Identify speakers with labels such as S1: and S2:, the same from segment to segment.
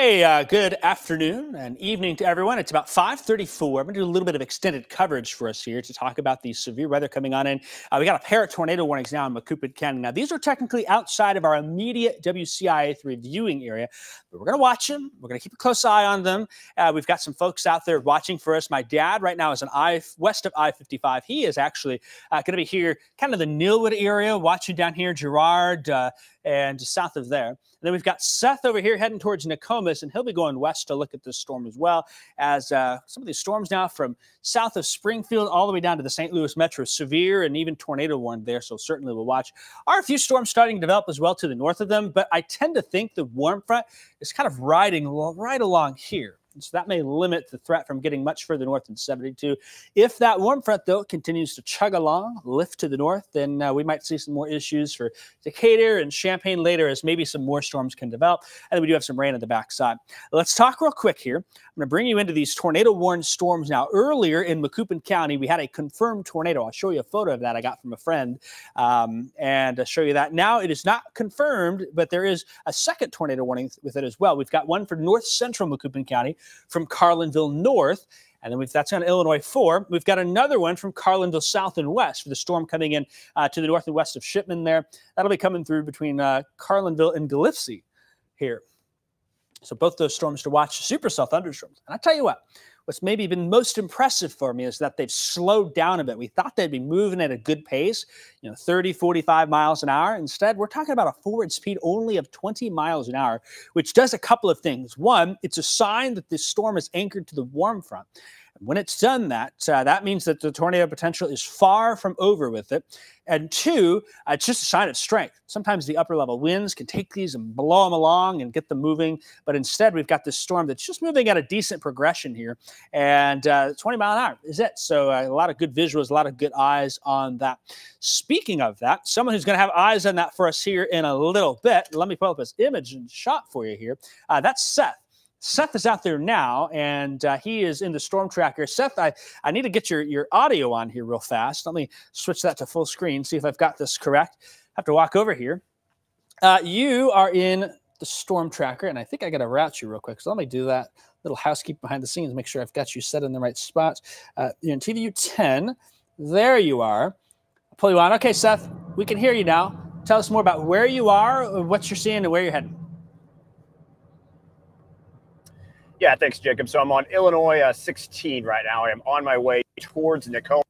S1: Hey, uh, good afternoon and evening to everyone. It's about 5:34. I'm going to do a little bit of extended coverage for us here to talk about the severe weather coming on in. Uh, we got a pair of tornado warnings now in Macoupin County. Now, these are technically outside of our immediate WCIA3 viewing area, but we're going to watch them. We're going to keep a close eye on them. Uh, we've got some folks out there watching for us. My dad right now is an I west of I-55. He is actually uh, going to be here, kind of the Nilwood area, watching down here, Girard uh, and south of there. And then we've got Seth over here heading towards Nokomis, and he'll be going west to look at this storm as well. As uh, some of these storms now from south of Springfield all the way down to the St. Louis metro, severe and even tornado warned there. So certainly we'll watch. Are a few storms starting to develop as well to the north of them, but I tend to think the warm front is kind of riding right along here. So that may limit the threat from getting much further north than 72. If that warm front, though, continues to chug along, lift to the north, then uh, we might see some more issues for Decatur and Champaign later as maybe some more storms can develop. And we do have some rain on the backside. Let's talk real quick here. I'm going to bring you into these tornado warned storms now. Earlier in Macoupin County, we had a confirmed tornado. I'll show you a photo of that I got from a friend um, and I'll show you that. Now it is not confirmed, but there is a second tornado warning with it as well. We've got one for north central Macoupin County from Carlinville North. And then we've, that's on Illinois 4. We've got another one from Carlinville South and West for the storm coming in uh, to the north and west of Shipman there. That'll be coming through between uh, Carlinville and Gillespie here. So both those storms to watch, supercell thunderstorms. And I tell you what, what's maybe been most impressive for me is that they've slowed down a bit. We thought they'd be moving at a good pace, you know, 30, 45 miles an hour. Instead, we're talking about a forward speed only of 20 miles an hour, which does a couple of things. One, it's a sign that this storm is anchored to the warm front. When it's done that, uh, that means that the tornado potential is far from over with it. And two, uh, it's just a sign of strength. Sometimes the upper level winds can take these and blow them along and get them moving. But instead, we've got this storm that's just moving at a decent progression here. And uh, 20 mile an hour is it. So uh, a lot of good visuals, a lot of good eyes on that. Speaking of that, someone who's going to have eyes on that for us here in a little bit. Let me pull up his image and shot for you here. Uh, that's Seth. Seth is out there now, and uh, he is in the storm tracker. Seth, I, I need to get your, your audio on here real fast. Let me switch that to full screen, see if I've got this correct. I have to walk over here. Uh, you are in the storm tracker, and I think I got to route you real quick. So let me do that little housekeeping behind the scenes, make sure I've got you set in the right spot. Uh, you're in TVU 10. There you are. I'll pull you on. Okay, Seth, we can hear you now. Tell us more about where you are, what you're seeing, and where you're heading.
S2: Yeah, thanks, Jacob. So I'm on Illinois uh, 16 right now. I am on my way towards Nokomis.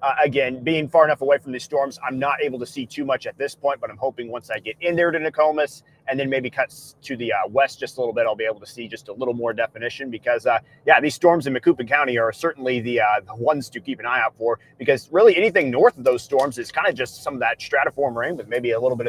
S2: Uh, again, being far enough away from these storms, I'm not able to see too much at this point, but I'm hoping once I get in there to Nokomis and then maybe cut to the uh, west just a little bit, I'll be able to see just a little more definition because, uh, yeah, these storms in Macoupin County are certainly the, uh, the ones to keep an eye out for because really anything north of those storms is kind of just some of that stratiform rain with maybe a little bit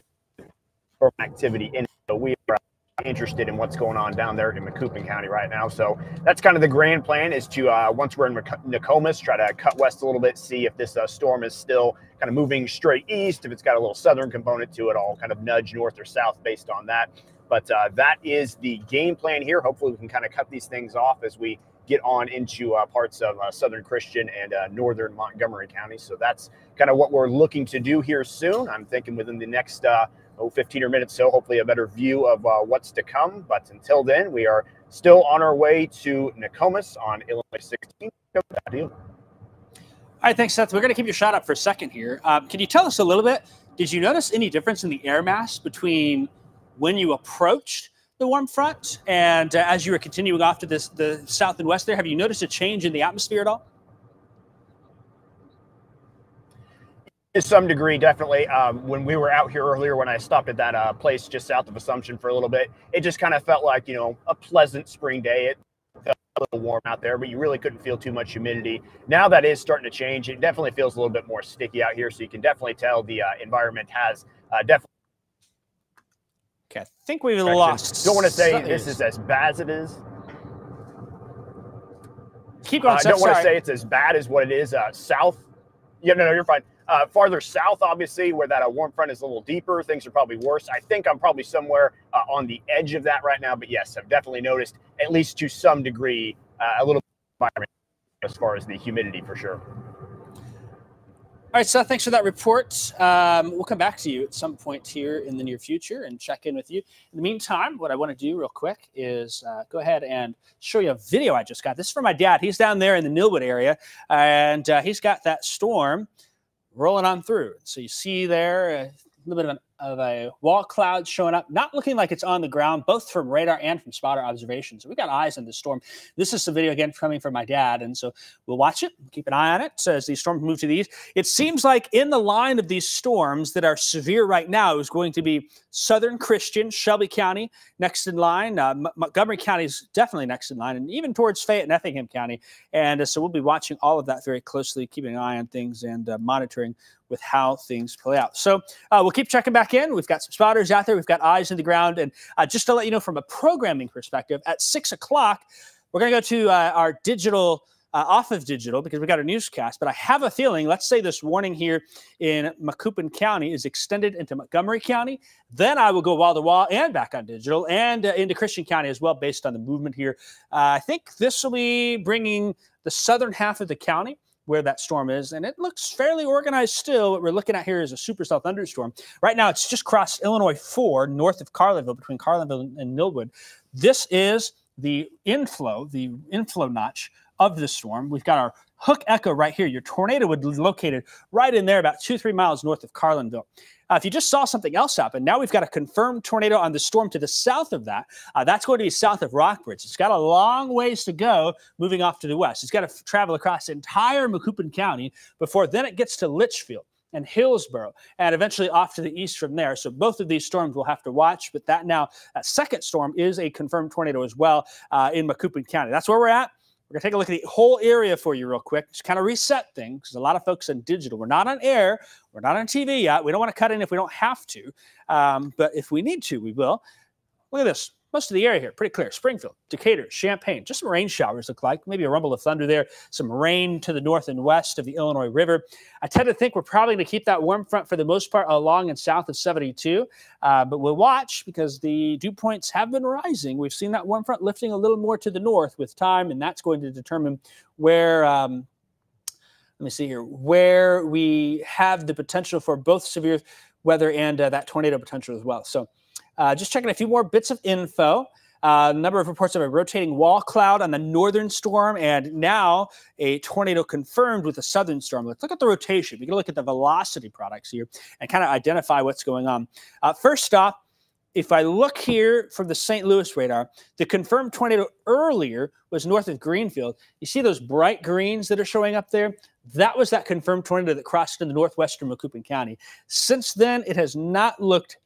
S2: of activity in it. So we are interested in what's going on down there in Macoupin County right now. So that's kind of the grand plan is to, uh, once we're in Nokomis, try to cut west a little bit, see if this uh, storm is still kind of moving straight east. If it's got a little southern component to it, I'll kind of nudge north or south based on that. But uh, that is the game plan here. Hopefully, we can kind of cut these things off as we get on into uh, parts of uh, southern Christian and uh, northern Montgomery County. So that's kind of what we're looking to do here soon. I'm thinking within the next uh, oh, 15 or minutes so, hopefully a better view of uh, what's to come. But until then, we are still on our way to Nokomis on Illinois 16.
S1: All right, thanks, Seth. We're going to keep your shot up for a second here. Um, can you tell us a little bit? Did you notice any difference in the air mass between when you approached the warm front and uh, as you were continuing off to this the south and west there? Have you noticed a change in the atmosphere at all?
S2: To some degree, definitely. Um, when we were out here earlier, when I stopped at that uh, place just south of Assumption for a little bit, it just kind of felt like you know a pleasant spring day. It felt a little warm out there, but you really couldn't feel too much humidity. Now that is starting to change. It definitely feels a little bit more sticky out here, so you can definitely tell the uh, environment has uh, definitely.
S1: Okay, I think we've lost.
S2: Don't want to say this is as bad as it is.
S1: Keep going.
S2: Uh, I don't want to say it's as bad as what it is uh, south. Yeah, no, no, you're fine. Uh, farther south, obviously, where that uh, warm front is a little deeper, things are probably worse. I think I'm probably somewhere uh, on the edge of that right now. But yes, I've definitely noticed, at least to some degree, uh, a little environment as far as the humidity for sure.
S1: All right, Seth, thanks for that report. Um, we'll come back to you at some point here in the near future and check in with you. In the meantime, what I want to do real quick is uh, go ahead and show you a video I just got. This is from my dad. He's down there in the Nilwood area, and uh, he's got that storm rolling on through. So you see there uh, a little bit of an of a wall cloud showing up, not looking like it's on the ground, both from radar and from spotter observations. We got eyes on the storm. This is the video again coming from my dad, and so we'll watch it, keep an eye on it as these storms move to the east. It seems like in the line of these storms that are severe right now is going to be Southern Christian, Shelby County next in line. Uh, Montgomery County is definitely next in line, and even towards Fayette and Effingham County. And uh, so we'll be watching all of that very closely, keeping an eye on things and uh, monitoring with how things play out. So uh, we'll keep checking back in. We've got some spotters out there. We've got eyes in the ground. And uh, just to let you know from a programming perspective, at six o'clock, we're going to go to uh, our digital. Uh, off of digital because we got a newscast, but I have a feeling, let's say this warning here in Macoupin County is extended into Montgomery County. Then I will go wall to wall and back on digital and uh, into Christian County as well, based on the movement here. Uh, I think this will be bringing the southern half of the county where that storm is, and it looks fairly organized still. What we're looking at here is a supercell thunderstorm. Right now, it's just crossed Illinois 4 north of Carlinville, between Carlinville and Nilwood. This is the inflow, the inflow notch of the storm. We've got our hook echo right here. Your tornado would be located right in there, about two, three miles north of Carlinville. Uh, if you just saw something else happen, now we've got a confirmed tornado on the storm to the south of that. Uh, that's going to be south of Rockbridge. It's got a long ways to go moving off to the west. It's got to travel across entire Macoupin County before then it gets to Litchfield and Hillsboro, and eventually off to the east from there. So both of these storms we'll have to watch. But that now, that second storm is a confirmed tornado as well uh, in Macoupin County. That's where we're at. We're going to take a look at the whole area for you real quick, just kind of reset things because a lot of folks in digital. We're not on air. We're not on TV yet. We don't want to cut in if we don't have to. Um, but if we need to, we will. Look at this most of the area here, pretty clear. Springfield, Decatur, Champaign, just some rain showers look like. Maybe a rumble of thunder there. Some rain to the north and west of the Illinois River. I tend to think we're probably going to keep that warm front for the most part along and south of 72. Uh, but we'll watch because the dew points have been rising. We've seen that warm front lifting a little more to the north with time, and that's going to determine where. Um, let me see here, where we have the potential for both severe weather and uh, that tornado potential as well. So uh, just checking a few more bits of info. Uh, a number of reports of a rotating wall cloud on the northern storm, and now a tornado confirmed with a southern storm. Let's look at the rotation. We can look at the velocity products here and kind of identify what's going on. Uh, first off, if I look here from the St. Louis radar, the confirmed tornado earlier was north of Greenfield. You see those bright greens that are showing up there? That was that confirmed tornado that crossed into northwestern Macoupin County. Since then, it has not looked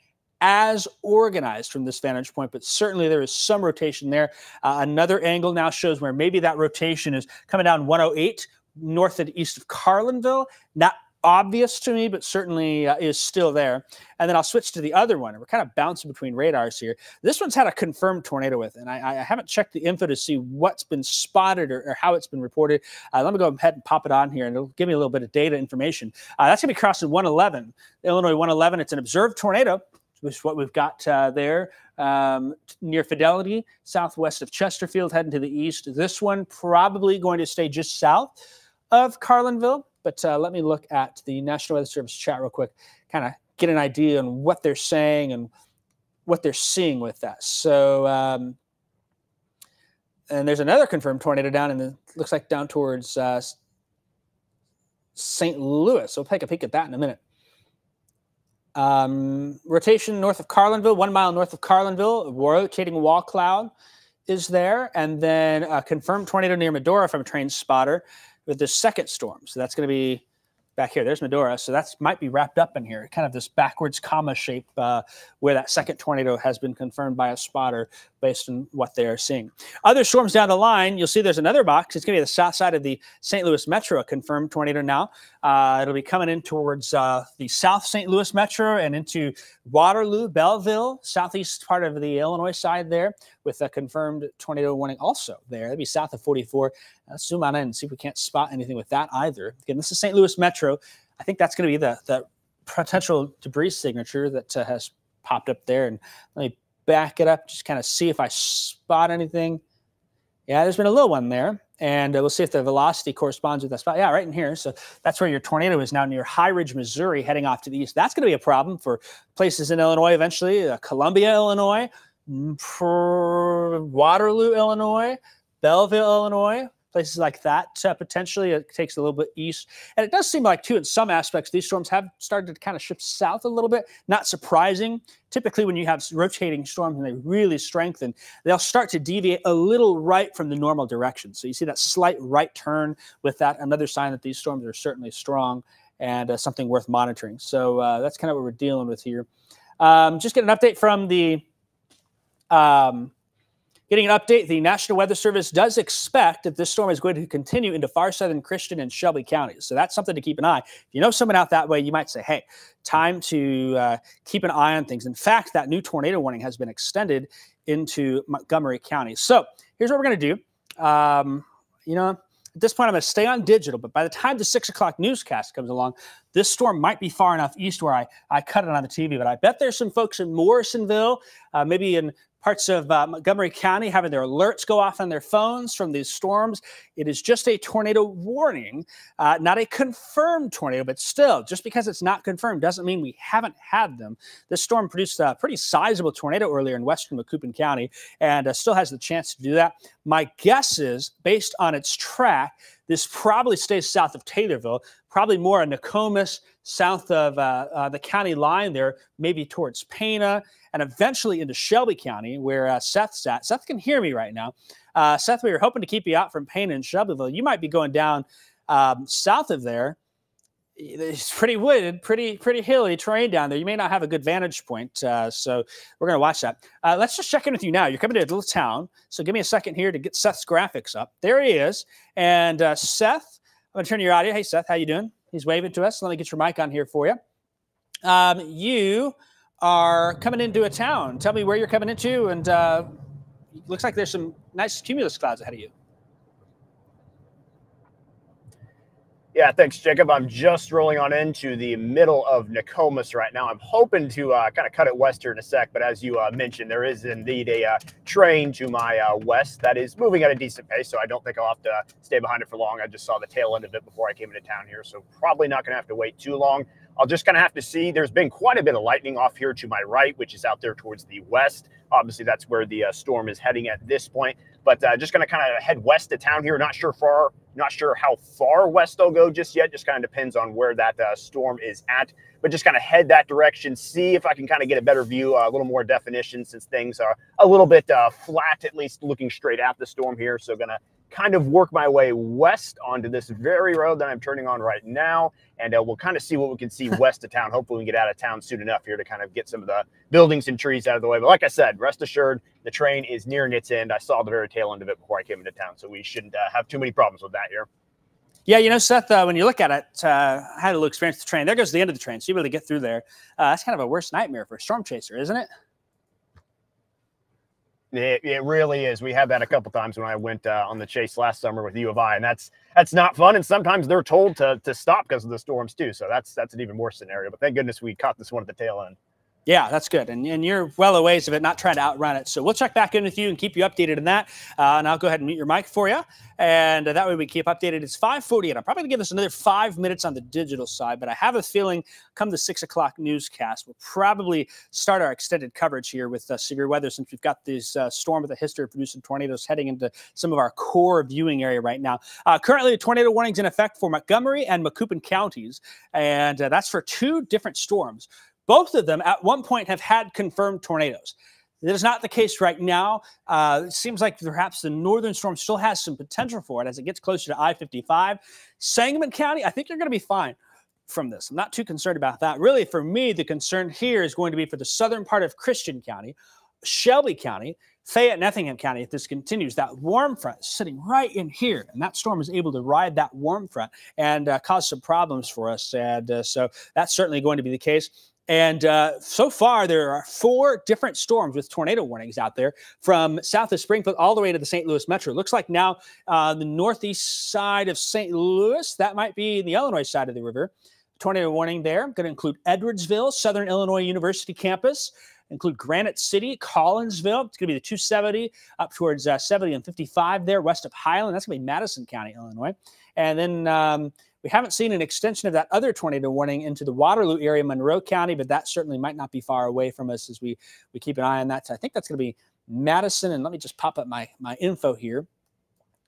S1: as organized from this vantage point, but certainly there is some rotation there. Uh, another angle now shows where maybe that rotation is coming down 108 north and east of Carlinville. Not obvious to me, but certainly uh, is still there. And then I'll switch to the other one. We're kind of bouncing between radars here. This one's had a confirmed tornado with, and I, I haven't checked the info to see what's been spotted or, or how it's been reported. Uh, let me go ahead and pop it on here, and it'll give me a little bit of data information. Uh, that's going to be crossing 111, Illinois 111. It's an observed tornado which is what we've got uh, there um, near Fidelity, southwest of Chesterfield, heading to the east. This one probably going to stay just south of Carlinville. But uh, let me look at the National Weather Service chat real quick, kind of get an idea on what they're saying and what they're seeing with that. So, um, and there's another confirmed tornado down in the looks like down towards uh, St. Louis. We'll take a peek at that in a minute. Um, rotation north of Carlinville, one mile north of Carlinville, rotating wall cloud is there. And then a confirmed tornado near Medora from a train spotter with the second storm. So that's going to be back here. There's Medora. So that might be wrapped up in here, kind of this backwards comma shape uh, where that second tornado has been confirmed by a spotter based on what they are seeing. Other storms down the line, you'll see there's another box. It's going to be the south side of the St. Louis Metro, a confirmed tornado now. Uh, it'll be coming in towards uh, the South St. Louis Metro and into Waterloo, Belleville, southeast part of the Illinois side there, with a confirmed tornado warning also there. That'd be south of 44. Let's zoom on in and see if we can't spot anything with that either. Again, this is St. Louis Metro. I think that's going to be the, the potential debris signature that uh, has popped up there. And let me back it up, just kind of see if I spot anything. Yeah, there's been a little one there. And uh, we'll see if the velocity corresponds with that spot. Yeah, right in here. So that's where your tornado is now near High Ridge, Missouri, heading off to the east. That's going to be a problem for places in Illinois eventually, uh, Columbia, Illinois, Waterloo, Illinois, Belleville, Illinois, places like that. Uh, potentially, it takes a little bit east, and it does seem like too, in some aspects, these storms have started to kind of shift south a little bit. Not surprising. Typically, when you have rotating storms and they really strengthen, they'll start to deviate a little right from the normal direction. So you see that slight right turn with that. Another sign that these storms are certainly strong and uh, something worth monitoring. So uh, that's kind of what we're dealing with here. Um, just get an update from the. Um, Getting an update, the National Weather Service does expect that this storm is going to continue into far southern Christian and Shelby counties. So that's something to keep an eye. If you know someone out that way, you might say, hey, time to uh, keep an eye on things. In fact, that new tornado warning has been extended into Montgomery County. So here's what we're going to do. Um, you know, at this point, I'm going to stay on digital, but by the time the six o'clock newscast comes along, this storm might be far enough east where I, I cut it on the TV. But I bet there's some folks in Morrisonville, uh, maybe in parts of uh, Montgomery County having their alerts go off on their phones from these storms. It is just a tornado warning, uh, not a confirmed tornado, but still, just because it's not confirmed doesn't mean we haven't had them. This storm produced a pretty sizable tornado earlier in western Macoupin County and uh, still has the chance to do that. My guess is, based on its track, this probably stays south of Taylorville, probably more in Nokomis, south of uh, uh, the county line there, maybe towards Pana and eventually into Shelby County, where uh, Seth's at. Seth can hear me right now. Uh, Seth, we were hoping to keep you out from Pana and Shelbyville. You might be going down um, south of there. It's pretty wooded, pretty pretty hilly terrain down there. You may not have a good vantage point, uh, so we're going to watch that. Uh, let's just check in with you now. You're coming to a little town, so give me a second here to get Seth's graphics up. There he is, and uh, Seth, I'm going to turn your audio. Hey, Seth, how you doing? He's waving to us. Let me get your mic on here for you. Um, you are coming into a town. Tell me where you're coming into, and uh, looks like there's some nice cumulus clouds ahead of you.
S2: Yeah, thanks, Jacob. I'm just rolling on into the middle of Nokomis right now. I'm hoping to uh, kind of cut it west here in a sec, but as you uh, mentioned, there is indeed a uh, train to my uh, west that is moving at a decent pace, so I don't think I'll have to stay behind it for long. I just saw the tail end of it before I came into town here, so probably not going to have to wait too long. I'll just kind of have to see. There's been quite a bit of lightning off here to my right, which is out there towards the west. Obviously, that's where the uh, storm is heading at this point. But uh, just going to kind of head west of town here. Not sure far, not sure how far west I'll go just yet. Just kind of depends on where that uh, storm is at. But just kind of head that direction. See if I can kind of get a better view, uh, a little more definition, since things are a little bit uh, flat, at least looking straight at the storm here. So going to kind of work my way west onto this very road that I'm turning on right now. And uh, we'll kind of see what we can see west of town. Hopefully, we can get out of town soon enough here to kind of get some of the buildings and trees out of the way. But like I said, rest assured, the train is nearing its end. I saw the very tail end of it before I came into town. So we shouldn't uh, have too many problems with that here.
S1: Yeah, you know, Seth, uh, when you look at it, uh, I had a little experience with the train. There goes the end of the train. So you really get through there. Uh, that's kind of a worst nightmare for a storm chaser, isn't it?
S2: It, it really is. We had that a couple times when I went uh, on the chase last summer with U of I, and that's that's not fun. And sometimes they're told to to stop because of the storms too. So that's that's an even worse scenario. But thank goodness we caught this one at the tail end.
S1: Yeah, that's good. And, and you're well a ways of it, not trying to outrun it. So we'll check back in with you and keep you updated on that. Uh, and I'll go ahead and mute your mic for you. And uh, that way we keep updated. It's 548. I'm probably going to give us another five minutes on the digital side, but I have a feeling come the six o'clock newscast, we'll probably start our extended coverage here with uh, severe weather since we've got this uh, storm with a history of producing tornadoes heading into some of our core viewing area right now. Uh, currently, a tornado warning is in effect for Montgomery and Macoupin counties. And uh, that's for two different storms. Both of them at one point have had confirmed tornadoes. That is not the case right now. Uh, it seems like perhaps the northern storm still has some potential for it as it gets closer to I 55. Sangamon County, I think you're going to be fine from this. I'm not too concerned about that. Really, for me, the concern here is going to be for the southern part of Christian County, Shelby County, Fayette and Effingham County, if this continues, that warm front is sitting right in here, and that storm is able to ride that warm front and uh, cause some problems for us. And uh, so that's certainly going to be the case. And uh, so far, there are four different storms with tornado warnings out there from south of Springfield all the way to the St. Louis metro. Looks like now uh, the northeast side of St. Louis, that might be the Illinois side of the river. Tornado warning there. Going to include Edwardsville, Southern Illinois University campus, include Granite City, Collinsville. It's going to be the 270 up towards uh, 70 and 55 there west of Highland. That's going to be Madison County, Illinois. And then um, we haven't seen an extension of that other tornado warning into the Waterloo area, Monroe County, but that certainly might not be far away from us as we, we keep an eye on that. So I think that's going to be Madison. And let me just pop up my, my info here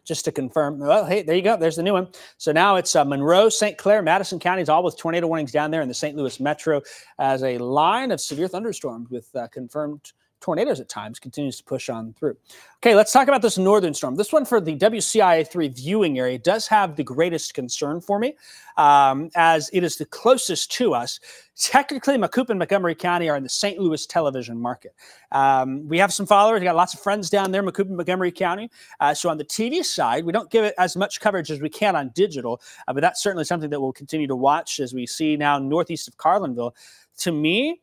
S1: just to confirm. Well, hey, there you go. There's the new one. So now it's uh, Monroe, St. Clair, Madison counties, all with tornado warnings down there in the St. Louis metro as a line of severe thunderstorms with uh, confirmed tornadoes at times continues to push on through. Okay, let's talk about this northern storm. This one for the WCIA3 viewing area does have the greatest concern for me um, as it is the closest to us. Technically, Macoupin and Montgomery County are in the St. Louis television market. Um, we have some followers. We got lots of friends down there, Macoupin and Montgomery County. Uh, so on the TV side, we don't give it as much coverage as we can on digital, uh, but that's certainly something that we'll continue to watch as we see now northeast of Carlinville. To me,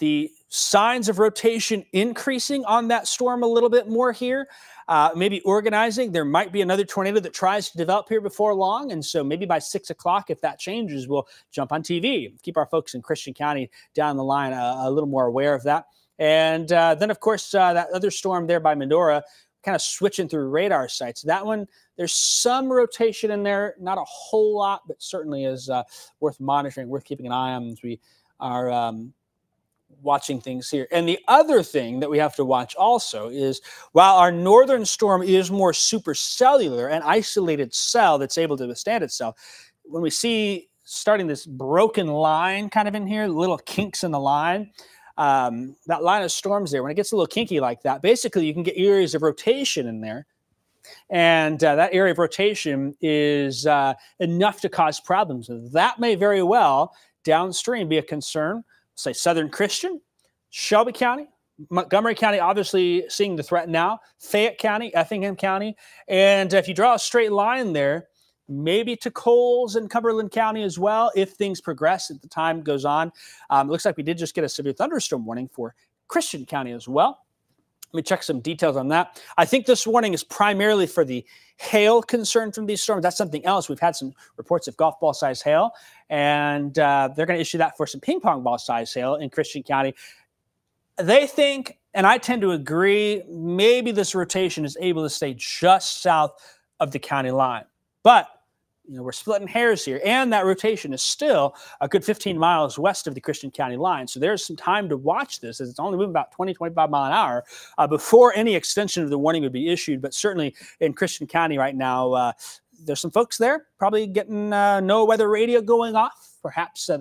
S1: the signs of rotation increasing on that storm a little bit more here. Uh, maybe organizing. There might be another tornado that tries to develop here before long. And so maybe by six o'clock, if that changes, we'll jump on TV. Keep our folks in Christian County down the line uh, a little more aware of that. And uh, then, of course, uh, that other storm there by Medora, kind of switching through radar sites. That one, there's some rotation in there, not a whole lot, but certainly is uh, worth monitoring, worth keeping an eye on as we are um, watching things here. And the other thing that we have to watch also is while our northern storm is more supercellular and isolated cell that's able to withstand itself, when we see starting this broken line kind of in here, little kinks in the line, um, that line of storms there, when it gets a little kinky like that, basically you can get areas of rotation in there. And uh, that area of rotation is uh, enough to cause problems. That may very well downstream be a concern say Southern Christian, Shelby County, Montgomery County, obviously seeing the threat now, Fayette County, Effingham County. And if you draw a straight line there, maybe to Coles and Cumberland County as well, if things progress as the time goes on. Um, looks like we did just get a severe thunderstorm warning for Christian County as well. Let me check some details on that. I think this warning is primarily for the hail concern from these storms. That's something else. We've had some reports of golf ball size hail, and uh, they're going to issue that for some ping pong ball size hail in Christian County. They think, and I tend to agree, maybe this rotation is able to stay just south of the county line. But you know, we're splitting hairs here, and that rotation is still a good 15 miles west of the Christian County line. So there's some time to watch this, as it's only moving about 20, 25 mile an hour uh, before any extension of the warning would be issued. But certainly in Christian County right now, uh, there's some folks there probably getting uh, no weather radio going off. Perhaps uh,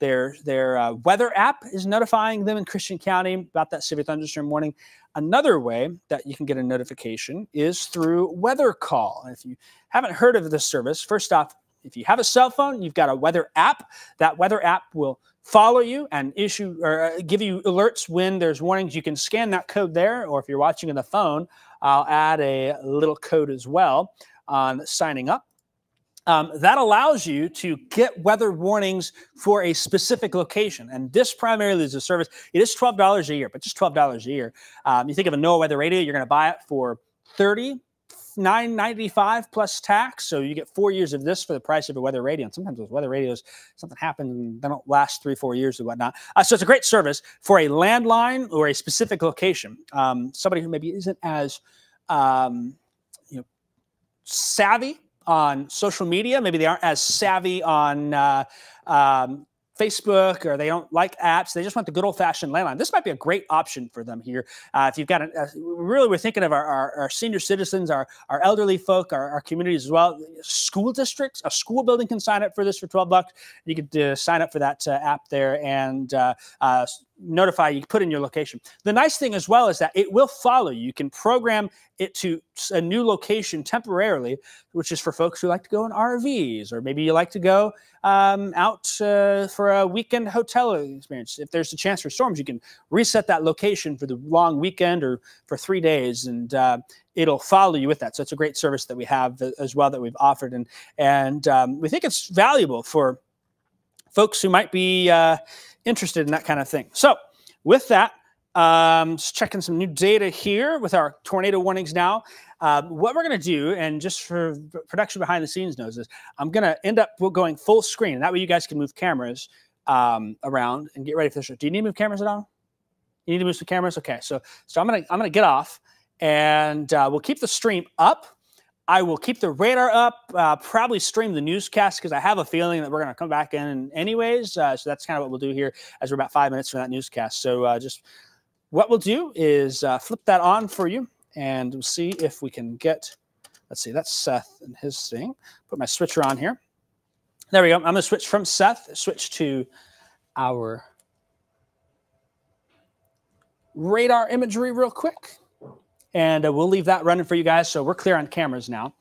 S1: their their uh, weather app is notifying them in Christian County about that severe thunderstorm warning. Another way that you can get a notification is through WeatherCall. If you haven't heard of this service, first off, if you have a cell phone, you've got a weather app. That weather app will follow you and issue or uh, give you alerts when there's warnings. You can scan that code there, or if you're watching on the phone, I'll add a little code as well on signing up. Um, that allows you to get weather warnings for a specific location. And this primarily is a service. It is $12 a year, but just $12 a year. Um, you think of a NOAA weather radio, you're going to buy it for 30 995 plus tax. So you get four years of this for the price of a weather radio. And sometimes those weather radios, something happens and they don't last three, four years or whatnot. Uh, so it's a great service for a landline or a specific location. Um, somebody who maybe isn't as um, you know savvy on social media. Maybe they aren't as savvy on uh, um, Facebook or they don't like apps. They just want the good old fashioned landline. This might be a great option for them here. Uh, if you've got, a, a, really, we're thinking of our, our, our, senior citizens, our, our elderly folk, our, our communities as well. School districts, a school building can sign up for this for 12 bucks. You could uh, sign up for that uh, app there and uh, uh, notify you, put in your location. The nice thing as well is that it will follow you. You can program it to a new location temporarily, which is for folks who like to go in RVs, or maybe you like to go um, out uh, for a weekend hotel experience. If there's a chance for storms, you can reset that location for the long weekend or for three days, and uh, it'll follow you with that. So it's a great service that we have as well that we've offered, and and um, we think it's valuable for folks who might be uh, interested in that kind of thing. So with that, um, just checking some new data here with our tornado warnings now. Um, what we're going to do, and just for production behind the scenes knows is I'm going to end up going full screen. And that way you guys can move cameras um, around and get ready for the show. Do you need to move cameras at all? You need to move some cameras. Okay, so so I'm gonna I'm gonna get off, and uh, we'll keep the stream up. I will keep the radar up. Uh, probably stream the newscast because I have a feeling that we're gonna come back in anyways. Uh, so that's kind of what we'll do here as we're about five minutes from that newscast. So uh, just what we'll do is uh, flip that on for you, and we'll see if we can get. Let's see, that's Seth and his thing. Put my switcher on here. There we go. I'm going to switch from Seth, switch to our radar imagery real quick. And uh, we'll leave that running for you guys. So we're clear on cameras now.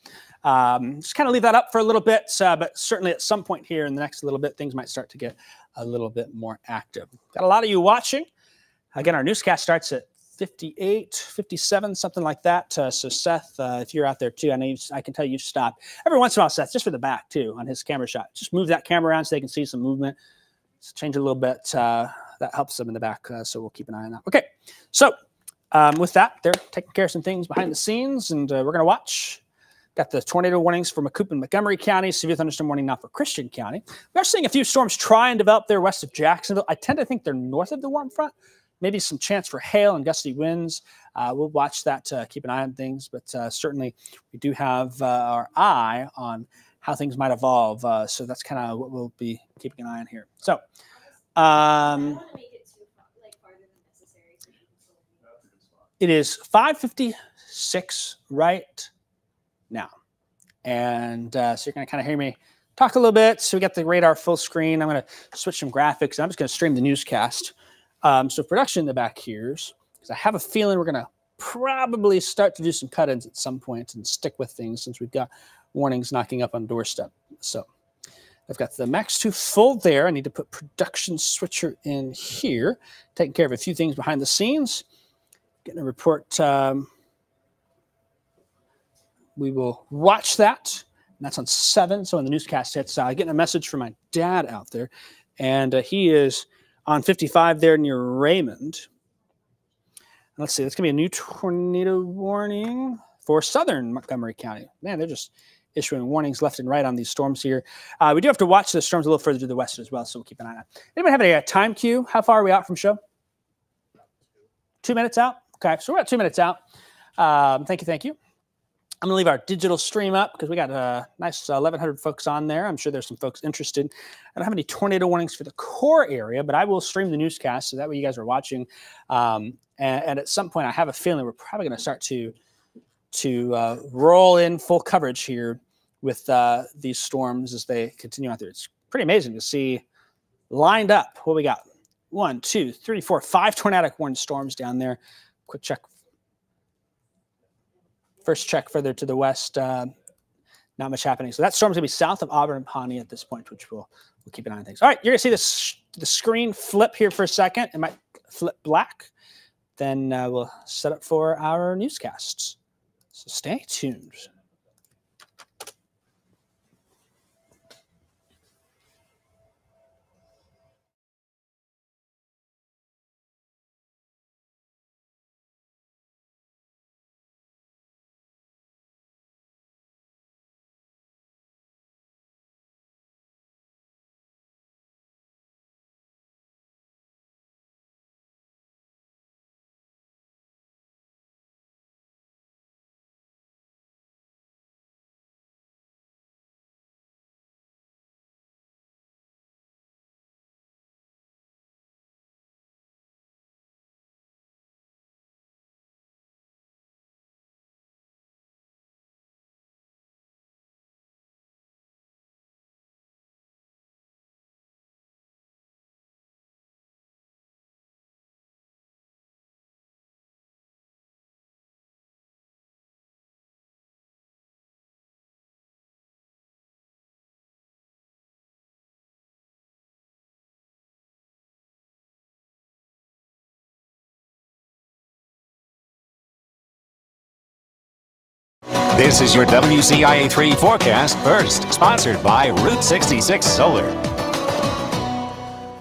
S1: Um, just kind of leave that up for a little bit, uh, but certainly at some point here in the next little bit, things might start to get a little bit more active. Got a lot of you watching. Again, our newscast starts at 58, 57, something like that. Uh, so Seth, uh, if you're out there too, I know I can tell you have stopped every once in a while. Seth, just for the back too, on his camera shot, just move that camera around so they can see some movement. Just change a little bit. Uh, that helps them in the back. Uh, so we'll keep an eye on that. Okay, so um, with that, they're taking care of some things behind the scenes, and uh, we're going to watch. Got the tornado warnings for Macoupin and Montgomery County, severe thunderstorm warning now for Christian County. We are seeing a few storms try and develop there west of Jacksonville. I tend to think they're north of the warm front, maybe some chance for hail and gusty winds. Uh, we'll watch that, uh, keep an eye on things, but uh, certainly we do have uh, our eye on how things might evolve. Uh, so that's kind of what we'll be keeping an eye on here. So, um, it is 556 right now. And uh, so you're going to kind of hear me talk a little bit. So we got the radar full screen. I'm going to switch some graphics. I'm just going to stream the newscast. Um, so production in the back here, because I have a feeling we're going to probably start to do some cut-ins at some point and stick with things since we've got warnings knocking up on doorstep. So I've got the Max 2 full there. I need to put production switcher in here, taking care of a few things behind the scenes. Getting a report. Um, we will watch that. And that's on 7. So when the newscast hits, uh, getting a message from my dad out there. And uh, he is on 55 there near Raymond. Let's see, that's going to be a new tornado warning for southern Montgomery County. Man, they're just issuing warnings left and right on these storms here. Uh, we do have to watch the storms a little further to the west as well, so we'll keep an eye on. Anybody have a, a time cue? How far are we out from show? Two minutes out? Okay, so we're about two minutes out. Um, thank you, thank you. I'm going to leave our digital stream up because we got a nice uh, 1,100 folks on there. I'm sure there's some folks interested. I don't have any tornado warnings for the core area, but I will stream the newscast so that way you guys are watching. Um, and, and, at some point, I have a feeling we're probably going to start to to uh, roll in full coverage here with uh, these storms as they continue out there. It's pretty amazing to see lined up what we got. One, two, three, four, five tornadic warning storms down there. Quick check First check further to the west, uh, not much happening. So that storm's gonna be south of Auburn and Pawnee at this point, which we'll we'll keep an eye on things. All right, you're gonna see this the screen flip here for a second. It might flip black. Then uh, we'll set up for our newscasts. So stay tuned.
S3: This is your WCIA 3 forecast first, sponsored by Route 66 Solar.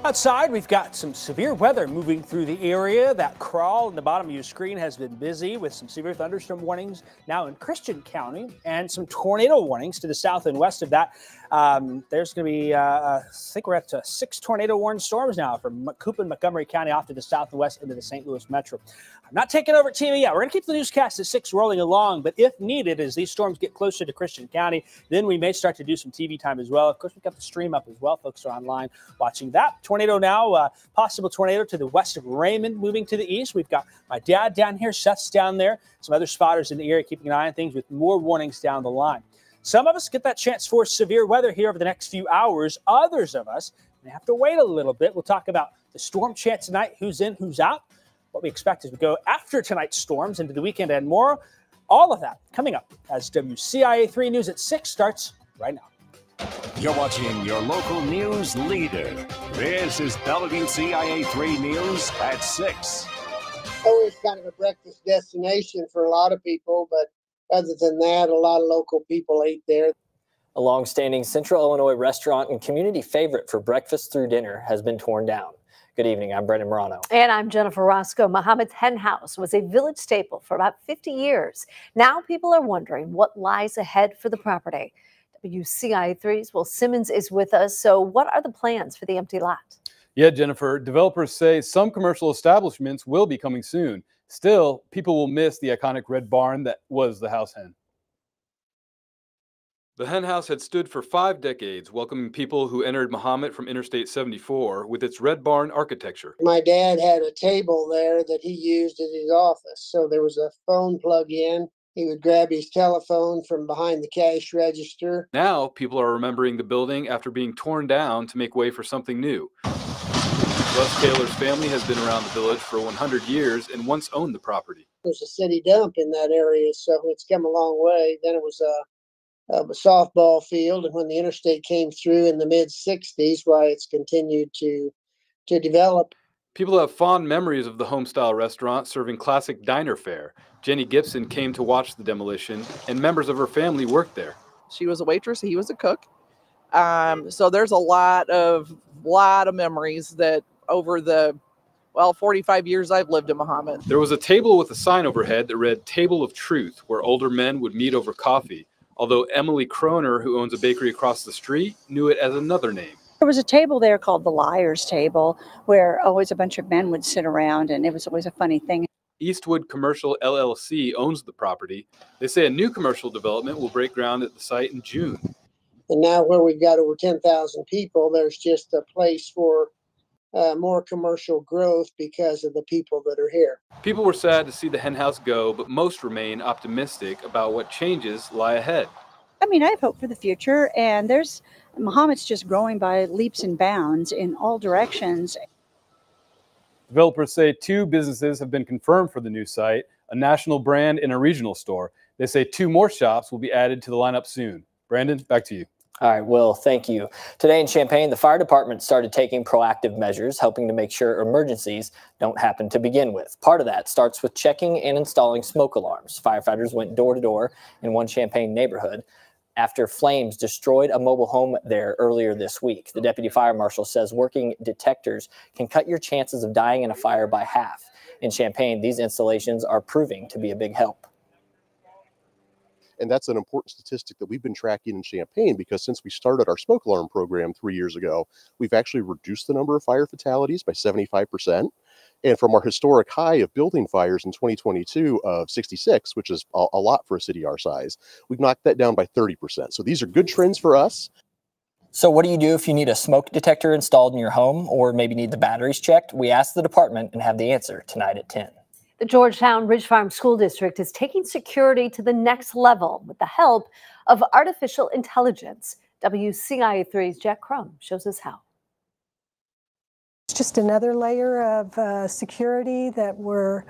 S1: Outside, we've got some severe weather moving through the area. That crawl in the bottom of your screen has been busy with some severe thunderstorm warnings now in Christian County and some tornado warnings to the south and west of that. Um, there's going to be, uh, uh, I think we're up to six tornado warned storms now from Macoupin and Montgomery County off to the south and west into the St. Louis metro. I'm not taking over TV yet. We're going to keep the newscast at six rolling along, but if needed, as these storms get closer to Christian County, then we may start to do some TV time as well. Of course, we've got the stream up as well. Folks are online watching that. Tornado now, uh, possible tornado to the west of Raymond moving to the east. We've got my dad down here, Seth's down there, some other spotters in the area keeping an eye on things with more warnings down the line. Some of us get that chance for severe weather here over the next few hours. Others of us may have to wait a little bit. We'll talk about the storm chance tonight, who's in, who's out what we expect as we go after tonight's storms into the weekend and more. All of that coming up as WCIA 3 News at 6 starts right now.
S3: You're watching your local news leader. This is WCIA 3 News at 6.
S4: Always kind of a breakfast destination for a lot of people, but other than that, a lot of local people ate there.
S5: A long-standing Central Illinois restaurant and community favorite for breakfast through dinner has been torn down. Good evening. I'm Brandon Morano.
S6: And I'm Jennifer Roscoe. Mahomet's Hen House was a village staple for about 50 years. Now people are wondering what lies ahead for the property. WCIA3's Will Simmons is with us. So, what are the plans for the empty lot?
S7: Yeah, Jennifer, developers say some commercial establishments will be coming soon. Still, people will miss the iconic red barn that was the house hen. The hen house had stood for five decades, welcoming people who entered Mahomet from Interstate 74 with its red barn architecture.
S4: My dad had a table there that he used in his office. So there was a phone plug in. He would grab his telephone from behind the cash register.
S7: Now, people are remembering the building after being torn down to make way for something new. Russ Taylor's family has been around the village for 100 years and once owned the property.
S4: There's a city dump in that area, so it's come a long way. Then it was a a softball field. And when the interstate came through in the mid 60s, why it's continued to to develop.
S7: People have fond memories of the homestyle restaurant serving classic diner fare. Jenny Gibson came to watch the demolition, and members of her family worked there.
S8: She was a waitress, he was a cook. Um, so there's a lot of lot of memories that over the well 45 years I've lived in Mahomet.
S7: There was a table with a sign overhead that read "Table of Truth," where older men would meet over coffee although Emily Kroner, who owns a bakery across the street, knew it as another name.
S9: There was a table there called the Liars Table, where always a bunch of men would sit around, and it was always a funny thing.
S7: Eastwood Commercial LLC owns the property. They say a new commercial development will break ground at the site in June.
S4: And now, where we've got over 10,000 people, there's just a place for uh, more commercial growth because of the people that are here.
S7: People were sad to see the hen house go, but most remain optimistic about what changes lie ahead.
S9: I mean, I have hope for the future, and there's Mahomet's just growing by leaps and bounds in all directions.
S7: Developers say two businesses have been confirmed for the new site a national brand and a regional store. They say two more shops will be added to the lineup soon. Brandon, back to you.
S5: All right, Will, thank you. Today in Champaign, the fire department started taking proactive measures, helping to make sure emergencies don't happen to begin with. Part of that starts with checking and installing smoke alarms. Firefighters went door to door in one Champaign neighborhood after flames destroyed a mobile home there earlier this week. The deputy fire marshal says working detectors can cut your chances of dying in a fire by half. In Champaign, these installations are proving to be a big help.
S10: And that's an important statistic that we've been tracking in Champaign because since we started our smoke alarm program three years ago, we've actually reduced the number of fire fatalities by 75%. And from our historic high of building fires in 2022 of 66, which is a, a lot for a city our size, we've knocked that down by 30%. So these are good trends for us.
S5: So, what do you do if you need a smoke detector installed in your home or maybe need the batteries checked? We ask the department and have the answer tonight at 10.
S6: The Georgetown Ridge Farm School District is taking security to the next level with the help of artificial intelligence. WCIA3's Jack Crum shows us how.
S11: It's just another layer of uh, security that we're,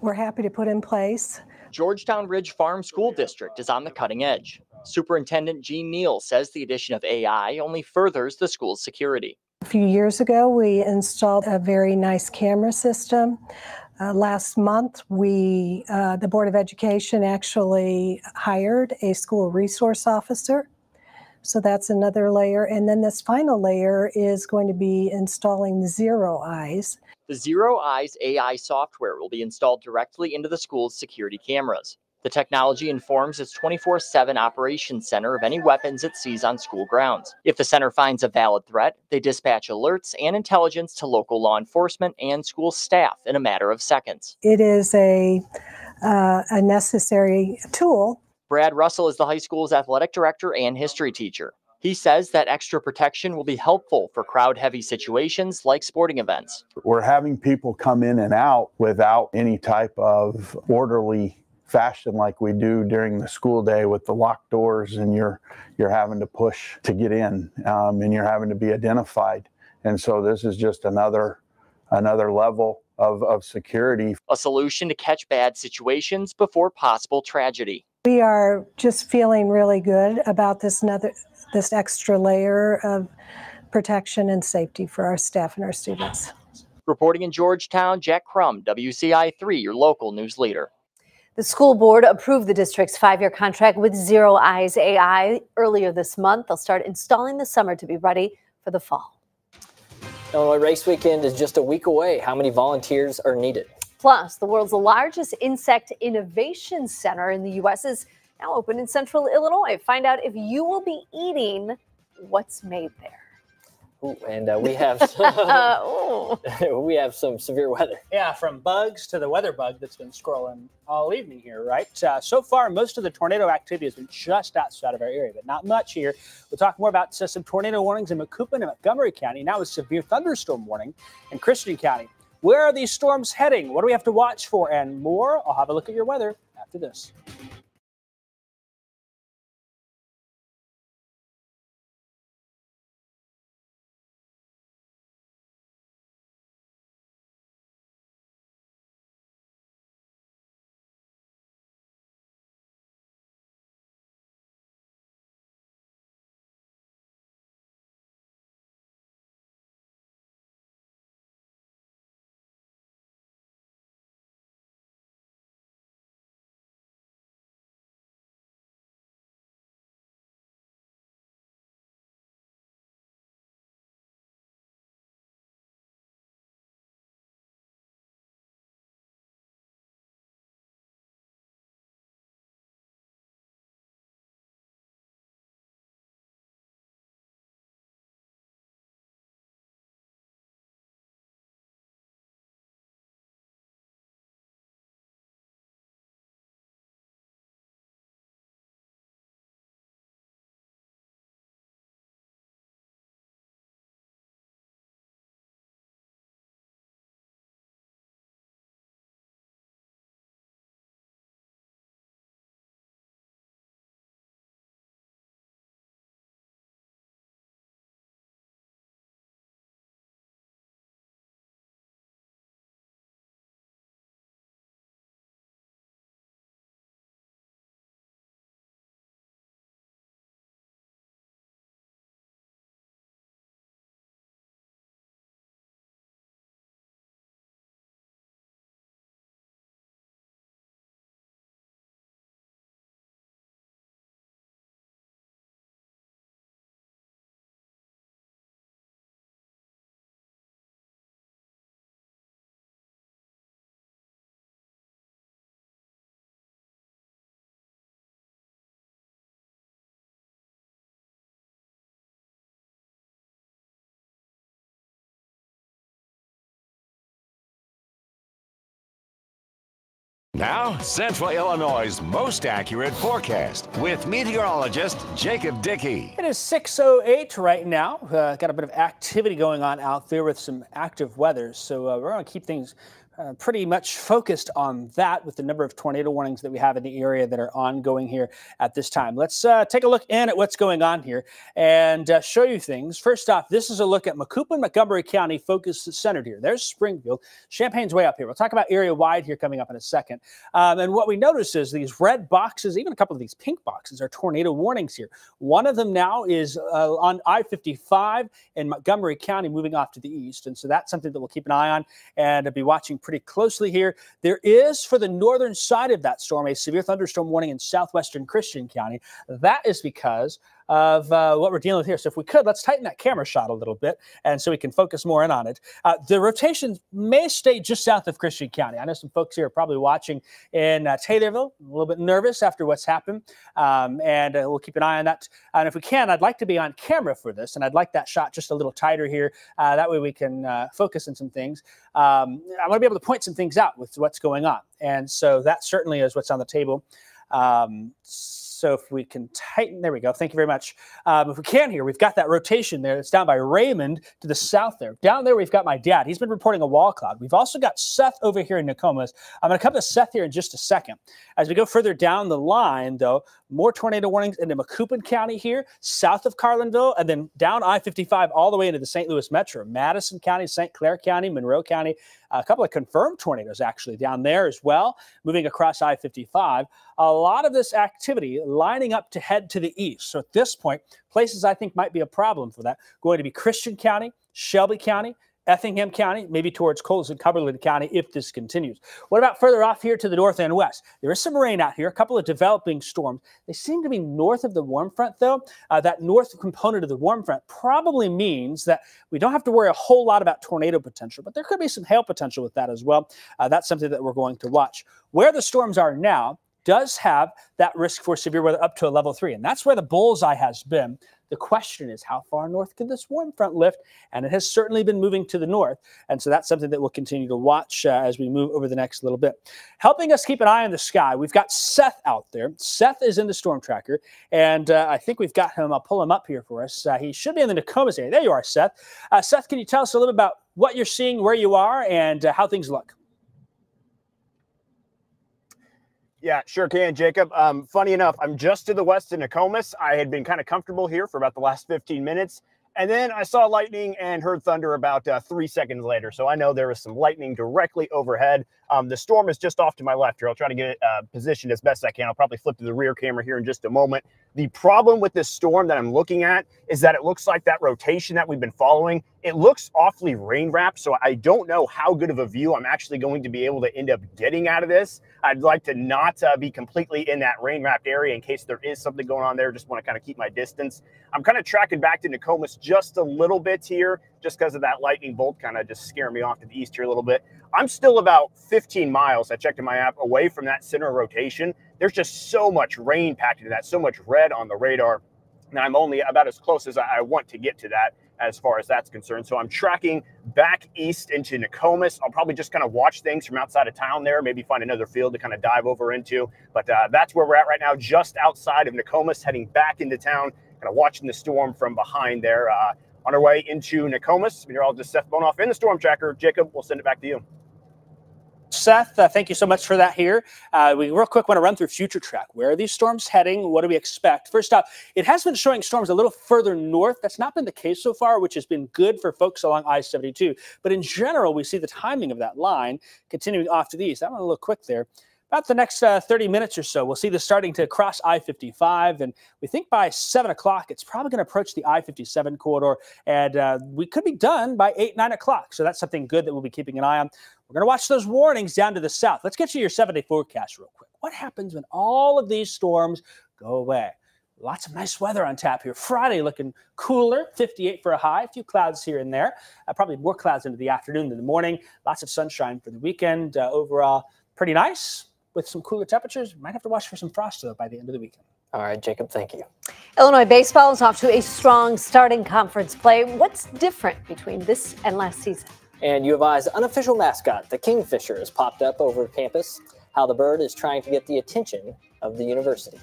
S11: we're happy to put in place.
S12: Georgetown Ridge Farm School District is on the cutting edge. Superintendent Gene Neal says the addition of AI only furthers the school's security.
S11: A few years ago, we installed a very nice camera system uh, last month, we, uh, the Board of Education actually hired a school resource officer. So that's another layer. And then this final layer is going to be installing ZeroEyes.
S12: The ZeroEyes AI software will be installed directly into the school's security cameras. The technology informs its 24 7 operations center of any weapons it sees on school grounds. If the center finds a valid threat, they dispatch alerts and intelligence to local law enforcement and school staff in a matter of seconds.
S11: It is a, uh, a necessary tool.
S12: Brad Russell is the high school's athletic director and history teacher. He says that extra protection will be helpful for crowd heavy situations like sporting events.
S13: We're having people come in and out without any type of orderly fashion like we do during the school day with the locked doors and you're you're having to push to get in um, and you're having to be identified. And so this is just another another level of, of security.
S12: A solution to catch bad situations before possible tragedy.
S11: We are just feeling really good about this another this extra layer of protection and safety for our staff and our students.
S12: Reporting in georgetown jack crum WCIA 3 your local news leader
S6: the school board approved the district's five year contract with ZeroEyes AI earlier this month. They'll start installing this summer to be ready for the fall.
S5: Illinois Race Weekend is just a week away. How many volunteers are needed?
S6: Plus, the world's largest insect innovation center in the U.S. is now open in central Illinois. Find out if you will be eating what's made there.
S5: Ooh, and uh, we have some, we have some severe weather.
S1: Yeah, from bugs to the weather bug that's been scrolling all evening here, right? Uh, so far, most of the tornado activity has been just outside of our area, but not much here. We'll talk more about uh, some tornado warnings in Macoupin and Montgomery County. Now a severe thunderstorm warning in Christian County. Where are these storms heading? What do we have to watch for? And more. I'll have a look at your weather after this.
S3: Now, Central Illinois' most accurate forecast with meteorologist Jacob Dickey.
S1: It is 6.08 right now. Uh, got a bit of activity going on out there with some active weather. So uh, we're going to keep things uh, pretty much focused on that with the number of tornado warnings that we have in the area that are ongoing here at this time. Let's uh, take a look in at what's going on here and uh, show you things. First off, this is a look at Macoupin, Montgomery County focused centered here. There's Springfield. Champaign's way up here. We'll talk about area wide here coming up in a second. Um, and what we notice is these red boxes, even a couple of these pink boxes, are tornado warnings here. One of them now is uh, on I 55 in Montgomery County, moving off to the east. And so that's something that we'll keep an eye on and be watching pretty closely here. There is, for the northern side of that storm, a severe thunderstorm warning in southwestern Christian County. That is because of uh, what we're dealing with here. So if we could, let's tighten that camera shot a little bit, and so we can focus more in on it. Uh, the rotation may stay just south of Christian County. I know some folks here are probably watching in uh, Taylorville, a little bit nervous after what's happened, um, and uh, we'll keep an eye on that. And if we can, I'd like to be on camera for this, and I'd like that shot just a little tighter here. Uh, that way we can uh, focus on some things. Um, I want to be able to point some things out with what's going on, and so that certainly is what's on the table. Um, so if we can tighten, there we go. Thank you very much. Um, if we can here, we've got that rotation there. It's down by Raymond to the south there. Down there, we've got my dad. He's been reporting a wall cloud. We've also got Seth over here in Nokomis. I'm going to come to Seth here in just a second. As we go further down the line, though, more tornado warnings into Macoupin County here, south of Carlinville, and then down I-55 all the way into the St. Louis Metro, Madison County, St. Clair County, Monroe County, a couple of confirmed tornadoes actually down there as well, moving across I 55. A lot of this activity lining up to head to the east. So at this point, places I think might be a problem for that going to be Christian County, Shelby County, Effingham County, maybe towards Coles and Cumberland County if this continues. What about further off here to the north and west? There is some rain out here, a couple of developing storms. They seem to be north of the warm front, though. Uh, that north component of the warm front probably means that we don't have to worry a whole lot about tornado potential, but there could be some hail potential with that as well. Uh, that's something that we're going to watch. Where the storms are now, does have that risk for severe weather up to a level three. And that's where the bullseye has been. The question is, how far north can this warm front lift? And it has certainly been moving to the north. And so that's something that we'll continue to watch uh, as we move over the next little bit. Helping us keep an eye on the sky, we've got Seth out there. Seth is in the storm tracker. And uh, I think we've got him. I'll pull him up here for us. Uh, he should be in the Nokomis area. There you are, Seth. Uh, Seth, can you tell us a little bit about what you're seeing, where you are, and uh, how things look?
S2: Yeah, sure can, Jacob. Um, funny enough, I'm just to the west of Nokomis. I had been kind of comfortable here for about the last 15 minutes. And then I saw lightning and heard thunder about uh, three seconds later. So I know there was some lightning directly overhead. Um, the storm is just off to my left here. I'll try to get it uh, positioned as best I can. I'll probably flip to the rear camera here in just a moment. The problem with this storm that I'm looking at is that it looks like that rotation that we've been following, it looks awfully rain wrapped. So I don't know how good of a view I'm actually going to be able to end up getting out of this. I'd like to not uh, be completely in that rain wrapped area in case there is something going on there. Just want to kind of keep my distance. I'm kind of tracking back to Nokomis just a little bit here, just because of that lightning bolt kind of just scaring me off to the east here a little bit. I'm still about 15 miles, I checked in my app, away from that center rotation. There's just so much rain packed into that, so much red on the radar. And I'm only about as close as I want to get to that as far as that's concerned. So I'm tracking back east into Nokomis. I'll probably just kind of watch things from outside of town there, maybe find another field to kind of dive over into. But uh, that's where we're at right now, just outside of Nokomis, heading back into town, kind of watching the storm from behind there. Uh, on our way into Nokomis, meteorologist Seth Bohnhoff in the storm tracker. Jacob, we'll send it back to you.
S1: Seth, uh, thank you so much for that here. Uh, we real quick want to run through future track. Where are these storms heading? What do we expect? First off, it has been showing storms a little further north. That's not been the case so far, which has been good for folks along I-72. But in general, we see the timing of that line continuing off to the east. I want a little quick there about the next uh, 30 minutes or so, we'll see this starting to cross I 55. And we think by 7 o'clock, it's probably going to approach the I 57 corridor. And uh, we could be done by 8, 9 o'clock. So that's something good that we'll be keeping an eye on. We're going to watch those warnings down to the south. Let's get you your seven day forecast real quick. What happens when all of these storms go away? Lots of nice weather on tap here. Friday looking cooler, 58 for a high, a few clouds here and there. Uh, probably more clouds into the afternoon than the morning. Lots of sunshine for the weekend. Uh, overall, pretty nice with some cooler temperatures. Might have to watch for some frost though by the end of the weekend.
S5: All right, Jacob, thank you.
S6: Illinois baseball is off to a strong starting conference play. What's different between this and last season?
S5: And U of I's unofficial mascot, the Kingfisher, has popped up over campus. How the bird is trying to get the attention of the university.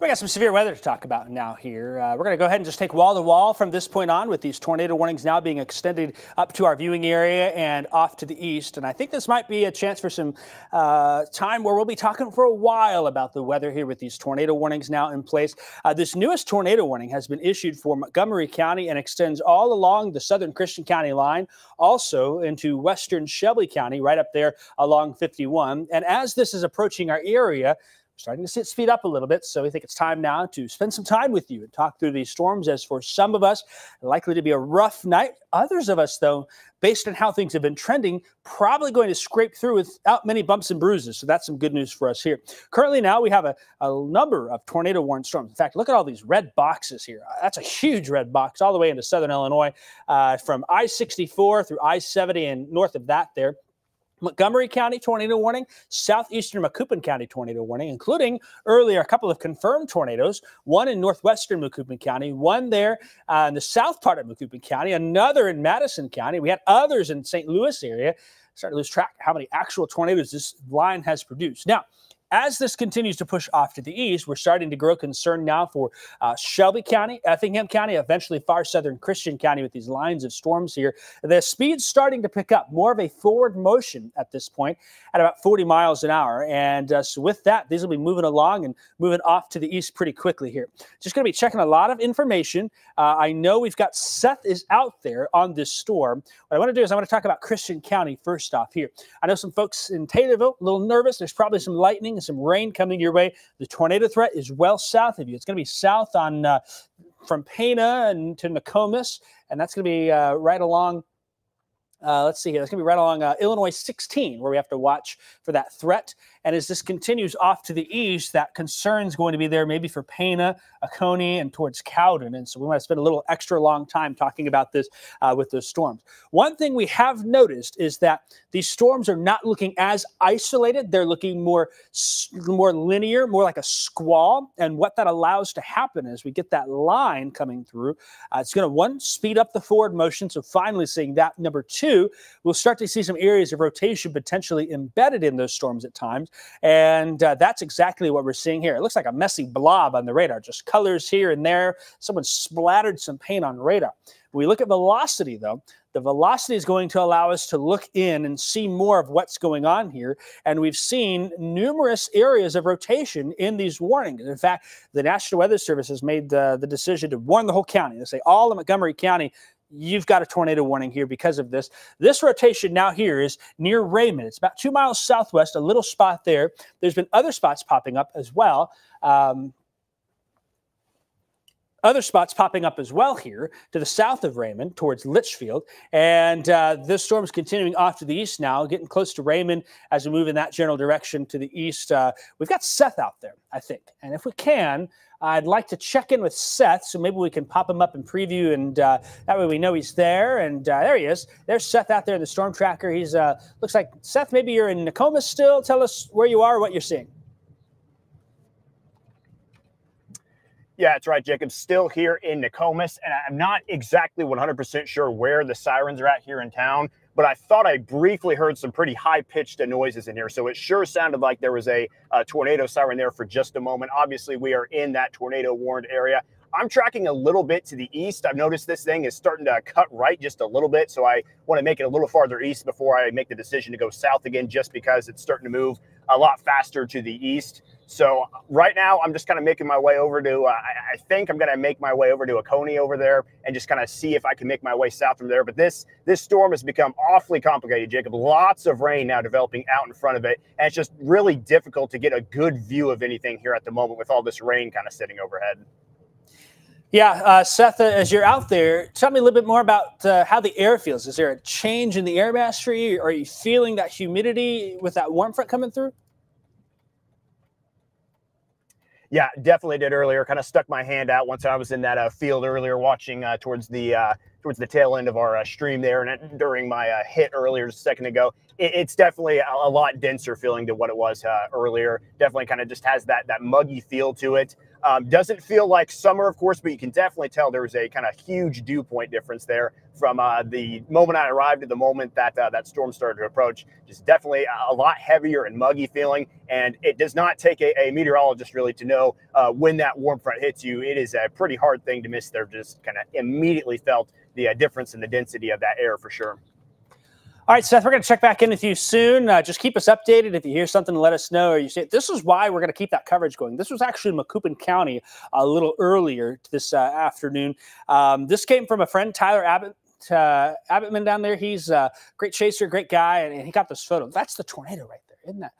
S1: We got some severe weather to talk about now here. Uh, we're going to go ahead and just take wall to wall from this point on with these tornado warnings now being extended up to our viewing area and off to the east. And I think this might be a chance for some uh, time where we'll be talking for a while about the weather here with these tornado warnings now in place. Uh, this newest tornado warning has been issued for Montgomery County and extends all along the southern Christian County line, also into western Shelby County, right up there along 51. And as this is approaching our area, starting to see it speed up a little bit. So we think it's time now to spend some time with you and talk through these storms. As for some of us, likely to be a rough night. Others of us, though, based on how things have been trending, probably going to scrape through without many bumps and bruises. So that's some good news for us here. Currently, now we have a, a number of tornado warned storms. In fact, look at all these red boxes here. That's a huge red box all the way into southern Illinois uh, from I 64 through I 70 and north of that there. Montgomery County tornado warning, southeastern Macoupin County tornado warning, including earlier a couple of confirmed tornadoes, one in northwestern Macoupin County, one there uh, in the south part of Macoupin County, another in Madison County. We had others in St. Louis area. Starting to lose track how many actual tornadoes this line has produced. Now, as this continues to push off to the east, we're starting to grow concern now for uh, Shelby County, Effingham County, eventually far southern Christian County with these lines of storms here. The speed's starting to pick up, more of a forward motion at this point at about 40 miles an hour. And uh, so with that, these will be moving along and moving off to the east pretty quickly here. Just going to be checking a lot of information. Uh, I know we've got Seth is out there on this storm. What I want to do is I want to talk about Christian County first off here. I know some folks in Taylorville a little nervous. There's probably some lightning and some rain coming your way. The tornado threat is well south of you. It's going to be south on uh, from Pana and to Nokomis, and that's going to be uh, right along uh, let's see here. That's going to be right along uh, Illinois 16, where we have to watch for that threat. And as this continues off to the east, that concern is going to be there maybe for Pana, Oconee, and towards Cowden. And so we want to spend a little extra long time talking about this uh, with those storms. One thing we have noticed is that these storms are not looking as isolated. They're looking more, more linear, more like a squall. And what that allows to happen is we get that line coming through. Uh, it's going to, one, speed up the forward motion. So finally seeing that. Number two, we'll start to see some areas of rotation potentially embedded in those storms at times. And uh, that's exactly what we're seeing here. It looks like a messy blob on the radar, just colors here and there. Someone splattered some paint on radar. When we look at velocity, though, the velocity is going to allow us to look in and see more of what's going on here. And we've seen numerous areas of rotation in these warnings. In fact, the National Weather Service has made the, the decision to warn the whole county. They say all of Montgomery County you've got a tornado warning here because of this. This rotation now here is near Raymond. It's about two miles southwest, a little spot there. There's been other spots popping up as well. Um, other spots popping up as well here to the south of Raymond towards Litchfield. And uh, this storm is continuing off to the east now, getting close to Raymond as we move in that general direction to the east. Uh, we've got Seth out there, I think. And if we can, I'd like to check in with Seth, so maybe we can pop him up in preview, and uh, that way we know he's there. And uh, there he is. There's Seth out there in the storm tracker. He's uh, looks like Seth. Maybe you're in Nokomis still. Tell us where you are, what you're seeing.
S2: Yeah, that's right, Jacob. Still here in Nokomis, and I'm not exactly 100% sure where the sirens are at here in town but I thought I briefly heard some pretty high pitched noises in here. So it sure sounded like there was a, a, tornado siren there for just a moment. Obviously, we are in that tornado warned area. I'm tracking a little bit to the east. I've noticed this thing is starting to cut right just a little bit. So I want to make it a little farther east before I make the decision to go south again, just because it's starting to move a lot faster to the east. So right now, I'm just kind of making my way over to. Uh, I, think I'm going to make my way over to Oconee over there and just kind of see if I can make my way south from there. But this this storm has become awfully complicated, Jacob. Lots of rain now developing out in front of it, and it's just really difficult to get a good view of anything here at the moment with all this rain kind of sitting overhead.
S1: Yeah, uh, Seth, as you're out there, tell me a little bit more about uh, how the air feels. Is there a change in the air you? Are you feeling that humidity with that warm front coming through?
S2: Yeah, definitely did earlier. Kind of stuck my hand out once I was in that uh, field earlier, watching uh, towards the uh, towards the tail end of our uh, stream there, and during my uh, hit earlier just a second ago. It, it's definitely a, a, lot denser feeling to what it was uh, earlier. Definitely kind of just has that that muggy feel to it. Um, doesn't feel like summer, of course, but you can definitely tell there was a kind of huge dew point difference there from uh, the moment I arrived to the moment that uh, that storm started to approach. Just definitely a lot heavier and muggy feeling, and it does not take a, a meteorologist really to know uh, when that warm front hits you. It is a pretty hard thing to miss. They're just kind of immediately felt the uh, difference in the density of that air for sure.
S1: All right, Seth, we're going to check back in with you soon. Uh, just keep us updated. If you hear something, let us know. Or you say this is why we're going to keep that coverage going. This was actually in Macoupin County a little earlier this uh, afternoon. Um, this came from a friend, Tyler Abbott. Uh, Abbottman down there, he's a great chaser, great guy, and, he got this photo. That's the tornado right there, isn't that?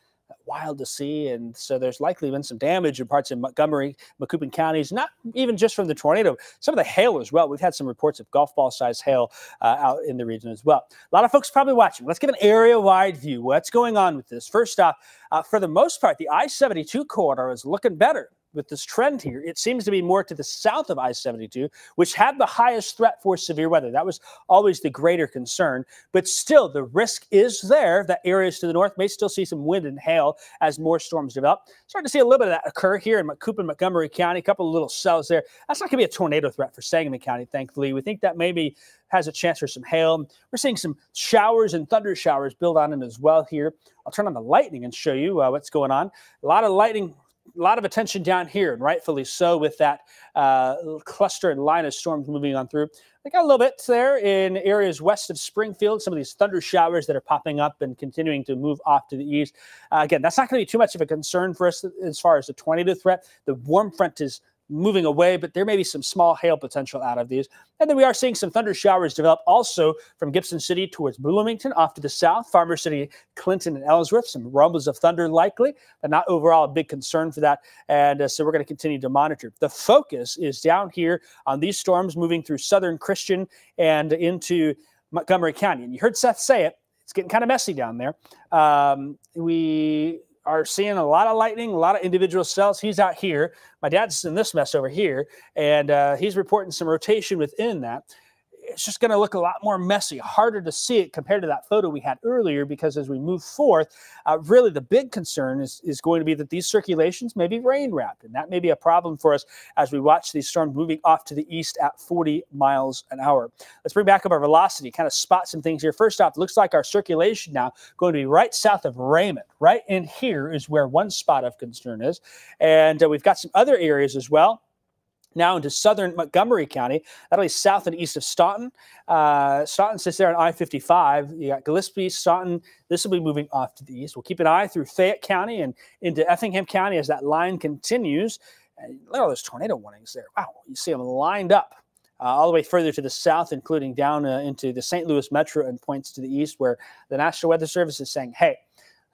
S1: wild to see. And so there's likely been some damage in parts of Montgomery, Macoupin counties, not even just from the tornado, some of the hail as well. We've had some reports of golf ball size hail uh, out in the region as well. A lot of folks probably watching. Let's give an area wide view. What's going on with this? First off, uh, for the most part, the I 72 corridor is looking better with this trend here, it seems to be more to the south of I 72, which had the highest threat for severe weather. That was always the greater concern. But still, the risk is there that areas to the north may still see some wind and hail as more storms develop. Starting to see a little bit of that occur here in Macoupin, Montgomery County, a couple of little cells there. That's not going to be a tornado threat for Sangamon County, thankfully. We think that maybe has a chance for some hail. We're seeing some showers and thunder showers build on it as well here. I'll turn on the lightning and show you uh, what's going on. A lot of lightning a lot of attention down here, and rightfully so, with that uh, cluster and line of storms moving on through. I got a little bit there in areas west of Springfield, some of these thunder showers that are popping up and continuing to move off to the east. Uh, again, that's not going to be too much of a concern for us as far as the tornado threat. The warm front is moving away, but there may be some small hail potential out of these. And then we are seeing some thunder showers develop also from Gibson City towards Bloomington off to the south, Farmer City, Clinton, and Ellsworth. Some rumbles of thunder likely, but not overall a big concern for that. And uh, so we're going to continue to monitor. The focus is down here on these storms moving through southern Christian and into Montgomery County. And you heard Seth say it. It's getting kind of messy down there. Um, we are seeing a lot of lightning, a lot of individual cells. He's out here. My dad's in this mess over here, and uh, he's reporting some rotation within that it's just going to look a lot more messy, harder to see it compared to that photo we had earlier. Because as we move forth, uh, really the big concern is, is going to be that these circulations may be rain wrapped. And that may be a problem for us as we watch these storms moving off to the east at 40 miles an hour. Let's bring back up our velocity, kind of spot some things here. First off, looks like our circulation now going to be right south of Raymond. Right in here is where one spot of concern is. And uh, we've got some other areas as well now into southern Montgomery County. That'll be south and east of Staunton. Uh, Staunton sits there on I 55. You got Gillespie, Staunton. This will be moving off to the east. We'll keep an eye through Fayette County and into Effingham County as that line continues. And look at all those tornado warnings there. Wow, you see them lined up. Uh, all the way further to the south, including down uh, into the St. Louis metro and points to the east, where the National Weather Service is saying, hey,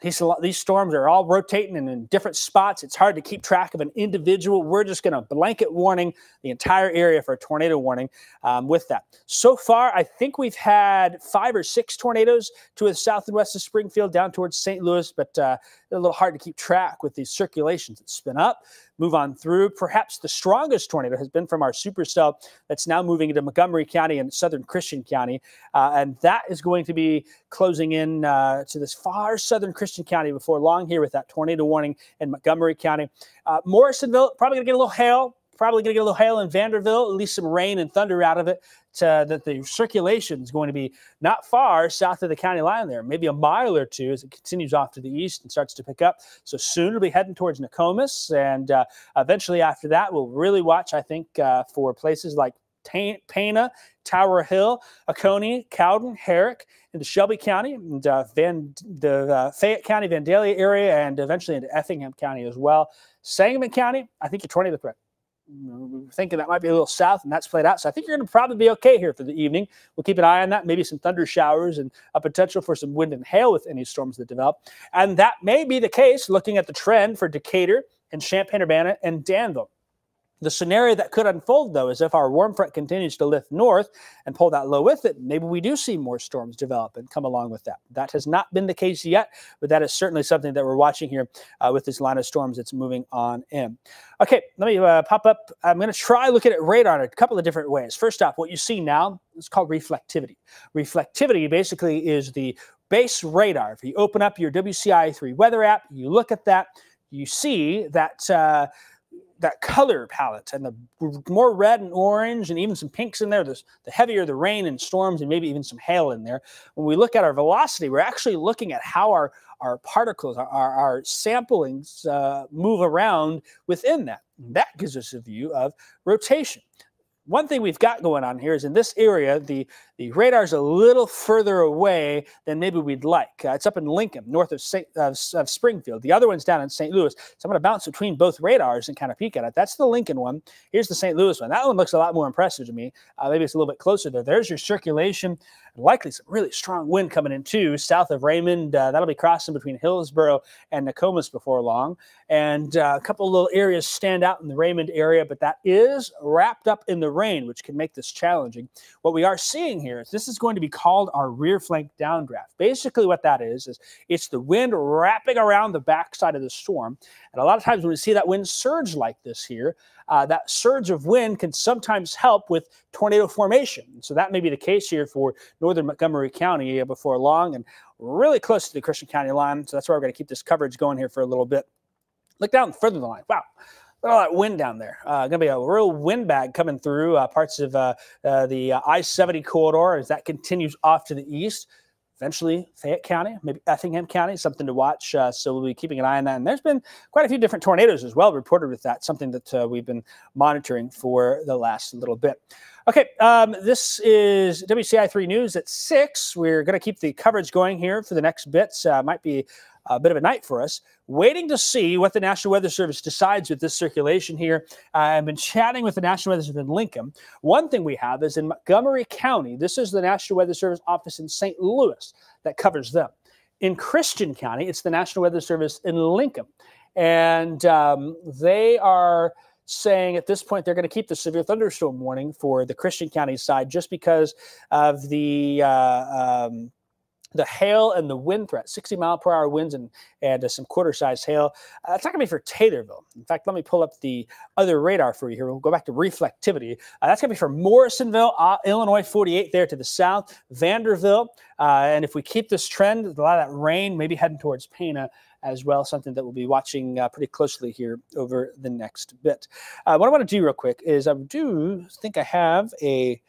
S1: these, these storms are all rotating and in different spots. It's hard to keep track of an individual. We're just going to blanket warning the entire area for a tornado warning um, with that. So far, I think we've had five or six tornadoes to the south and west of Springfield down towards St. Louis, but uh, a little hard to keep track with these circulations that spin up, move on through. Perhaps the strongest tornado has been from our supercell that's now moving into Montgomery County and southern Christian County. Uh, and that is going to be closing in uh, to this far southern Christian County before long here with that tornado warning in Montgomery County. Uh, Morrisonville, probably going to get a little hail probably going to get a little hail in Vanderbilt, at least some rain and thunder out of it. To, that the circulation is going to be not far south of the county line there, maybe a mile or two as it continues off to the east and starts to pick up. So soon it'll be heading towards Nokomis. And uh, eventually after that, we'll really watch, I think, uh, for places like Pana, Tower Hill, Oconee, Cowden, Herrick, into Shelby County, and uh, Van, the uh, Fayette County, Vandalia area, and eventually into Effingham County as well. Sangamon County, I think you're 20 to threat we thinking that might be a little south, and that's played out. So I think you're going to probably be okay here for the evening. We'll keep an eye on that. Maybe some thunder showers and a potential for some wind and hail with any storms that develop. And that may be the case looking at the trend for Decatur and Champaign-Urbana and Danville. The scenario that could unfold, though, is if our warm front continues to lift north and pull that low with it, maybe we do see more storms develop and come along with that. That has not been the case yet, but that is certainly something that we're watching here uh, with this line of storms that's moving on in. Okay, let me uh, pop up. I'm going to try looking at radar in a couple of different ways. First off, what you see now is called reflectivity. Reflectivity basically is the base radar. If you open up your WCIA 3 weather app, you look at that, you see that. Uh, that color palette and the more red and orange and even some pinks in there, the, the heavier the rain and storms and maybe even some hail in there. When we look at our velocity, we're actually looking at how our our particles, our, our, our samplings uh, move around within that. That gives us a view of rotation one thing we've got going on here is in this area, the, the radar's a little further away than maybe we'd like. Uh, it's up in Lincoln, north of, Saint, of Springfield. The other one's down in St. Louis. So I'm going to bounce between both radars and kind of peek at it. That's the Lincoln one. Here's the St. Louis one. That one looks a lot more impressive to me. Uh, maybe it's a little bit closer there. There's your circulation likely some really strong wind coming in too, south of Raymond. Uh, that'll be crossing between Hillsboro and Nokomis before long. And uh, a couple little areas stand out in the Raymond area, but that is wrapped up in the rain, which can make this challenging. What we are seeing here is this is going to be called our rear flank downdraft. Basically, what that is, is it's the wind wrapping around the backside of the storm. And a lot of times when we see that wind surge like this here, uh, that surge of wind can sometimes help with tornado formation. So that may be the case here for northern Montgomery County before long and really close to the Christian County line. So that's why we're going to keep this coverage going here for a little bit. Look down further the line. Wow. At all that wind down there. Uh, going to be a real wind bag coming through uh, parts of uh, uh the uh, I 70 corridor as that continues off to the east eventually Fayette County, maybe Effingham County, something to watch. Uh, so we'll be keeping an eye on that. And there's been quite a few different tornadoes as well reported with that, something that we've been monitoring for the last little bit. Okay, um, this is WCIA 3 News at 6. We're going to keep the coverage going here for the next bits. Might be a bit of a night for us. Waiting to see what the National Weather Service decides with this circulation here. I've been chatting with the National Weather Service in Lincoln. One thing we have is in Montgomery County, this is the National Weather Service office in St. Louis that covers them. In Christian County, it's the National Weather Service in Lincoln. And um, they are saying at this point they're going to keep the severe thunderstorm warning for the Christian County side just because of the uh, um, the hail and the wind threat 60 mile per hour winds and, and uh, some quarter size hail. Uh, it's not going to be for Taylorville. In fact, let me pull up the other radar for you here. We'll go back to reflectivity. Uh, that's going to be for Morrisonville, uh, Illinois 48 there to the south, Vanderville. Uh, and if we keep this trend, a lot of that rain maybe heading towards Pana as well, something that we'll be watching uh, pretty closely here over the next bit. what I want to do real quick is I do think I have a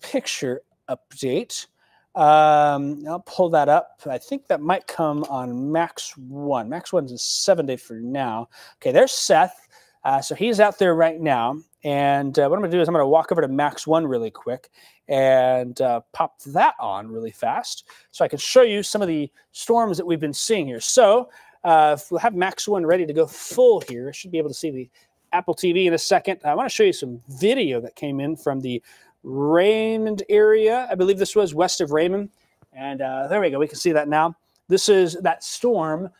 S1: picture update. Um, I'll pull that up. I think that might come on Max One. Max One's a seven day for now. Okay, there's Seth. Uh, so he's out there right now. And uh, what I'm going to do is I'm going to walk over to Max One really quick and uh, pop that on really fast so I can show you some of the storms that we've been seeing here. So uh, we'll have Max One ready to go full here. I should be able to see the Apple TV in a second. I want to show you some video that came in from the Raymond area. I believe this was west of Raymond. And uh, there we go. We can see that now. This is that storm.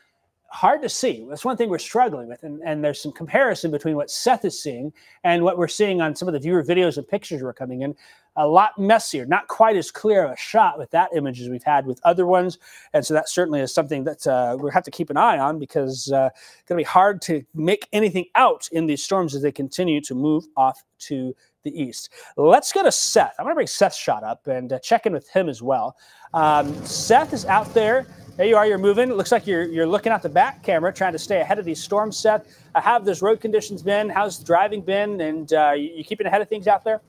S1: Hard to see. That's one thing we're struggling with. And, and there's some comparison between what Seth is seeing and what we're seeing on some of the viewer videos and pictures we're coming in. A lot messier, not quite as clear a shot with that image as we've had with other ones. And so that certainly is something that uh, we have to keep an eye on because uh, it's going to be hard to make anything out in these storms as they continue to move off to the East. Let's go to Seth. I'm going to bring Seth's shot up and uh, check in with him as well. Um, Seth is out there. There you are. You're moving. It looks like you're you're looking out the back camera, trying to stay ahead of these storms. Seth, uh, how have those road conditions been? How's the driving been? And uh, you, you keeping ahead of things out there?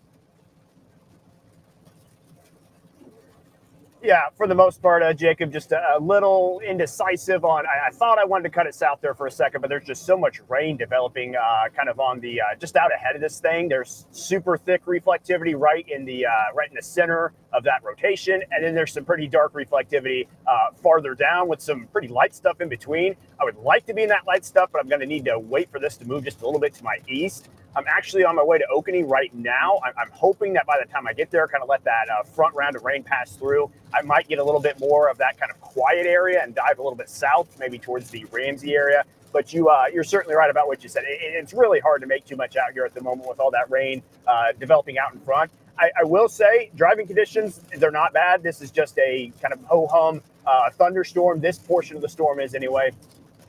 S2: Yeah, for the most part, uh, Jacob, just a, a, little indecisive on. I, I, thought I wanted to cut it south there for a second, but there's just so much rain developing, uh, kind of on the uh, just out ahead of this thing. There's super thick reflectivity right in the uh, right in the center of that rotation, and then there's some pretty dark reflectivity uh, farther down with some pretty light stuff in between. I would like to be in that light stuff, but I'm going to need to wait for this to move just a little bit to my east. I'm actually on my way to Oconee right now. I'm, I'm hoping that by the time I get there, kind of let that uh, front round of rain pass through, I might get a little bit more of that kind of quiet area and dive a little bit south, maybe towards the Ramsey area. But you, uh, you're certainly right about what you said. It, it's really hard to make too much out here at the moment with all that rain uh, developing out in front. I, I, will say, driving conditions they're not bad. This is just a kind of ho hum uh, thunderstorm. This portion of the storm is anyway.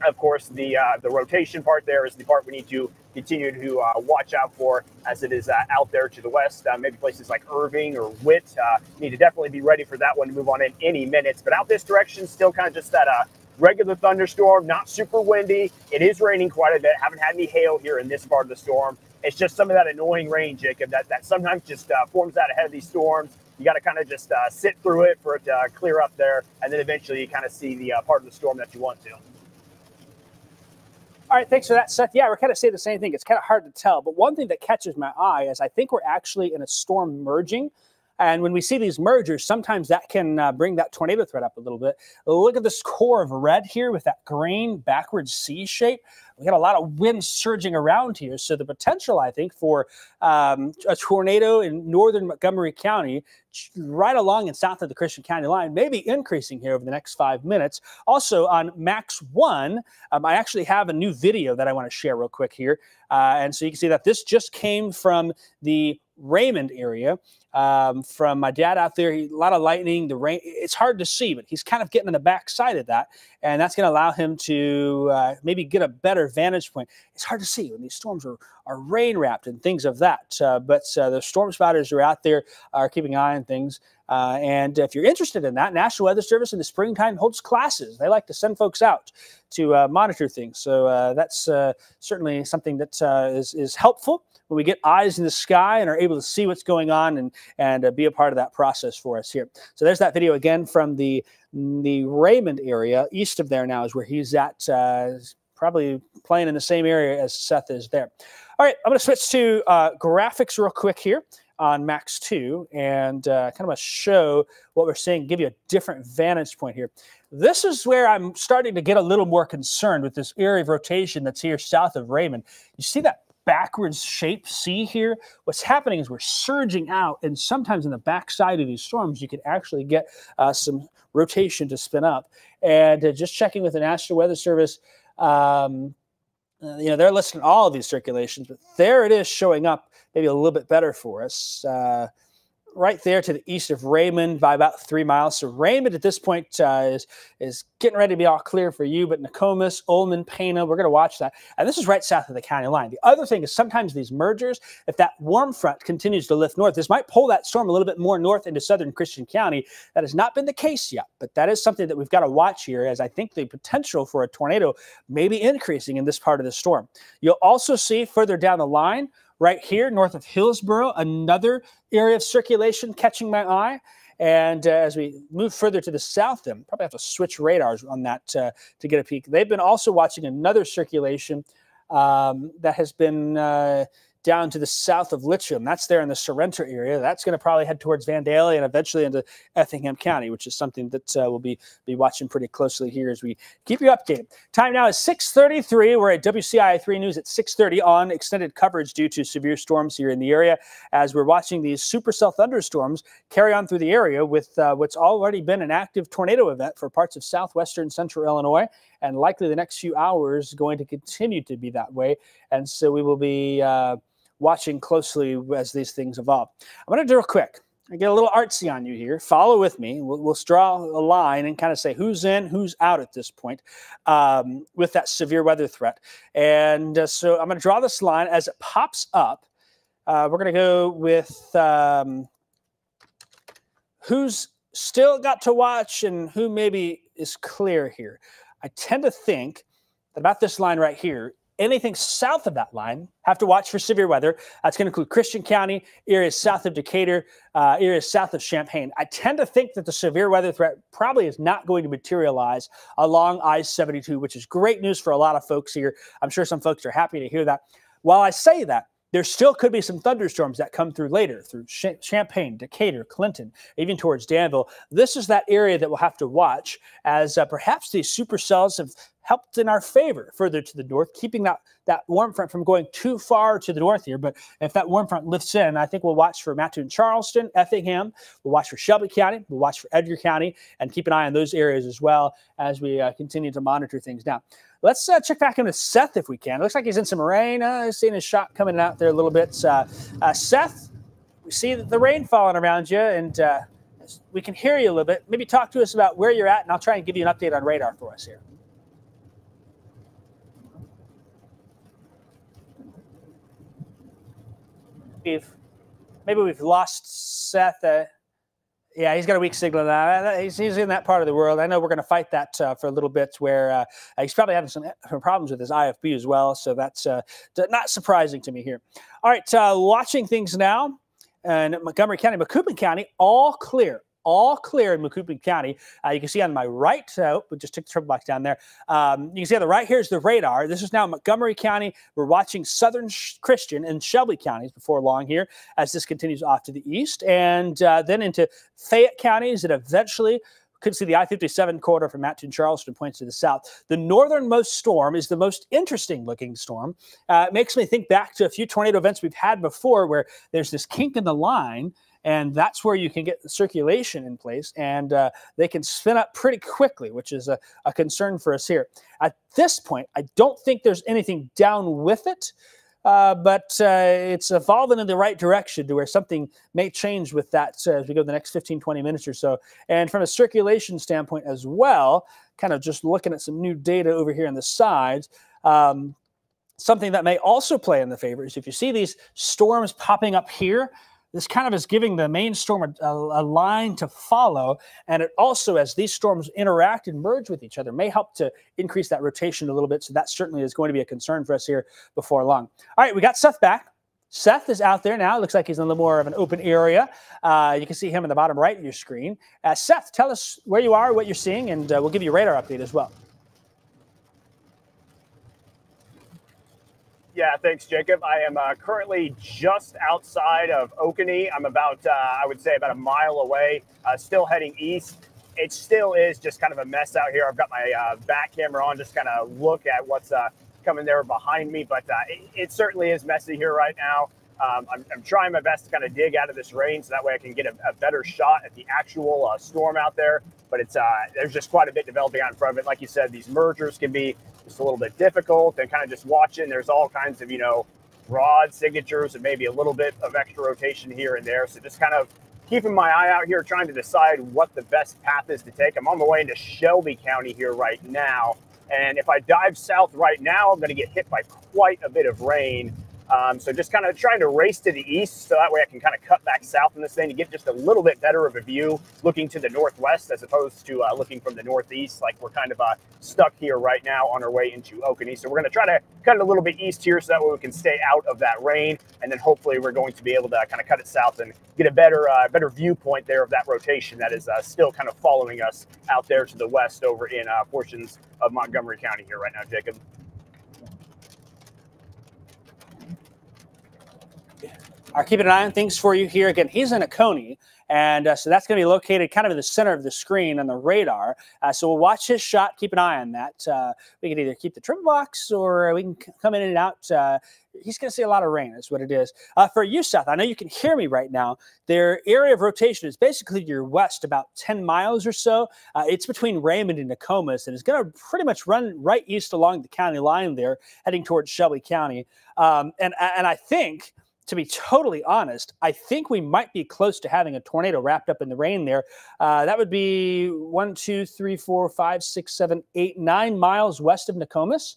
S2: Of course, the uh, the rotation part there is the part we need to continue to uh, watch out for as it is uh, out there to the west. Uh, maybe places like Irving or Witt uh, need to definitely be ready for that one to move on in any minutes. But out this direction, still kind of just that uh, regular thunderstorm, not super windy. It is raining quite a bit. Haven't had any hail here in this part of the storm. It's just some of that annoying rain, Jacob, that, that sometimes just uh, forms out ahead of these storms. You got to kind of just sit through it for it to clear up there, and then eventually you kind of see the part of the storm that you want to.
S1: All right, thanks for that, Seth. Yeah, we're kind of saying the same thing. It's kind of hard to tell, but one thing that catches my eye is I think we're actually in a storm merging. And when we see these mergers, sometimes that can uh, bring that tornado threat up a little bit. Look at this core of red here with that green backwards C shape. We got a lot of wind surging around here. So the potential, I think, for um, a tornado in northern Montgomery County, right along and south of the Christian County line, may be increasing here over the next five minutes. Also on Max 1, um, I actually have a new video that I want to share real quick here. Uh, and so you can see that this just came from the Raymond area um, from my dad out there. He, a lot of lightning, the rain. It's hard to see, but he's kind of getting on the backside of that, and that's going to allow him to uh, maybe get a better vantage point. It's hard to see when these storms are are rain wrapped and things of that. Uh, but uh, the storm spotters are out there, are keeping an eye on things. Uh, and if you're interested in that, National Weather Service in the springtime holds classes. They like to send folks out to uh, monitor things. So uh, that's uh, certainly something that is is helpful when we get eyes in the sky and are able to see what's going on and and uh, be a part of that process for us here. So there's that video again from the the Raymond area east of there now is where he's at. Uh, probably playing in the same area as Seth is there. All right, I'm going to switch to uh, graphics real quick here on Max 2 and uh, kind of a show what we're seeing, give you a different vantage point here. This is where I'm starting to get a little more concerned with this area of rotation that's here south of Raymond. You see that backwards shape C here, what's happening is we're surging out, and sometimes in the backside of these storms, you can actually get uh, some rotation to spin up. And uh, just checking with the National Weather Service, um, uh, you know, they're listing all of these circulations, but there it is showing up maybe a little bit better for us. Uh, right there to the east of Raymond by about three miles. So Raymond at this point uh, is is getting ready to be all clear for you. But Nokomis, Ohlman, Pana, we're going to watch that. And this is right south of the county line. The other thing is sometimes these mergers, if that warm front continues to lift north, this might pull that storm a little bit more north into southern Christian County. That has not been the case yet, but that is something that we've got to watch here, as I think the potential for a tornado may be increasing in this part of the storm. You'll also see further down the line right here north of Hillsboro, another area of circulation catching my eye. And uh, as we move further to the south, then probably have to switch radars on that uh, to get a peek. They've been also watching another circulation um, that has been uh, down to the south of Litchfield. That's there in the Sorrento area. That's going to probably head towards Vandalia and eventually into Effingham County, which is something that uh, we'll be be watching pretty closely here as we keep you updated. Time now is 6:33. We're at WCIA 3 News at 6:30 on extended coverage due to severe storms here in the area as we're watching these supercell thunderstorms carry on through the area with uh, what's already been an active tornado event for parts of southwestern central Illinois and likely the next few hours going to continue to be that way. And so we will be uh, watching closely as these things evolve. I'm going to do real quick. I get a little artsy on you here. Follow with me. We'll, we'll draw a line and kind of say who's in, who's out at this point um, with that severe weather threat. And uh, so I'm going to draw this line as it pops up. Uh, we're going to go with um, who's still got to watch and who maybe is clear here. I tend to think that about this line right here, anything south of that line have to watch for severe weather. That's going to include Christian County, areas south of Decatur, uh, areas south of Champaign. I tend to think that the severe weather threat probably is not going to materialize along I 72, which is great news for a lot of folks here. I'm sure some folks are happy to hear that. While I say that, there still could be some thunderstorms that come through later through Champaign, Decatur, Clinton, even towards Danville. This is that area that we'll have to watch as uh, perhaps these supercells have helped in our favor further to the north, keeping that, that warm front from going too far to the north here. But if that warm front lifts in, I think we'll watch for Mattoon Charleston, Effingham, we'll watch for Shelby County, we'll watch for Edgar County, and keep an eye on those areas as well as we uh, continue to monitor things. Now, let's uh, check back in with Seth if we can. It looks like he's in some rain. Uh, seen his shot coming out there a little bit. Uh, uh, Seth, we see the rain falling around you, and uh, we can hear you a little bit. Maybe talk to us about where you're at, and I'll try and give you an update on radar for us here. we've maybe we've lost Seth. Uh, Yeah, he's got a weak signal now. He's, he's in that part of the world. I know we're going to fight that uh, for a little bit. Where uh, he's probably having some, some, problems with his IFB as well. So that's uh, not surprising to me here. All right, uh, watching things now, and Montgomery County, Macoupin County, all clear all clear in Macoupin County. Uh, you can see on my right, uh, we just took the triple box down there. Um, you can see on the right here is the radar. This is now Montgomery County. We're watching Southern Christian and Shelby counties before long here as this continues off to the east and uh, then into Fayette counties and eventually could see the I-57 corridor from Mattoon Charleston points to the south. The northernmost storm is the most interesting looking storm. Uh, it makes me think back to a few tornado events we've had before where there's this kink in the line and that's where you can get the circulation in place and uh, they can spin up pretty quickly which is a, a, concern for us here. At this point i don't think there's anything down with it uh, but uh, it's evolving in the right direction to where something may change with that uh, as we go the next 15 20 minutes or so. And from a circulation standpoint as well kind of just looking at some new data over here on the sides um, something that may also play in the favor is if you see these storms popping up here this kind of is giving the main storm a, a, line to follow. And it also, as these storms interact and merge with each other, may help to increase that rotation a little bit. So that certainly is going to be a concern for us here before long. All right, we got Seth back. Seth is out there now. It looks like he's in a little more of an open area. Uh, you can see him in the bottom right of your screen. Uh, Seth, tell us where you are, what you're seeing, and uh, we'll give you a radar update as well.
S2: Yeah, thanks, Jacob. I am uh, currently just outside of Oconee. I'm about, uh, I would say, about a mile away, uh, still heading east. It still is just kind of a mess out here. I've got my uh, back camera on, just kind of look at what's uh, coming there behind me, but uh, it, it, certainly is messy here right now. Um, I'm, I'm, trying my best to kind of dig out of this rain so that way I can get a, a better shot at the actual storm out there. But it's there's just quite a bit developing out in front of it. Like you said, these mergers can be just a little bit difficult and kind of just watching. There's all kinds of, you know, broad signatures and maybe a little bit of extra rotation here and there. So just kind of keeping my eye out here, trying to decide what the best path is to take. I'm on my way into Shelby County here right now. And if I dive south right now, I'm going to get hit by quite a bit of rain. Um, so just kind of trying to race to the east so that way I can kind of cut back south in this thing to get just a little bit better of a view looking to the northwest as opposed to uh, looking from the northeast like we're kind of uh, stuck here right now on our way into Oconee. So we're going to try to cut it a little bit east here so that way we can stay out of that rain and then hopefully we're going to be able to kind of cut it south and get a better uh, better viewpoint there of that rotation that is uh, still kind of following us out there to the west over in uh, portions of Montgomery County here right now, Jacob.
S1: Are keeping an eye on things for you here. Again, he's in Oconee, and uh, so that's going to be located kind of in the center of the screen on the radar. Uh, so we'll watch his shot, keep an eye on that. Uh, we can either keep the triple box or we can come in and out. Uh, he's going to see a lot of rain, is what it is. Uh, for you, Seth, I know you can hear me right now. Their area of rotation is basically your west, about 10 miles or so. Uh, it's between Raymond and Nokomis, and it's going to pretty much run right east along the county line there, heading towards Shelby County. Um, and, and I think – to be totally honest, I think we might be close to having a tornado wrapped up in the rain there. Uh, that would be one, two, three, four, five, six, seven, eight, nine miles west of Nokomis,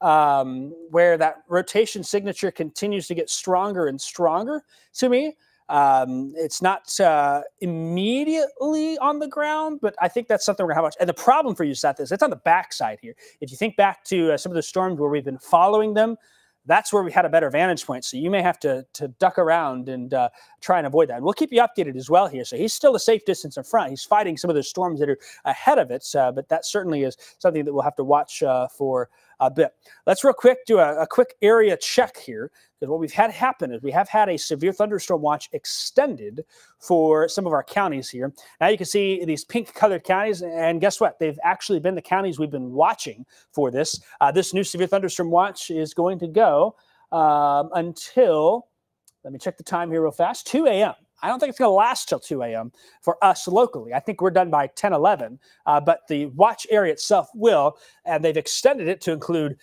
S1: um, where that rotation signature continues to get stronger and stronger to me. Um, it's not uh, immediately on the ground, but I think that's something we're going to have. And the problem for you, Seth, is it's on the backside here. If you think back to uh, some of the storms where we've been following them, that's where we had a better vantage point. So you may have to, to duck around and uh, try and avoid that. And we'll keep you updated as well here. So he's still a safe distance in front. He's fighting some of the storms that are ahead of it, uh, but that certainly is something that we'll have to watch uh, for a bit. Let's real quick do a, a quick area check here because what we've had happen is we have had a severe thunderstorm watch extended for some of our counties here. Now you can see these pink colored counties, and guess what? They've actually been the counties we've been watching for this. Uh, this new severe thunderstorm watch is going to go um, until, let me check the time here real fast, 2 a.m. I don't think it's going to last till 2 a.m. for us locally. I think we're done by 10, 11, uh, but the watch area itself will, and they've extended it to include,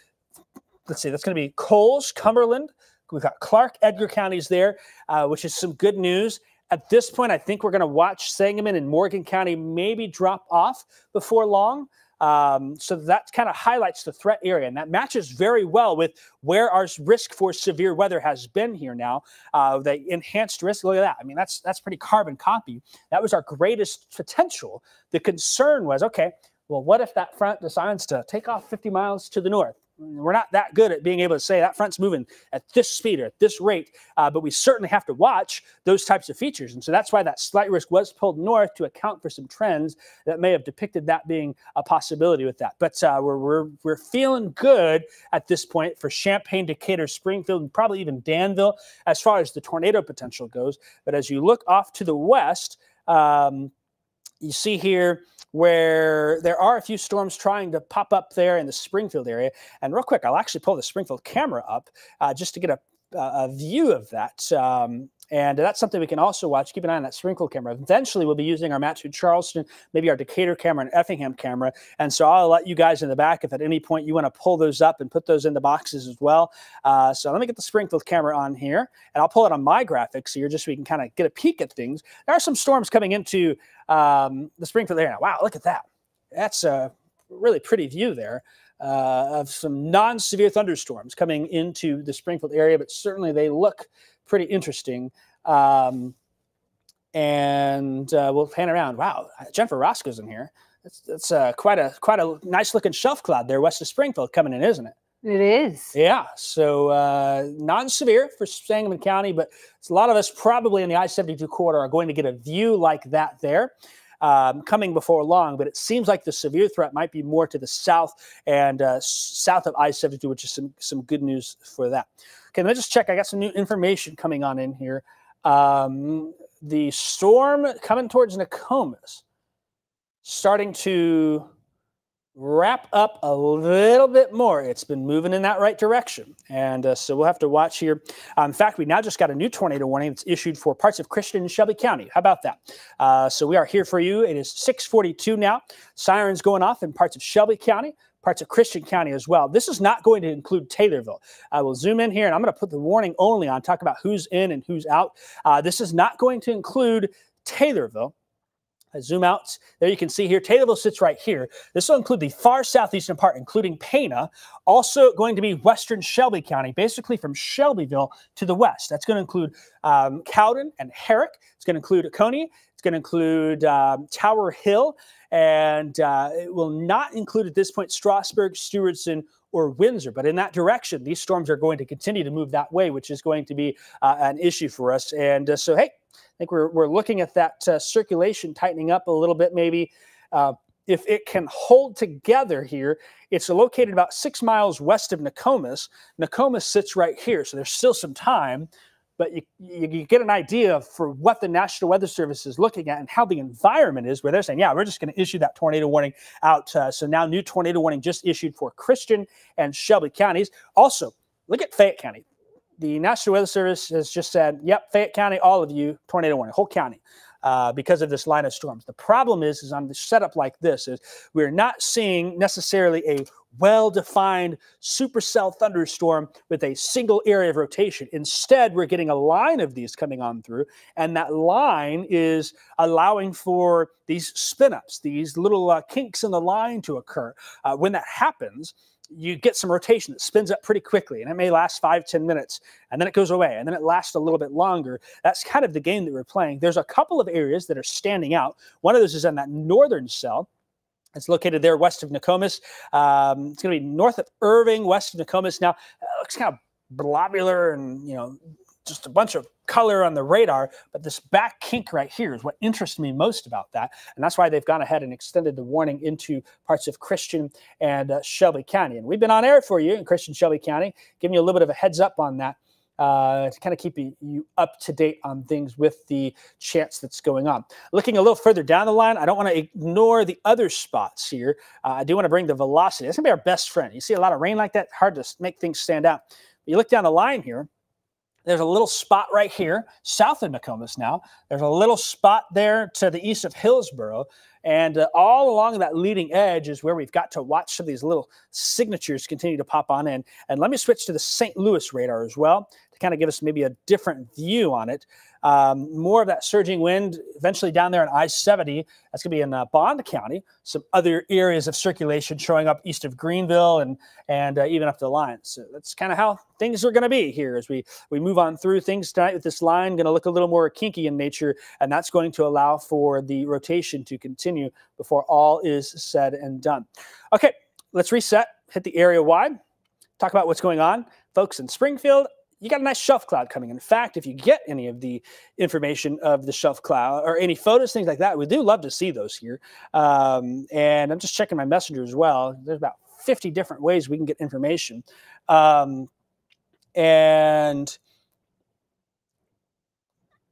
S1: let's see, that's going to be Coles, Cumberland. We've got Clark, Edgar counties there, uh, which is some good news. At this point, I think we're going to watch Sangamon and Morgan County maybe drop off before long. Um, so that kind of highlights the threat area, and that matches very well with where our risk for severe weather has been here now. Uh, the enhanced risk, look at that. I mean, that's that's pretty carbon copy. That was our greatest potential. The concern was, okay, well, what if that front decides to take off 50 miles to the north? We're not that good at being able to say that front's moving at this speed or at this rate, uh, but we certainly have to watch those types of features. And so that's why that slight risk was pulled north to account for some trends that may have depicted that being a possibility with that. But uh, we're, we're, we're feeling good at this point for Champaign, Decatur, Springfield, and probably even Danville as far as the tornado potential goes. But as you look off to the west, um, you see here where there are a few storms trying to pop up there in the Springfield area. And real quick, I'll actually pull the Springfield camera up uh, just to get a, a view of that. Um, and that's something we can also watch. Keep an eye on that sprinkle camera. Eventually, we'll be using our Mattoon Charleston, maybe our Decatur camera and Effingham camera. And so I'll let you guys in the back if at any point you want to pull those up and put those in the boxes as well. Uh, so let me get the Springfield camera on here, and I'll pull it on my graphics here just so we can kind of get a peek at things. There are some storms coming into um, the Springfield area. Wow, look at that. That's a really pretty view there. Uh, of some non-severe thunderstorms coming into the Springfield area, but certainly they look pretty interesting. Um, and uh, we'll pan around. Wow, Jennifer Roscoe's in here. That's, that's uh, quite a quite a nice looking shelf cloud there west of Springfield coming in, isn't it?
S6: It is.
S1: Yeah. So uh, non-severe for Sangamon County, but a lot of us probably in the I-72 corridor are going to get a view like that there. Um, coming before long, but it seems like the severe threat might be more to the south and uh, south of I-72, which is some some good news for that. Okay, let me just check. I got some new information coming on in here. Um, the storm coming towards Nokomis, starting to wrap up a little bit more. It's been moving in that right direction. And uh, so we'll have to watch here. Uh, in fact, we now just got a new tornado warning that's issued for parts of Christian and Shelby County. How about that? Uh, so we are here for you. It is 642 now. Sirens going off in parts of Shelby County, parts of Christian County as well. This is not going to include Taylorville. I will zoom in here and I'm going to put the warning only on, talk about who's in and who's out. Uh, this is not going to include Taylorville. I zoom out. There you can see here, Taylorville sits right here. This will include the far southeastern part, including Pana, also going to be western Shelby County, basically from Shelbyville to the west. That's going to include um, Cowden and Herrick. It's going to include Oconee. It's going to include um, Tower Hill. And uh, it will not include at this point Strasburg, Stewardson, or Windsor. But in that direction, these storms are going to continue to move that way, which is going to be uh, an issue for us. And uh, so, hey, I think we're, we're looking at that uh, circulation tightening up a little bit, maybe. Uh, if it can hold together here, it's located about six miles west of Nokomis. Nokomis sits right here, so there's still some time but you, you, get an idea for what the National Weather Service is looking at and how the environment is, where they're saying, yeah, we're just going to issue that tornado warning out. Uh, so now, new tornado warning just issued for Christian and Shelby counties. Also, look at Fayette County. The National Weather Service has just said, yep, Fayette County, all of you, tornado warning, whole county. Uh, because of this line of storms. The problem is, is on the setup like this, is we're not seeing necessarily a well-defined supercell thunderstorm with a single area of rotation. Instead, we're getting a line of these coming on through, and that line is allowing for these spin-ups, these little uh, kinks in the line to occur. Uh, when that happens, you get some rotation that spins up pretty quickly and it may last five ten minutes and then it goes away and then it lasts a little bit longer that's kind of the game that we're playing there's a couple of areas that are standing out one of those is on that northern cell it's located there west of Nokomis. Um, it's going to be north of Irving, west of Nokomis. Now, it looks kind of blobular and, you know, just a bunch of color on the radar, but this back kink right here is what interests me most about that. And that's why they've gone ahead and extended the warning into parts of Christian and uh, Shelby County. And we've been on air for you in Christian Shelby County, giving you a little bit of a heads up on that. Uh, to kind of keep you, up to date on things with the chance that's going on. Looking a little further down the line, I don't want to ignore the other spots here. Uh, I do want to bring the velocity. That's going to be our best friend. You see a lot of rain like that, hard to make things stand out. But you look down the line here, there's a little spot right here, south of Nokomis now. There's a little spot there to the east of Hillsboro. And uh, all along that leading edge is where we've got to watch some of these little signatures continue to pop on in. And let me switch to the St. Louis radar as well to kind of give us maybe a different view on it. Um, more of that surging wind eventually down there on I 70. That's going to be in uh, Bond County. Some other areas of circulation showing up east of Greenville and and uh, even up the line. So that's kind of how things are going to be here as we we move on through things tonight with this line. Going to look a little more kinky in nature, and that's going to allow for the rotation to continue before all is said and done. Okay, let's reset. Hit the area wide. Talk about what's going on, folks in Springfield you got a nice shelf cloud coming. In fact, if you get any of the information of the shelf cloud or any photos, things like that, we do love to see those here. Um, and I'm just checking my messenger as well. There's about 50 different ways we can get information. Um, and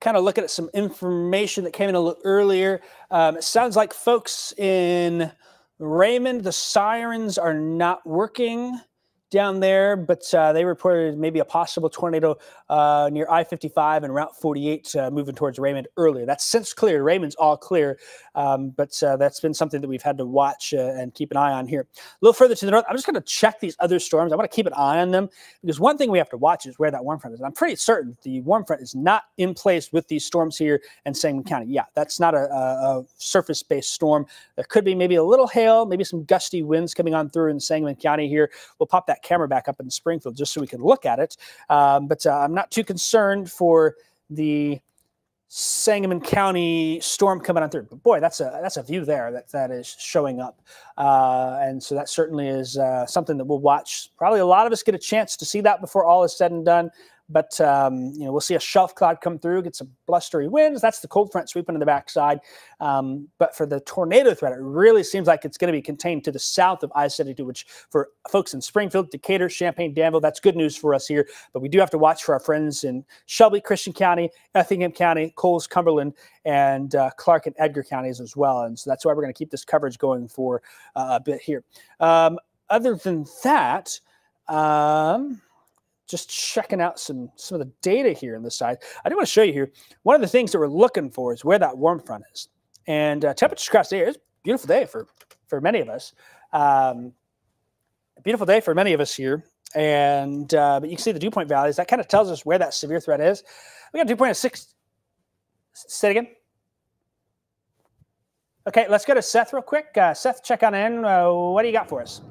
S1: kind of looking at some information that came in a little earlier. Um, it sounds like folks in Raymond, the sirens are not working down there, but uh, they reported maybe a possible tornado uh, near I 55 and Route 48 uh, moving towards Raymond earlier. That's since cleared. Raymond's all clear, um, but uh, that's been something that we've had to watch uh, and keep an eye on here. A little further to the north, I'm just going to check these other storms. I want to keep an eye on them because one thing we have to watch is where that warm front is. And I'm pretty certain the warm front is not in place with these storms here in Sangamon County. Yeah, that's not a, a, a surface based storm. There could be maybe a little hail, maybe some gusty winds coming on through in Sangamon County here. We'll pop that camera back up in Springfield just so we can look at it. Um, but uh, I'm not too concerned for the Sangamon County storm coming on through. But boy, that's a that's a view there that that is showing up, uh, and so that certainly is uh, something that we'll watch. Probably a lot of us get a chance to see that before all is said and done. But um, you know, we'll see a shelf cloud come through, get some blustery winds. That's the cold front sweeping in the backside. Um, but for the tornado threat, it really seems like it's going to be contained to the south of I-72, which for folks in Springfield, Decatur, Champaign, Danville, that's good news for us here. But we do have to watch for our friends in Shelby, Christian County, Effingham County, Coles, Cumberland, and uh, Clark and Edgar counties as well. And so that's why we're going to keep this coverage going for uh, a bit here. Um, other than that. Um, just checking out some some of the data here on the side. I do want to show you here. One of the things that we're looking for is where that warm front is. And uh, temperatures across the air is beautiful day for for many of us. Um, beautiful day for many of us here. And uh, but you can see the dew point values. That kind of tells us where that severe threat is. We got dew point of six. Say it again. Okay, let's go to Seth real quick. Uh, Seth, check on in. Uh, what do you got for us?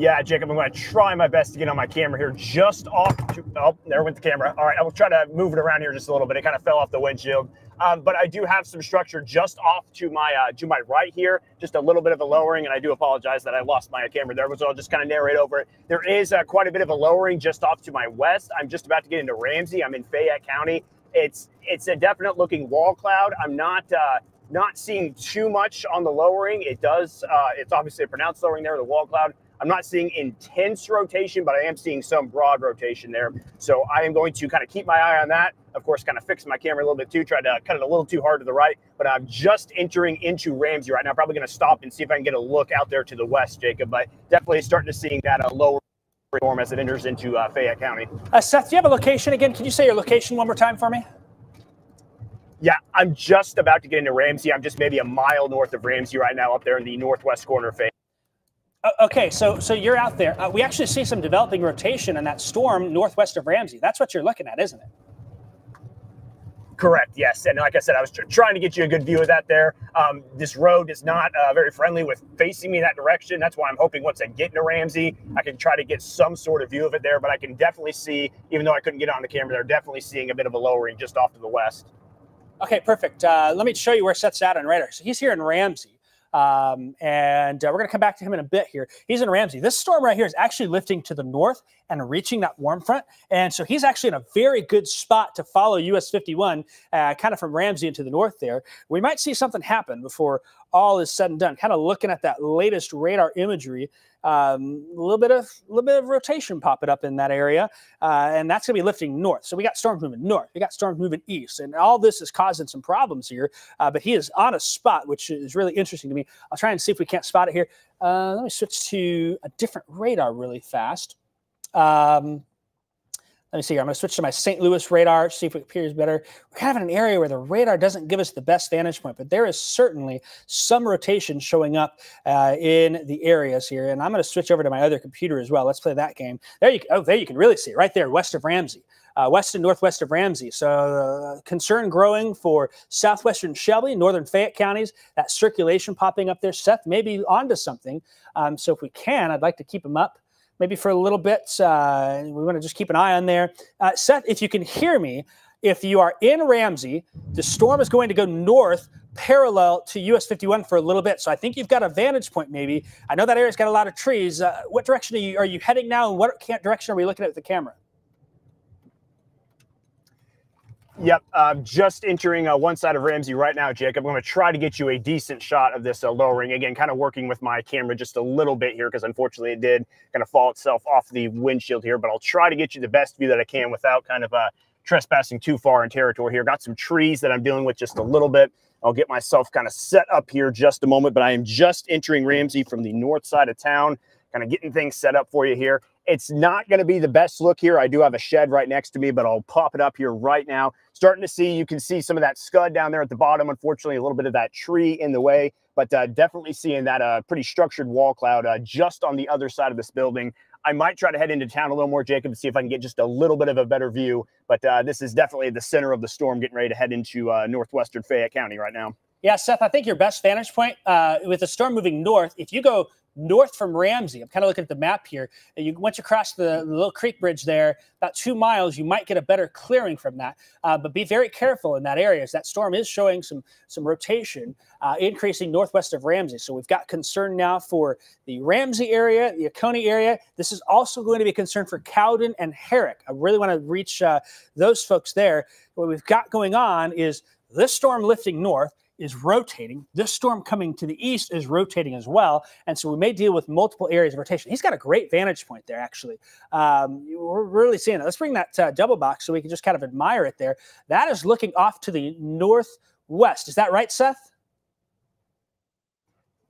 S2: Yeah, Jacob, I'm going to try my best to get on my camera here just off. To, oh, there went the camera. All right, I will try to move it around here just a little bit. It kind of fell off the windshield. Um, but I do have some structure just off to my uh, to my right here, just a little bit of a lowering, and I do apologize that I lost my camera there, so I'll just kind of narrate over it. There is uh, quite a bit of a lowering just off to my west. I'm just about to get into Ramsey. I'm in Fayette County. It's it's a definite looking wall cloud. I'm not uh, not seeing too much on the lowering. It does. Uh, it's obviously a pronounced lowering there, the wall cloud. I'm not seeing intense rotation, but I am seeing some broad rotation there. So I am going to kind of keep my eye on that. Of course, kind of fix my camera a little bit too, try to cut it a little too hard to the right. But I'm just entering into Ramsey right now. Probably going to stop and see if I can get a look out there to the west, Jacob. But definitely starting to see that uh, lower form as it enters into uh, Fayette County.
S1: Uh, Seth, do you have a location again? Can you say your location one more time for me?
S2: Yeah, I'm just about to get into Ramsey. I'm just maybe a mile north of Ramsey right now, up there in the northwest corner of Fayette.
S1: Okay, so so you're out there. Uh, we actually see some developing rotation in that storm northwest of Ramsey. That's what you're looking at, isn't it?
S2: Correct. Yes, and like I said, I was tr- trying to get you a good view of that. There, um, this road is not uh, very friendly with facing me in that direction. That's why I'm hoping once I get into Ramsey, I can try to get some sort of view of it there. But I can definitely see, even though I couldn't get on the camera, they're definitely seeing a bit of a lowering just off to the west.
S1: Okay, perfect. Uh, let me show you where Seth's at on radar. So he's here in Ramsey. Um, and uh, we're going to come back to him in a bit here. He's in Ramsey. This storm right here is actually lifting to the north and reaching that warm front. And so he's actually in a very good spot to follow US 51, uh, kind of from Ramsey into the north there. We might see something happen before all is said and done. Kind of looking at that latest radar imagery, um, a little bit of a little bit of rotation popping up in that area, uh, and that's going to be lifting north. So we got storms moving north, we got storms moving east, and all this is causing some problems here. Uh, but he is on a spot, which is really interesting to me. I'll try and see if we can't spot it here. Uh, let me switch to a different radar really fast. Um, let me see here. I'm going to switch to my St. Louis radar, see if it appears better. We're kind of in an area where the radar doesn't give us the best vantage point, but there is certainly some rotation showing up uh, in the areas here. And I'm going to switch over to my other computer as well. Let's play that game. There you oh, there you can really see it right there, west of Ramsey. Uh, west and northwest of Ramsey. So uh, concern growing for southwestern Shelby, northern Fayette counties. That circulation popping up there. Seth may be onto something. Um, so if we can, I'd like to keep him up maybe for a little bit. Uh, we want to just keep an eye on there. Uh, Seth, if you can hear me, if you are in Ramsey, the storm is going to go north parallel to US 51 for a little bit. So I think you've got a vantage point maybe. I know that area's got a lot of trees. Uh, what direction are you, are you heading now and what direction are we looking at with the camera?
S2: Yep, uh, just entering uh, one side of Ramsey right now, Jacob. I'm going to try to get you a decent shot of this uh, lowering. Again, kind of working with my camera just a little bit here because unfortunately it did kind of fall itself off the windshield here. But I'll try to get you the best view that I can without kind of uh, trespassing too far in territory here. Got some trees that I'm dealing with just a little bit. I'll get myself kind of set up here just a moment, but I am just entering Ramsey from the north side of town, kind of getting things set up for you here. It's not going to be the best look here. I do have a shed right next to me, but I'll pop it up here right now. Starting to see, you can see some of that scud down there at the bottom. Unfortunately, a little bit of that tree in the way, but uh, definitely seeing that uh, pretty structured wall cloud uh, just on the other side of this building. I might try to head into town a little more, Jacob, to see if I can get just a little bit of a better view. But uh, this is definitely the center of the storm, getting ready to head into uh, northwestern Fayette County right now.
S1: Yeah, Seth, I think your best vantage point uh, with the storm moving north, if you go north from Ramsey. I'm kind of looking at the map here. You once you cross the, the, little creek bridge there, about two miles, you might get a better clearing from that. Uh, but be very careful in that area, as that storm is showing some some rotation, uh, increasing northwest of Ramsey. So we've got concern now for the Ramsey area, the Oconee area. This is also going to be a concern for Cowden and Herrick. I really want to reach uh, those folks there. What we've got going on is this storm lifting north is rotating. This storm coming to the east is rotating as well. And so we may deal with multiple areas of rotation. He's got a great vantage point there, actually. Um, we're really seeing it. Let's bring that uh, double box so we can just kind of admire it there. That is looking off to the northwest. Is that right, Seth?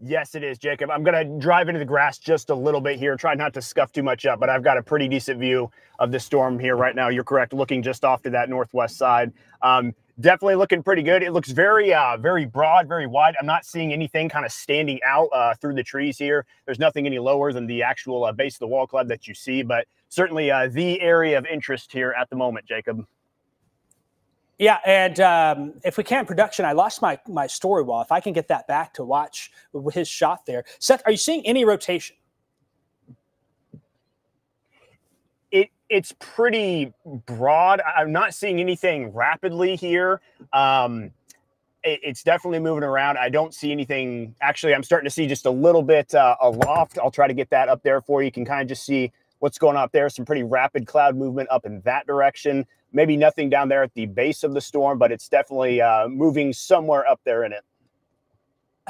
S2: Yes, it is, Jacob. I'm going to drive into the grass just a little bit here, try not to scuff too much up, but I've got a pretty decent view of the storm here right now. You're correct, looking just off to that northwest side. Um, definitely looking pretty good. It looks very, uh, very broad, very wide. I'm not seeing anything kind of standing out uh, through the trees here. There's nothing any lower than the actual uh, base of the wall cloud that you see, but certainly uh, the area of interest here at the moment, Jacob.
S1: Yeah, and um, if we can, production, I lost my my story wall. If I can get that back to watch his shot there, Seth, are you seeing any rotation?
S2: It's pretty broad. I'm not seeing anything rapidly here. Um, it, it's definitely moving around. I don't see anything. Actually, I'm starting to see just a little bit uh, aloft. I'll try to get that up there for you. You can kind of just see what's going on up there. Some pretty rapid cloud movement up in that direction. Maybe nothing down there at the base of the storm, but it's definitely uh, moving somewhere up there in it.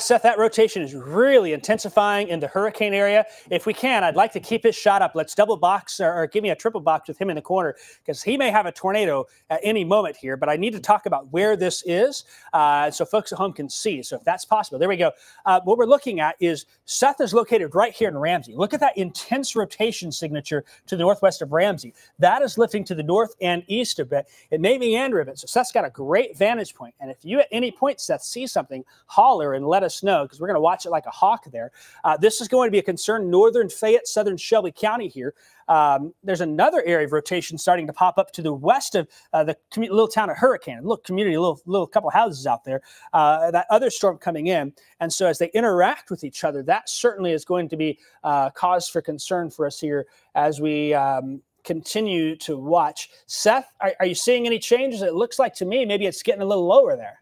S1: Seth, that rotation is really intensifying in the Hurricane area. If we can, I'd like to keep his shot up. Let's double box or, or give me a triple box with him in the corner because he may have a tornado at any moment here. But I need to talk about where this is uh, so folks at home can see. So if that's possible, there we go. Uh, what we're looking at is Seth is located right here in Ramsey. Look at that intense rotation signature to the northwest of Ramsey. That is lifting to the north and east a bit. It may meander a bit. So Seth's got a great vantage point. And if you at any point, Seth, see something, holler and let us us know because we're going to watch it like a hawk there. Uh, this is going to be a concern. Northern Fayette, Southern Shelby County here. Um, there's another area of rotation starting to pop up to the west of uh, the commu- little town of Hurricane. Look, community, little little couple houses out there. Uh, that other storm coming in, and so as they interact with each other, that certainly is going to be uh, cause for concern for us here as we. Um, continue to watch. Seth, are, are you seeing any changes? It looks like to me maybe it's getting a little lower there.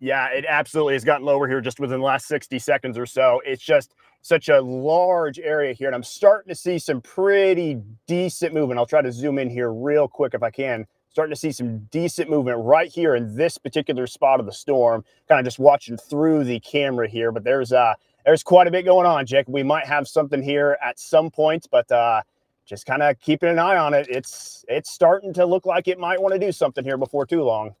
S2: Yeah, it absolutely has gotten lower here just within the last 60 seconds or so. It's just such a large area here. And I'm starting to see some pretty decent movement. I'll try to zoom in here real quick if I can. Starting to see some decent movement right here in this particular spot of the storm. Kind of just watching through the camera here. But there's uh there's quite a bit going on, Jake. We might have something here at some point, but uh just kind of keeping an eye on it. It's it's starting to look like it might want to do something here before too long.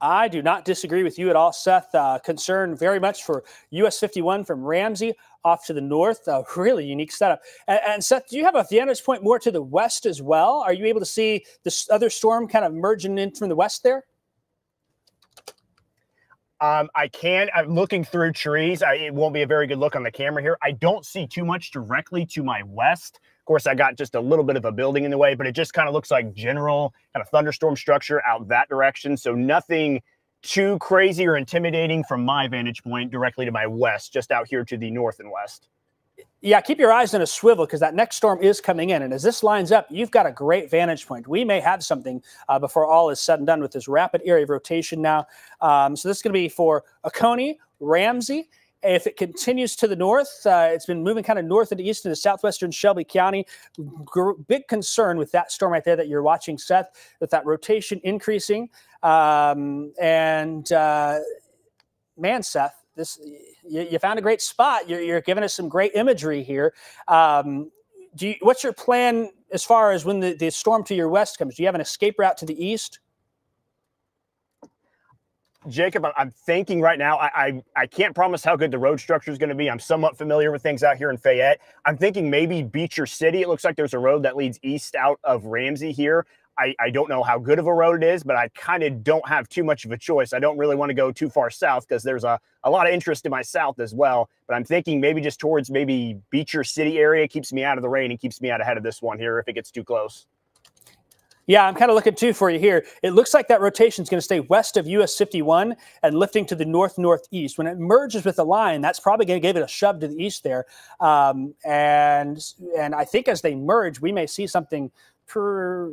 S1: I do not disagree with you at all, Seth. Uh, concern very much for US 51 from Ramsey off to the north. A really unique setup. And, and, Seth, do you have a vantage point more to the west as well? Are you able to see this other storm kind of merging in from the west there?
S2: Um, I can. I'm looking through trees. I, it won't be a very good look on the camera here. I don't see too much directly to my west. Course, I got just a little bit of a building in the way, but it just kind of looks like general kind of thunderstorm structure out that direction. So nothing too crazy or intimidating from my vantage point directly to my west, just out here to the north and west
S1: yeah, keep your eyes in a swivel because that next storm is coming in. And as this lines up, you've got a great vantage point. We may have something uh, before all is said and done with this rapid area of rotation now. Um, so this is going to be for Oconee, Ramsey. If it continues to the north, uh, it's been moving kind of north and east into southwestern Shelby County. Big concern with that storm right there that you're watching, Seth, with that rotation increasing. Um, and uh, man, Seth, this you, you, found a great spot. You're, you're, giving us some great imagery here. Um, you, what's your plan as far as when the, the storm to your west comes? Do you have an escape route to the east?
S2: Jacob, I'm thinking right now. I, I, I can't promise how good the road structure is going to be. I'm somewhat familiar with things out here in Fayette. I'm thinking maybe Beecher City. It looks like there's a road that leads east out of Ramsey here. I, I don't know how good of a road it is, but I kind of don't have too much of a choice. I don't really want to go too far south because there's a, a lot of interest in my south as well. But I'm thinking maybe just towards maybe Beecher City area keeps me out of the rain and keeps me out ahead of this one here if it gets too close.
S1: Yeah, I'm kind of looking too for you here. It looks like that rotation is going to stay west of US 51 and lifting to the north northeast. When it merges with the line, that's probably going to give it a shove to the east there. Um, and and I think as they merge, we may see something per,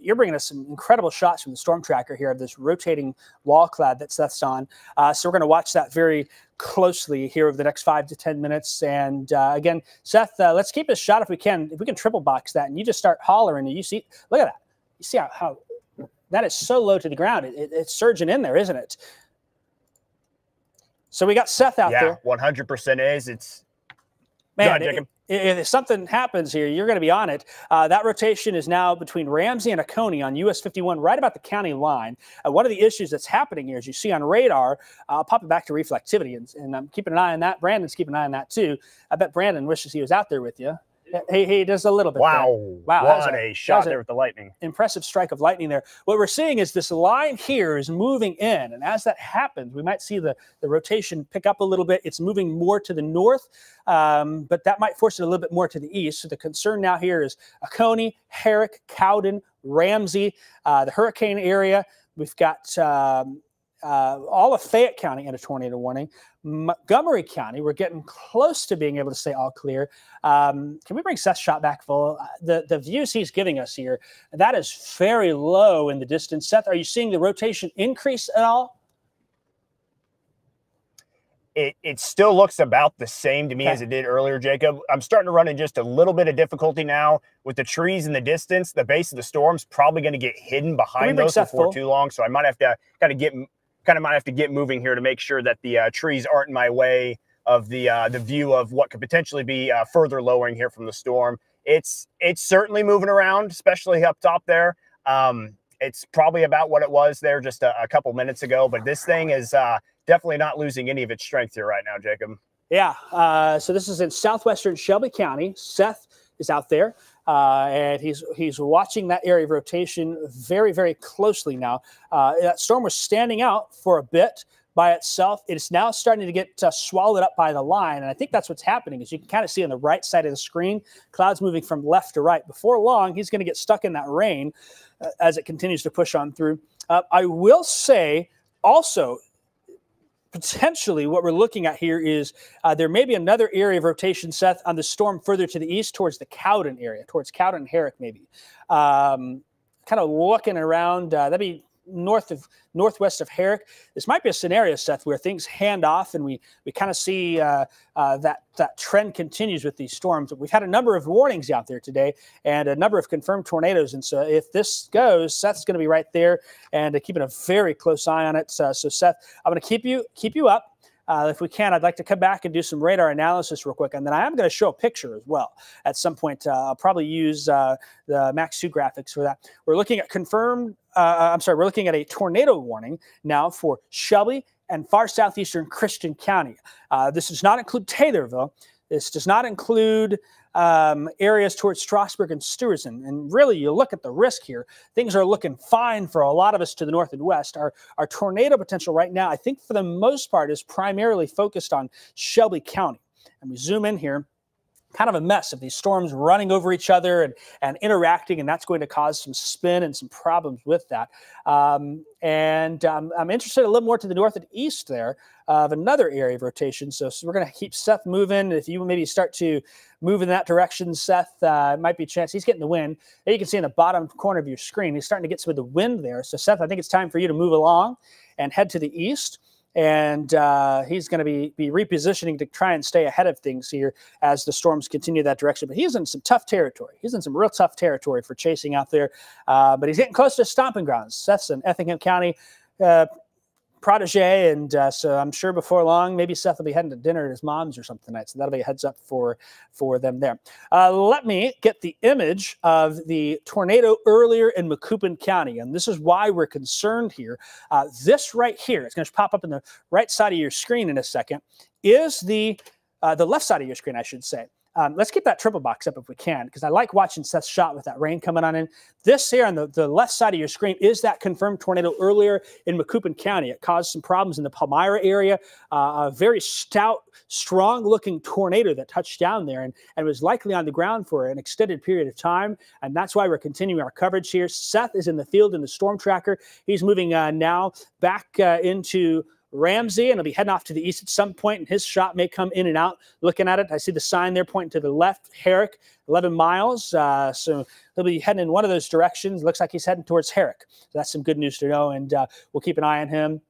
S1: you're bringing us some incredible shots from the storm tracker here of this rotating wall cloud that Seth's on. Uh, so we're going to watch that very closely here over the next five to 10 minutes. And uh, again, Seth, uh, let's keep this shot if we can. If we can triple box that and you just start hollering and you see, look at that. You see how, how that is so low to the ground. It, it, it's surging in there, isn't it? So we got Seth out
S2: yeah,
S1: there.
S2: Yeah, 100% is. It's
S1: Man, it, if something happens here, you're going to be on it. Uh, that rotation is now between Ramsey and Oconee on US 51, right about the county line. Uh, one of the issues that's happening here, as you see on radar, I'll uh, pop it back to reflectivity, and, and I'm keeping an eye on that. Brandon's keeping an eye on that too. I bet Brandon wishes he was out there with you. He, he does a little bit.
S2: Wow.
S1: There.
S2: Wow. What a, a shot there with the lightning.
S1: Impressive strike of lightning there. What we're seeing is this line here is moving in. And as that happens, we might see the, the rotation pick up a little bit. It's moving more to the north, um, but that might force it a little bit more to the east. So the concern now here is Oconee, Herrick, Cowden, Ramsey, uh, the Hurricane area. We've got um, uh, all of Fayette County in a tornado warning. Montgomery County, we're getting close to being able to say all clear. Um, can we bring Seth shot back full? Uh, the, the views he's giving us here, that is very low in the distance. Seth, are you seeing the rotation increase at all?
S2: It, it still looks about the same to me okay. as it did earlier, Jacob. I'm starting to run in just a little bit of difficulty now with the trees in the distance. The base of the storm's probably going to get hidden behind those before too long. So I might have to kind of get kind of might have to get moving here to make sure that the uh, trees aren't in my way of the uh, the view of what could potentially be uh, further lowering here from the storm. It's it's certainly moving around, especially up top there. Um, it's probably about what it was there just a, a couple minutes ago, but this thing is uh, definitely not losing any of its strength here right now, Jacob.
S1: Yeah. Uh, so this is in southwestern Shelby County. Seth is out there. Uh, and he's he's watching that area of rotation very very closely now. Uh, that storm was standing out for a bit by itself. It's now starting to get uh, swallowed up by the line, and I think that's what's happening. Is you can kind of see on the right side of the screen, clouds moving from left to right. Before long, he's going to get stuck in that rain uh, as it continues to push on through. Uh, I will say also potentially what we're looking at here is uh, there may be another area of rotation, Seth, on the storm further to the east towards the Cowden area, towards Cowden and Herrick, maybe. Um, kind of looking around, uh, that'd be north of northwest of Herrick. This might be a scenario, Seth, where things hand off and we we kind of see uh, uh, that that trend continues with these storms. We've had a number of warnings out there today and a number of confirmed tornadoes. And so if this goes, Seth's going to be right there and uh, keeping a very close eye on it. So, so Seth, I'm going to keep you keep you up. uh, if we can, I'd like to come back and do some radar analysis real quick, and then I am going to show a picture as well at some point. Uh, I'll probably use uh, the Max 2 graphics for that. We're looking at confirmed. Uh, I'm sorry, we're looking at a tornado warning now for Shelby and far southeastern Christian County. Uh, this does not include Taylorville. This does not include um, areas towards Strasburg and Stewardson. And really, you look at the risk here, things are looking fine for a lot of us to the north and west. Our, our tornado potential right now, I think for the most part, is primarily focused on Shelby County. And we zoom in here kind of a mess of these storms running over each other and, and interacting, and that's going to cause some spin and some problems with that. Um, and um, I'm interested a little more to the north and east there of another area of rotation. So, so we're going to keep Seth moving. If you maybe start to move in that direction, Seth, uh, might be a chance. He's getting the wind. You can see in the bottom corner of your screen, he's starting to get some of the wind there. So, Seth, I think it's time for you to move along and head to the east and uh, he's going to be be repositioning to try and stay ahead of things here as the storms continue that direction. But he's in some tough territory. He's in some real tough territory for chasing out there. Uh, but he's getting close to stomping grounds. Seth's in Effingham County. Uh, protege, and uh, so I'm sure before long, maybe Seth will be heading to dinner at his mom's or something tonight. So that'll be a heads up for for them there. Uh, let me get the image of the tornado earlier in Macoupin County, and this is why we're concerned here. Uh, this right here, it's going to pop up in the right side of your screen in a second, is the uh, the left side of your screen, I should say. Um, let's keep that triple box up if we can, because I like watching Seth's shot with that rain coming on in. This here on the, the left side of your screen is that confirmed tornado earlier in Macoupin County. It caused some problems in the Palmyra area. Uh, a very stout, strong looking tornado that touched down there and, and was likely on the ground for an extended period of time. And that's why we're continuing our coverage here. Seth is in the field in the storm tracker. He's moving uh, now back uh, into Ramsey, and he'll be heading off to the east at some point, and his shot may come in and out. Looking at it, I see the sign there pointing to the left, Herrick, 11 miles. Uh, so he'll be heading in one of those directions. Looks like he's heading towards Herrick. So that's some good news to know, and uh, we'll keep an eye on him.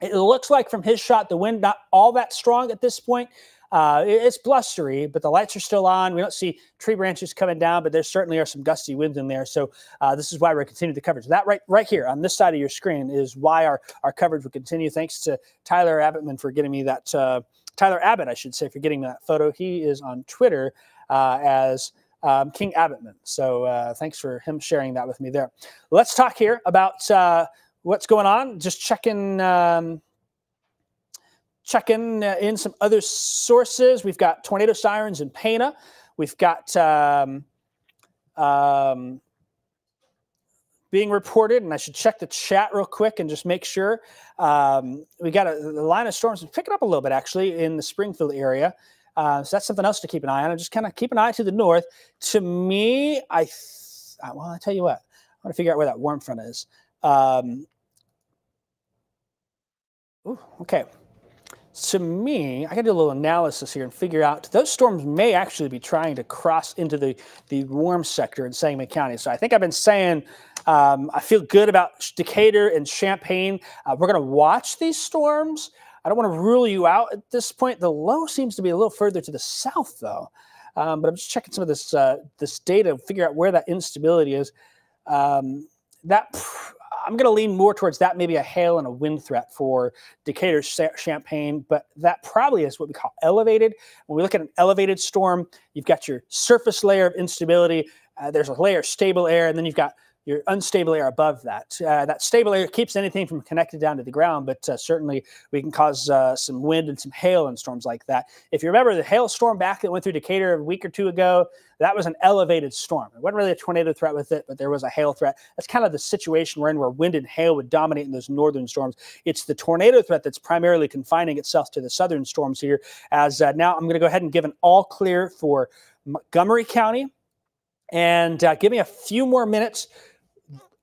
S1: It looks like from his shot, the wind not all that strong at this point. Uh, it's blustery, but the lights are still on. We don't see tree branches coming down, but there certainly are some gusty winds in there. So uh, this is why we're continuing the coverage. That right, right here on this side of your screen is why our our coverage will continue. Thanks to Tyler Abbottman for getting me that. Uh, Tyler Abbott, I should say, for getting that photo. He is on Twitter uh, as. Um, King Abbottman. So uh, thanks for him sharing that with me there. Let's talk here about uh, what's going on. Just checking um, checking uh, in some other sources. We've got tornado sirens in Pana. We've got um, um, being reported, and I should check the chat real quick and just make sure. Um, we got a, line of storms picking up a little bit actually in the Springfield area. Uh, so that's something else to keep an eye on. And just kind of keep an eye to the north. To me, I th- uh, well, I tell you what, I want to figure out where that warm front is. Um, ooh, okay, to me, I to do a little analysis here and figure out those storms may actually be trying to cross into the, the warm sector in Sangamon County. So I think I've been saying um, I feel good about Decatur and Champaign. Uh, we're going to watch these storms. I don't want to rule you out at this point. The low seems to be a little further to the south, though. Um, but I'm just checking some of this uh, this data, figure out where that instability is. Um, that I'm going to lean more towards that, maybe a hail and a wind threat for Decatur Champaign, but that probably is what we call elevated. When we look at an elevated storm, you've got your surface layer of instability, uh, there's a layer of stable air, and then you've got your unstable air above that. Uh, that stable air keeps anything from connected down to the ground, but uh, certainly we can cause uh, some wind and some hail in storms like that. If you remember the hailstorm back that went through Decatur a week or two ago, that was an elevated storm. It wasn't really a tornado threat with it, but there was a hail threat. That's kind of the situation we're in where wind and hail would dominate in those northern storms. It's the tornado threat that's primarily confining itself to the southern storms here. As uh, now I'm going to go ahead and give an all clear for Montgomery County. And uh, give me a few more minutes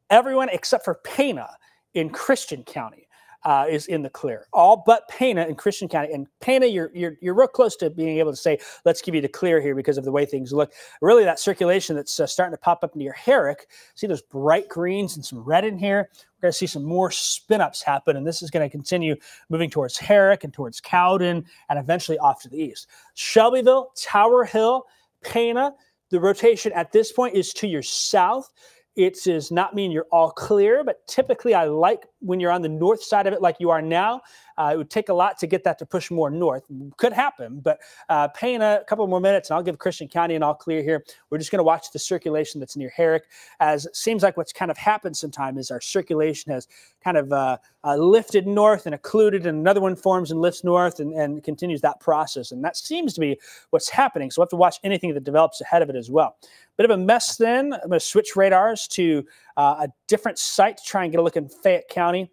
S1: everyone except for Pana in Christian County uh, is in the clear. All but Pana in Christian County. And Pana, you're, you're, you're real close to being able to say, let's give you the clear here because of the way things look. Really, that circulation that's uh, starting to pop up near Herrick, see those bright greens and some red in here? We're going to see some more spin ups happen. And this is going to continue moving towards Herrick and towards Cowden and eventually off to the east. Shelbyville, Tower Hill, Pana, the rotation at this point is to your south. It does not mean you're all clear, but typically I like when you're on the north side of it like you are now. Uh, it would take a lot to get that to push more north. Could happen, but uh, paying a couple more minutes, and I'll give Christian County an all clear here. We're just going to watch the circulation that's near Herrick, as seems like what's kind of happened sometime is our circulation has kind of uh, uh, lifted north and occluded, and another one forms and lifts north and, and continues that process. And that seems to be what's happening. So we'll have to watch anything that develops ahead of it as well. Bit of a mess then. I'm going to switch radars to uh, a different site to try and get a look in Fayette County.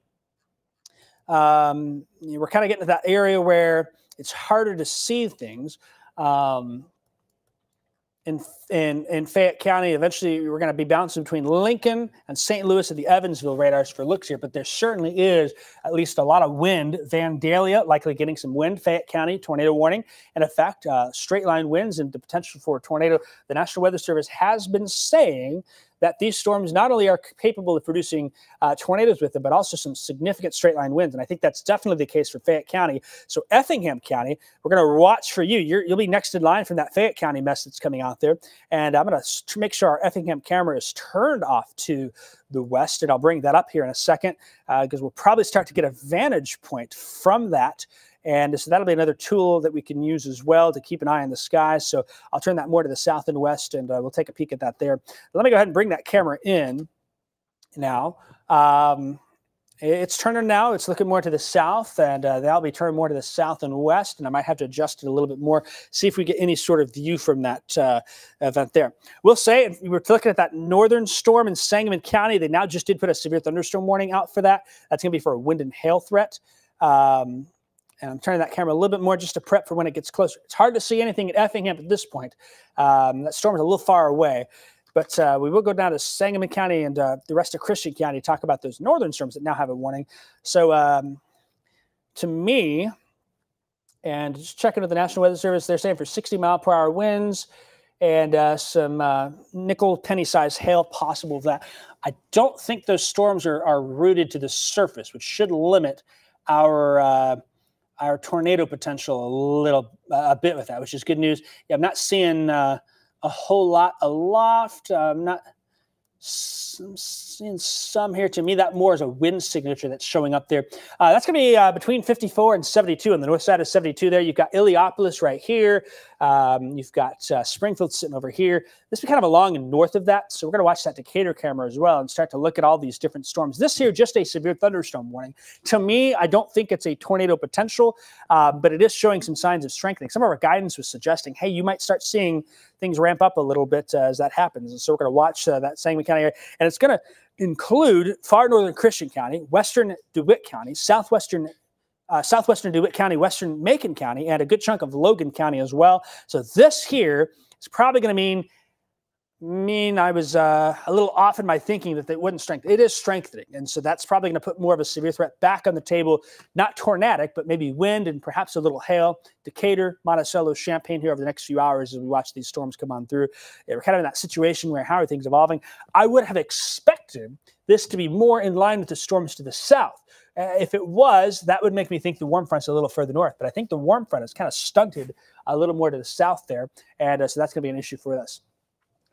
S1: Um, we're kind of getting to that area where it's harder to see things. Um, in, in, in Fayette County. Eventually, we're going to be bouncing between Lincoln and St. Louis at the Evansville radars for looks here, but there certainly is at least a lot of wind. Vandalia likely getting some wind. Fayette County tornado warning in effect. Uh, straight line winds and the potential for a tornado. The National Weather Service has been saying that these storms not only are capable of producing uh, tornadoes with them, but also some significant straight line winds. And I think that's definitely the case for Fayette County. So Effingham County, we're going to watch for you. you will be next in line from that Fayette County mess that's coming out there. And I'm going to make sure our Effingham camera is turned off to the west. And I'll bring that up here in a second because uh, we'll probably start to get a vantage point from that and so that'll be another tool that we can use as well to keep an eye on the sky. So I'll turn that more to the south and west, and uh, we'll take a peek at that there. Let me go ahead and bring that camera in now. Um, it's turning now. It's looking more to the south, and uh, that'll be turning more to the south and west. And I might have to adjust it a little bit more, see if we get any sort of view from that uh, event there. We'll say we were looking at that northern storm in Sangamon County. They now just did put a severe thunderstorm warning out for that. That's going to be for a wind and hail threat. Um, and I'm turning that camera a little bit more just to prep for when it gets closer. It's hard to see anything at Effingham at this point. Um, that storm is a little far away, but uh, we will go down to Sangamon County and uh, the rest of Christian County to talk about those northern storms that now have a warning. So um, to me, and just checking with the National Weather Service, they're saying for 60 mile per hour winds and uh, some uh, nickel penny size hail possible of that. I don't think those storms are, are rooted to the surface, which should limit our uh, our tornado potential a little a bit with that, which is good news. Yeah, I'm not seeing uh, a whole lot aloft. I'm not I'm seeing some here. To me, that more is a wind signature that's showing up there. Uh, that's going to be uh, between 54 and 72. On the north side of 72 there, you've got Illiopolis right here. Um, you've got uh, Springfield sitting over here. This is kind of along and north of that. So we're going to watch that Decatur camera as well and start to look at all these different storms. This here, just a severe thunderstorm warning. To me, I don't think it's a tornado potential, uh, but it is showing some signs of strengthening. Some of our guidance was suggesting, hey, you might start seeing things ramp up a little bit uh, as that happens. And so we're going to watch uh, that Sangamon County area. And it's going to include far northern Christian County, western DeWitt County, southwestern uh, southwestern DeWitt County, western Macon County, and a good chunk of Logan County as well. So this here is probably going to mean mean I was uh, a little off in my thinking that they wouldn't strengthen. It is strengthening, and so that's probably going to put more of a severe threat back on the table. Not tornadic, but maybe wind and perhaps a little hail. Decatur, Monticello, Champaign here over the next few hours as we watch these storms come on through. Yeah, we're kind of in that situation where how are things evolving? I would have expected this to be more in line with the storms to the south. Uh, if it was, that would make me think the warm front's a little further north. But I think the warm front is kind of stunted a little more to the south there. And uh, so that's going to be an issue for us.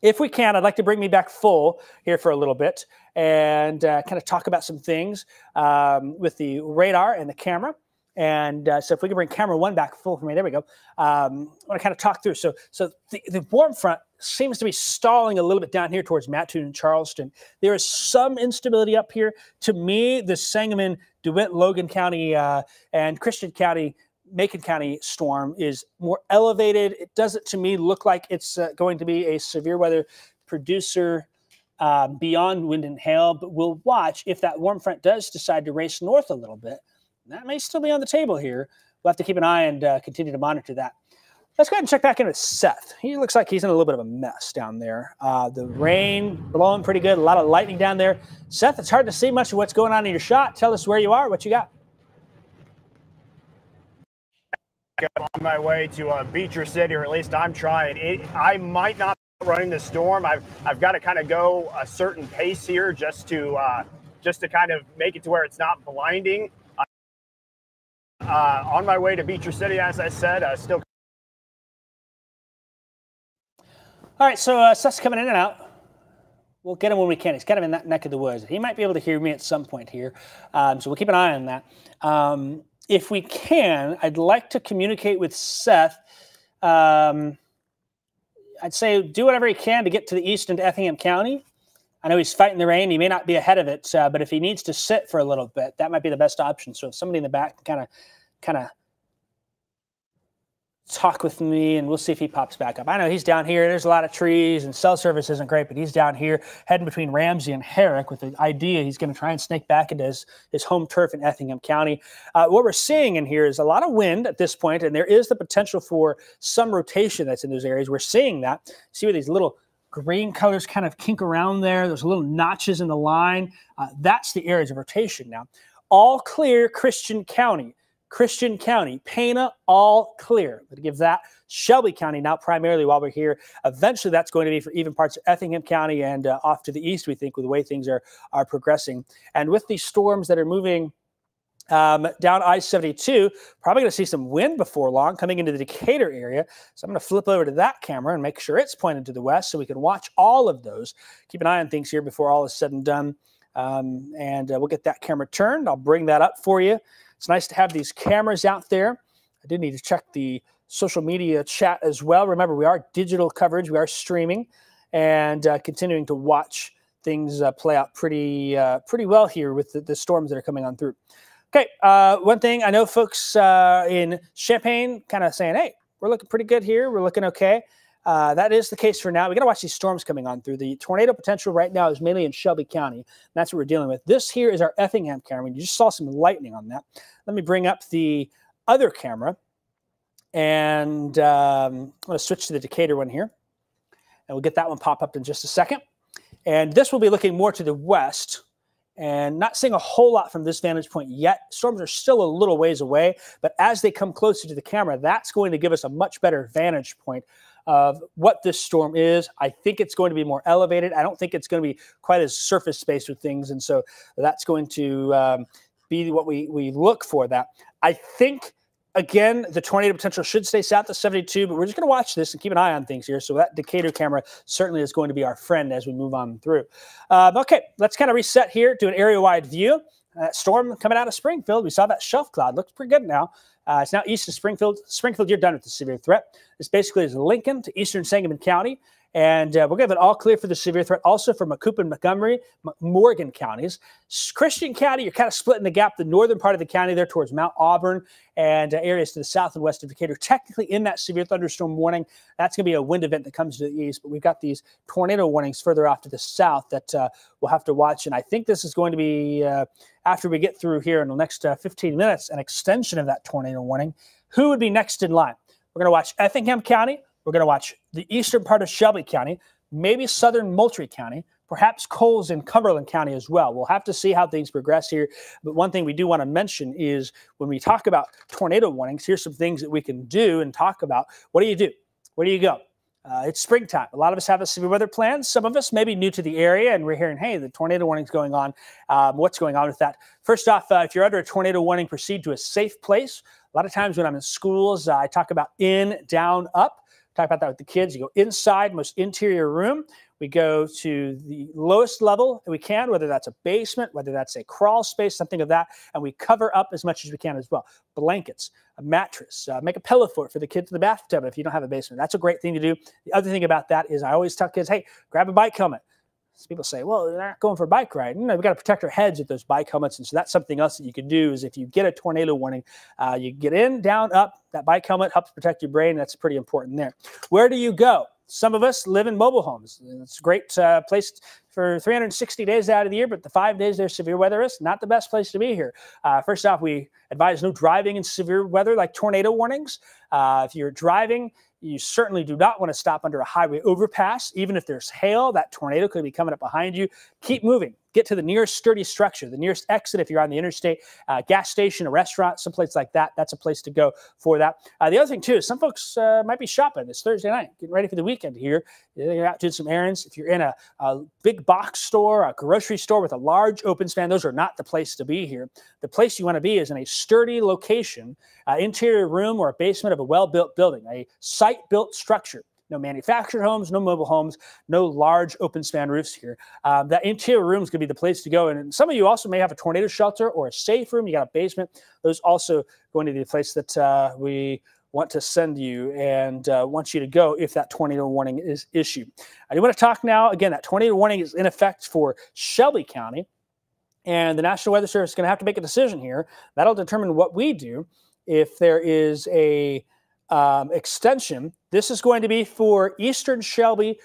S1: If we can, I'd like to bring me back full here for a little bit and uh, kind of talk about some things um, with the radar and the camera. And uh, so if we can bring camera one back full for me, there we go. Um, I want to kind of talk through. So, so the, the warm front seems to be stalling a little bit down here towards Mattoon and Charleston. There is some instability up here. To me, the Sangamon, DeWitt, Logan County, uh, and Christian County, Macon County storm is more elevated. It doesn't, to me, look like it's uh, going to be a severe weather producer uh, beyond wind and hail, but we'll watch if that warm front does decide to race north a little bit that may still be on the table here. We'll have to keep an eye and uh, continue to monitor that. Let's go ahead and check back in with Seth. He looks like he's in a little bit of a mess down there. Uh, the rain blowing pretty good, a lot of lightning down there. Seth, it's hard to see much of what's going on in your shot. Tell us where you are, what you got.
S2: On my way to uh, Beecher City, or at least I'm trying. It, I might not be running the storm. I've I've got to kind of go a certain pace here just to uh, just to kind of make it to where it's not blinding. Uh, on my way to Beecher City, as I said, uh, still.
S1: All right, so uh, Seth's coming in and out. We'll get him when we can. He's kind of in that neck of the woods. He might be able to hear me at some point here, um, so we'll keep an eye on that. Um, if we can, I'd like to communicate with Seth. Um, I'd say do whatever he can to get to the east into Effingham County. I know he's fighting the rain. He may not be ahead of it, uh, but if he needs to sit for a little bit, that might be the best option. So if somebody in the back can kind of, kind of talk with me and we'll see if he pops back up. I know he's down here. There's a lot of trees and cell service isn't great, but he's down here heading between Ramsey and Herrick with the idea he's going to try and snake back into his, his home turf in Effingham County. Uh, what we're seeing in here is a lot of wind at this point, and there is the potential for some rotation that's in those areas. We're seeing that. See where these little green colors kind of kink around there. There's little notches in the line. Uh, that's the areas of rotation now. All clear Christian County. Christian County, Pana, all clear. To give that Shelby County now primarily while we're here. Eventually, that's going to be for even parts of Effingham County and uh, off to the east. We think with the way things are are progressing, and with these storms that are moving. Um, down I 72, probably going to see some wind before long coming into the Decatur area. So I'm going to flip over to that camera and make sure it's pointed to the west so we can watch all of those. Keep an eye on things here before all is said and done. Um, and uh, we'll get that camera turned. I'll bring that up for you. It's nice to have these cameras out there. I did need to check the social media chat as well. Remember, we are digital coverage, we are streaming and uh, continuing to watch things uh, play out pretty uh, pretty well here with the, the, storms that are coming on through. Okay, uh, one thing I know folks uh, in Champaign kind of saying, hey, we're looking pretty good here. We're looking okay. Uh, that is the case for now. We got to watch these storms coming on through. The tornado potential right now is mainly in Shelby County. That's what we're dealing with. This here is our Effingham camera. You just saw some lightning on that. Let me bring up the other camera, and um, I'm going to switch to the Decatur one here, and we'll get that one pop up in just a second. And this will be looking more to the west and not seeing a whole lot from this vantage point yet. Storms are still a little ways away, but as they come closer to the camera, that's going to give us a much better vantage point of what this storm is. I think it's going to be more elevated. I don't think it's going to be quite as surface based with things. And so that's going to um, be what we, we look for that. I think again, the tornado potential should stay south of 72, but we're just going to watch this and keep an eye on things here. So that Decatur camera certainly is going to be our friend as we move on through. Uh, okay, let's kind of reset here, do an area-wide view. Storm coming out of Springfield. We saw that shelf cloud. Looks pretty good now. Uh, it's now east of Springfield. Springfield, you're done with the severe threat. This basically is Lincoln to eastern Sangamon County. And uh, we're going to have it all clear for the severe threat, also for Macoupin, Montgomery, Morgan counties. Christian County, you're kind of splitting the gap, the northern part of the county there towards Mount Auburn and uh, areas to the south and west of Decatur. Technically, in that severe thunderstorm warning, that's going to be a wind event that comes to the east. But we've got these tornado warnings further off to the south that uh, we'll have to watch. And I think this is going to be, uh, after we get through here in the next uh, 15 minutes, an extension of that tornado warning. Who would be next in line? We're going to watch Effingham County. We're going to watch the eastern part of Shelby County, maybe southern Moultrie County, perhaps Coles in Cumberland County as well. We'll have to see how things progress here. But one thing we do want to mention is when we talk about tornado warnings, here's some things that we can do and talk about. What do you do? Where do you go? Uh, it's springtime. A lot of us have a severe weather plan. Some of us may be new to the area and we're hearing, hey, the tornado warning's going on. Um, what's going on with that? First off, uh, if you're under a tornado warning, proceed to a safe place. A lot of times when I'm in schools, uh, I talk about in, down, up talk about that with the kids. You go inside, most interior room. We go to the lowest level that we can, whether that's a basement, whether that's a crawl space, something of that, and we cover up as much as we can as well. Blankets, a mattress, uh, make a pillow fort for the kids in the bathtub if you don't have a basement. That's a great thing to do. The other thing about that is I always tell kids, hey, grab a bike helmet people say, well, they're not going for a bike ride. You know, we got to protect our heads with those bike helmets. And so that's something else that you can do is if you get a tornado warning, uh, you get in, down, up. That bike helmet helps protect your brain. That's pretty important there. Where do you go? Some of us live in mobile homes. It's a great uh, place for 360 days out of the year, but the five days there's severe weather is not the best place to be here. Uh, first off, we advise no driving in severe weather like tornado warnings. Uh, if you're driving, you certainly do not want to stop under a highway overpass. Even if there's hail, that tornado could be coming up behind you. Keep moving. Get to the nearest sturdy structure, the nearest exit if you're on the interstate, uh, gas station, a restaurant, someplace like that. That's a place to go for that. Uh, the other thing, too, is some folks uh, might be shopping. It's Thursday night, getting ready for the weekend here. You're out doing some errands. If you're in a, a big box store, a grocery store with a large open span, those are not the place to be here. The place you want to be is in a sturdy location, uh, interior room or a basement of a well built building, a site built structure no manufactured homes, no mobile homes, no large open span roofs here. Um, that interior room is going to be the place to go. And some of you also may have a tornado shelter or a safe room. You got a basement. Those also going to be the place that uh, we want to send you and uh, want you to go if that tornado warning is issued. I do want to talk now. Again, that tornado warning is in effect for Shelby County. And the National Weather Service is going to have to make a decision here. That'll determine what we do if there is a um, extension. This is going to be for Eastern Shelby,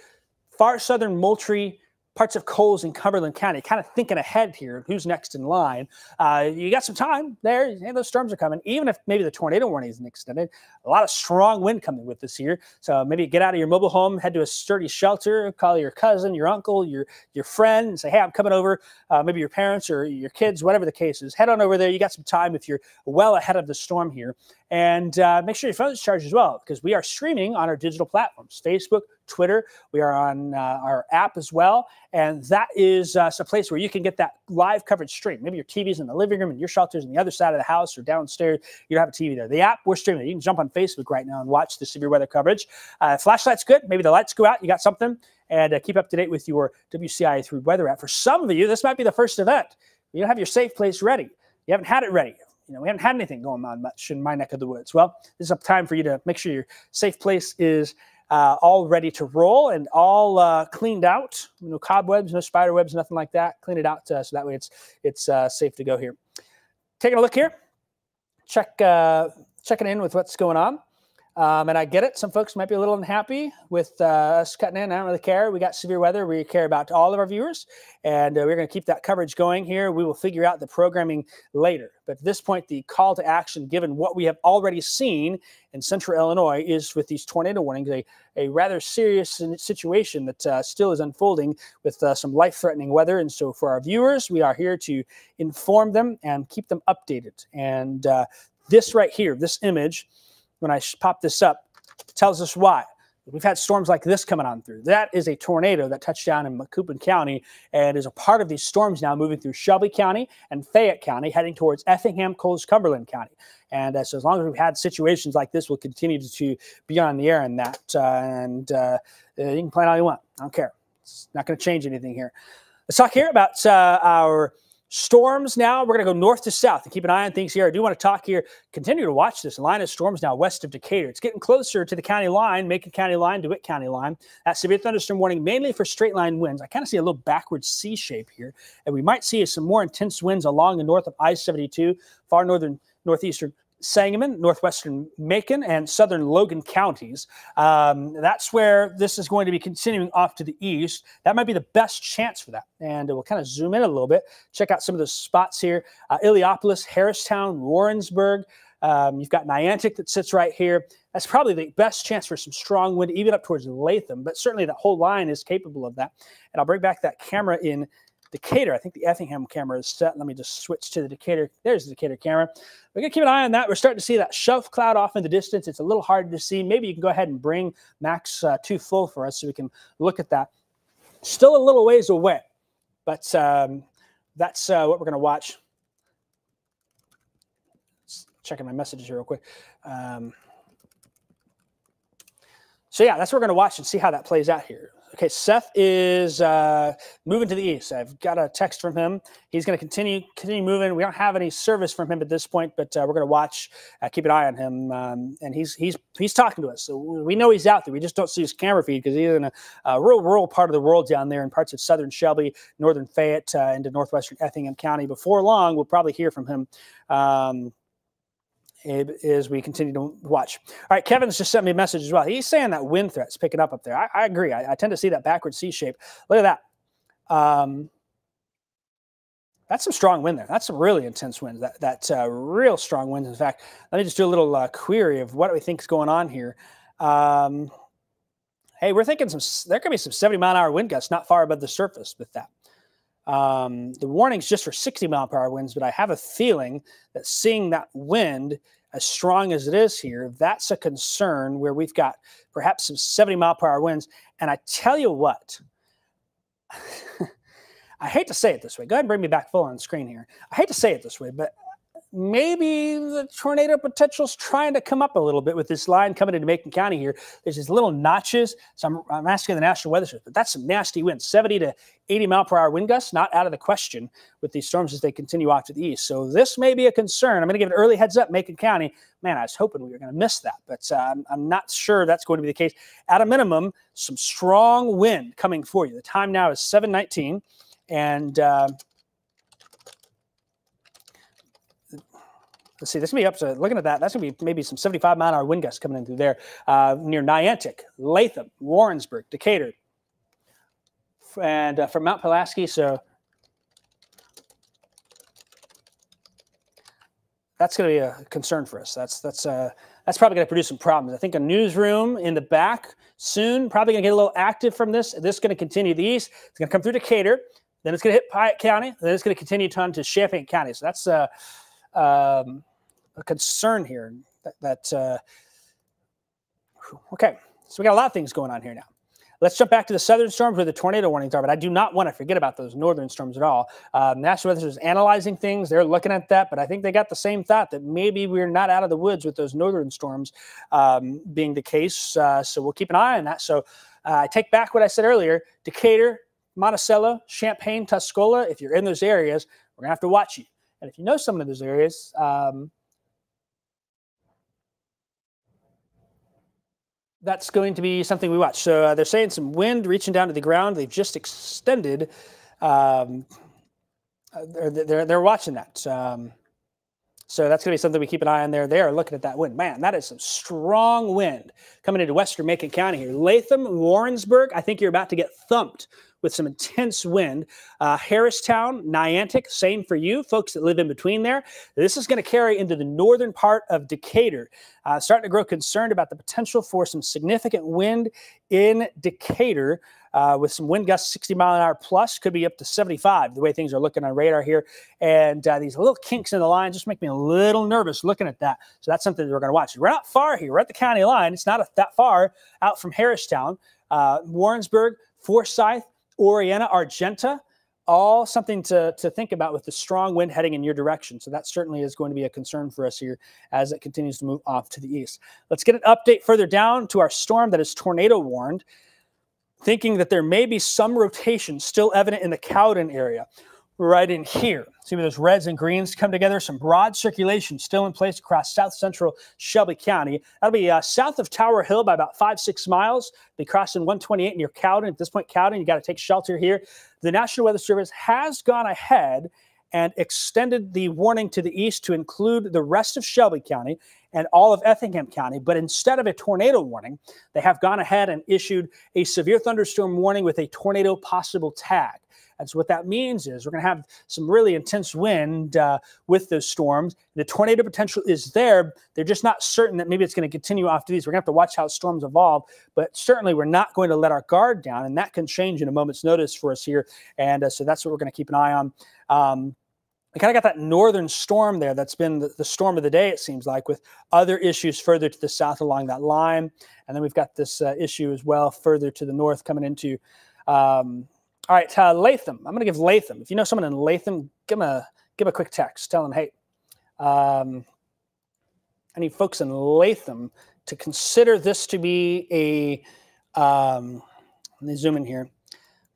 S1: far southern Moultrie, parts of Coles and Cumberland County, kind of thinking ahead here, who's next in line. Uh, you got some time there. Hey, those storms are coming, even if maybe the tornado warning isn't extended. A lot of strong wind coming with this year. So maybe get out of your mobile home, head to a sturdy shelter, call your cousin, your uncle, your your friend, and say, hey, I'm coming over. Uh, maybe your parents or your kids, whatever the case is. Head on over there. You got some time if you're well ahead of the storm here. And uh, make sure your phone is charged as well, because we are streaming on our digital platforms Facebook, Twitter. We are on uh, our app as well. And that is uh, a place where you can get that live coverage stream. Maybe your TV's in the living room and your shelter's on the other side of the house or downstairs. You don't have a TV there. The app, we're streaming. You can jump on Facebook right now and watch the severe weather coverage. Uh, flashlight's good. Maybe the lights go out. You got something. And uh, keep up to date with your WCIA 3 weather app. For some of you, this might be the first event. You don't have your safe place ready. You haven't had it ready you know, we haven't had anything going on much in my neck of the woods. Well, this is a time for you to make sure your safe place is uh, all ready to roll and all uh, cleaned out. No cobwebs, no spider webs, nothing like that. Clean it out uh, so that way it's it's uh, safe to go here. Taking a look here, check uh, checking in with what's going on. Um, and I get it. Some folks might be a little unhappy with uh, us cutting in. I don't really care. We got severe weather. We care about all of our viewers, and uh, we're going to keep that coverage going here. We will figure out the programming later. But at this point, the call to action, given what we have already seen in central Illinois, is with these tornado warnings, a, a rather serious situation that uh, still is unfolding with uh, some life threatening weather. And so, for our viewers, we are here to inform them and keep them updated. And uh, this right here, this image, when I pop this up, tells us why. We've had storms like this coming on through. That is a tornado that touched down in Macoupin County and is a part of these storms now moving through Shelby County and Fayette County, heading towards Effingham, Coles, Cumberland County. And uh, so, as long as we've had situations like this, we'll continue to, to be on the air in that. Uh, and uh, you can plan all you want. I don't care. It's not going to change anything here. Let's talk here about uh, our Storms now, we're going to go north to south and keep an eye on things here. I do want to talk here, continue to watch this line of storms now west of Decatur. It's getting closer to the county line, Macon County line, DeWitt County line. That severe thunderstorm warning mainly for straight line winds. I kind of see a little backward C shape here, and we might see some more intense winds along the north of I 72, far northern, northeastern Sangamon, northwestern Macon, and southern Logan counties. Um, that's where this is going to be continuing off to the east. That might be the best chance for that. And we'll kind of zoom in a little bit, check out some of the spots here uh, Illiopolis, Harristown, Warrensburg. Um, you've got Niantic that sits right here. That's probably the best chance for some strong wind, even up towards Latham, but certainly that whole line is capable of that. And I'll bring back that camera in Decatur. I think the Effingham camera is set. Let me just switch to the Decatur. There's the Decatur camera. We're going to keep an eye on that. We're starting to see that shelf cloud off in the distance. It's a little hard to see. Maybe you can go ahead and bring Max uh, to full for us so we can look at that. Still a little ways away, but um, that's uh, what we're going to watch. Just checking my messages here real quick. Um, so yeah, that's what we're going to watch and see how that plays out here. Okay, Seth is uh, moving to the east. I've got a text from him. He's going to continue continue moving. We don't have any service from him at this point, but uh, we're going to watch, uh, keep an eye on him, um, and he's he's he's talking to us. So we know he's out there. We just don't see his camera feed because he's in a, a, rural rural part of the world down there in parts of southern Shelby, northern Fayette, uh, into northwestern Effingham County. Before long, we'll probably hear from him. Um, as we continue to watch. All right, Kevin's just sent me a message as well. He's saying that wind threat's picking up up there. I, I agree. I, I, tend to see that backward C shape. Look at that. Um, that's some strong wind there. That's some really intense winds. That that uh, real strong winds. In fact, let me just do a little uh, query of what we think is going on here. Um, hey, we're thinking some. There could be some 70 mile an hour wind gusts not far above the surface with that. Um, the warning's just for 60 mile per hour winds, but I have a feeling that seeing that wind as strong as it is here, that's a concern where we've got perhaps some 70 mile per hour winds. And I tell you what, I hate to say it this way. Go ahead and bring me back full on screen here. I hate to say it this way, but maybe the tornado potential's trying to come up a little bit with this line coming into Macon County here. There's these little notches. So I'm, I'm asking the National Weather Service, but that's some nasty winds, 70 to 80 mile per hour wind gusts, not out of the question with these storms as they continue off to the east. So this may be a concern. I'm going to give an early heads up, Macon County. Man, I was hoping we were going to miss that, but uh, I'm, I'm not sure that's going to be the case. At a minimum, some strong wind coming for you. The time now is 719 and uh, let's see, this will be up to looking at that. That's gonna be maybe some 75 mile an hour wind gusts coming in through there uh, near Niantic, Latham, Warrensburg, Decatur, and uh, from Mount Pulaski. So that's going to be a concern for us. That's that's uh, that's probably going to produce some problems. I think a newsroom in the back soon probably going to get a little active from this. This is going to continue the east. It's going to come through Decatur. Then it's going to hit Piatt County. Then it's going to continue on to Champaign County. So that's uh, um, a concern here. That, that uh, okay. So we got a lot of things going on here now. Let's jump back to the southern storms where the tornado warnings are, but I do not want to forget about those northern storms at all. Uh, National Weather is analyzing things; they're looking at that, but I think they got the same thought that maybe we're not out of the woods with those northern storms um, being the case. Uh, so we'll keep an eye on that. So uh, I take back what I said earlier: Decatur, Monticello, Champaign, Tuscola. If you're in those areas, we're gonna have to watch you. And if you know some of those areas, um, that's going to be something we watch. So uh, they're saying some wind reaching down to the ground. They've just extended. Um, uh, they're, they're, they're watching that. Um, so that's going to be something we keep an eye on there. They are looking at that wind. Man, that is some strong wind coming into western Macon County here. Latham, Warrensburg, I think you're about to get thumped with some intense wind. Uh, Harristown, Niantic, same for you, folks that live in between there. This is going to carry into the northern part of Decatur. Uh, starting to grow concerned about the potential for some significant wind in Decatur. Uh, with some wind gusts 60 mile an hour plus, could be up to 75, the way things are looking on radar here. And uh, these little kinks in the line just make me a little nervous looking at that. So that's something that we're going to watch. We're not far here. We're at the county line. It's not a, that far out from Harristown. Uh, Warrensburg, Forsyth, Oreana, Argenta, all something to, to think about with the strong wind heading in your direction. So that certainly is going to be a concern for us here as it continues to move off to the east. Let's get an update further down to our storm that is tornado warned, thinking that there may be some rotation still evident in the Cowden area right in here. See where those reds and greens come together? Some broad circulation still in place across south central Shelby County. That'll be uh, south of Tower Hill by about five, six miles. Be crossing 128 near Cowden. At this point, Cowden, you got to take shelter here. The National Weather Service has gone ahead and extended the warning to the east to include the rest of Shelby County and all of Effingham County. But instead of a tornado warning, they have gone ahead and issued a severe thunderstorm warning with a tornado possible tag. And so what that means is we're going to have some really intense wind uh, with those storms. The tornado potential is there. They're just not certain that maybe it's going to continue after these. We're going to have to watch how storms evolve, but certainly we're not going to let our guard down, and that can change in a moment's notice for us here. And uh, so that's what we're going to keep an eye on. Um, we kind of got that northern storm there that's been the, the, storm of the day, it seems like, with other issues further to the south along that line. And then we've got this uh, issue as well further to the north coming into um, all right, uh, Latham. I'm going to give Latham. If you know someone in Latham, give a give a quick text. Tell them, hey, um, I need folks in Latham to consider this to be a. Um, let me zoom in here.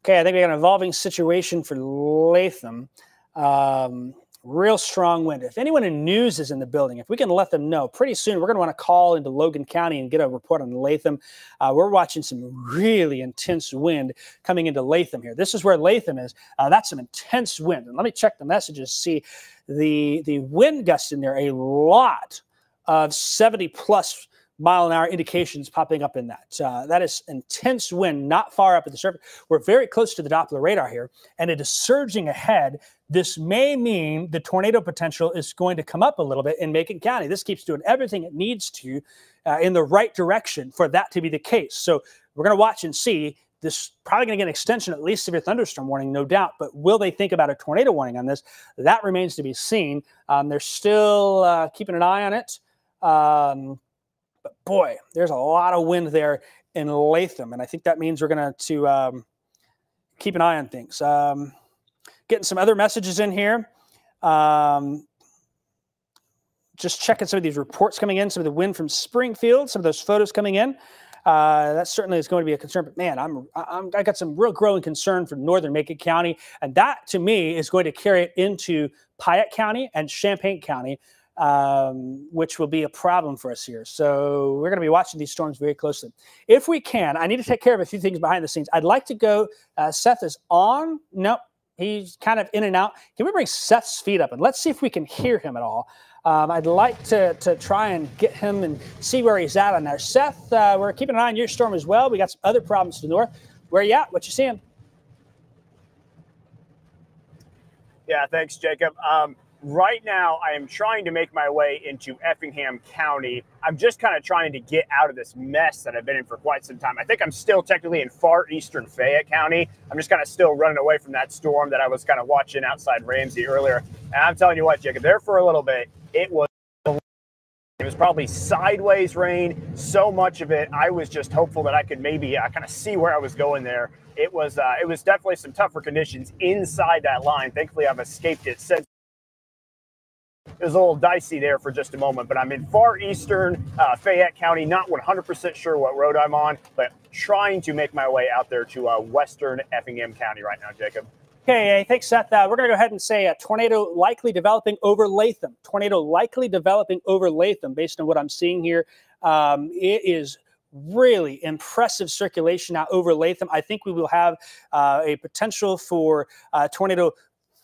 S1: Okay, I think we got an evolving situation for Latham. Um, real strong wind. If anyone in news is in the building, if we can let them know, pretty soon we're going to want to call into Logan County and get a report on Latham. Uh, we're watching some really intense wind coming into Latham here. This is where Latham is. Uh, that's some intense wind. And let me check the messages. See the the wind gusts in there. A lot of 70 plus mile an hour indications popping up in that. Uh, that is intense wind, not far up at the surface. We're very close to the Doppler radar here, and it is surging ahead. This may mean the tornado potential is going to come up a little bit in Macon County. This keeps doing everything it needs to uh, in the right direction for that to be the case. So we're going to watch and see. This probably going to get an extension, at least severe thunderstorm warning, no doubt. But will they think about a tornado warning on this? That remains to be seen. Um, they're still uh, keeping an eye on it. Um, but boy, there's a lot of wind there in Latham, and I think that means we're going to um, keep an eye on things. Um, getting some other messages in here. Um, just checking some of these reports coming in, some of the wind from Springfield, some of those photos coming in. Uh, that certainly is going to be a concern. But man, I'm, I'm I got some real growing concern for northern Macon County, and that to me is going to carry it into Piatt County and Champaign County, um, which will be a problem for us here. So we're going to be watching these storms very closely. If we can, I need to take care of a few things behind the scenes. I'd like to go. Uh, Seth is on. Nope, he's kind of in and out. Can we bring Seth's feet up and let's see if we can hear him at all? Um, I'd like to, to try and get him and see where he's at on there. Seth, uh, we're keeping an eye on your storm as well. We got some other problems to the north. Where you at? What you seeing?
S2: Yeah, thanks, Jacob. Um, right now, I am trying to make my way into Effingham County. I'm just kind of trying to get out of this mess that I've been in for quite some time. I think I'm still technically in far eastern Fayette County. I'm just kind of still running away from that storm that I was kind of watching outside Ramsey earlier. And I'm telling you what, Jacob, there for a little bit, it was it was probably sideways rain. So much of it, I was just hopeful that I could maybe uh, kind of see where I was going there. It was uh, it was definitely some tougher conditions inside that line. Thankfully, I've escaped it since. It was a little dicey there for just a moment, but I'm in far eastern uh, Fayette County. Not 100% sure what road I'm on, but trying to make my way out there to uh, western Effingham County right now, Jacob.
S1: Okay, thanks, Seth. Uh, we're going to go ahead and say a tornado likely developing over Latham. Tornado likely developing over Latham, based on what I'm seeing here. Um, it is really impressive circulation now over Latham. I think we will have uh, a potential for uh, tornado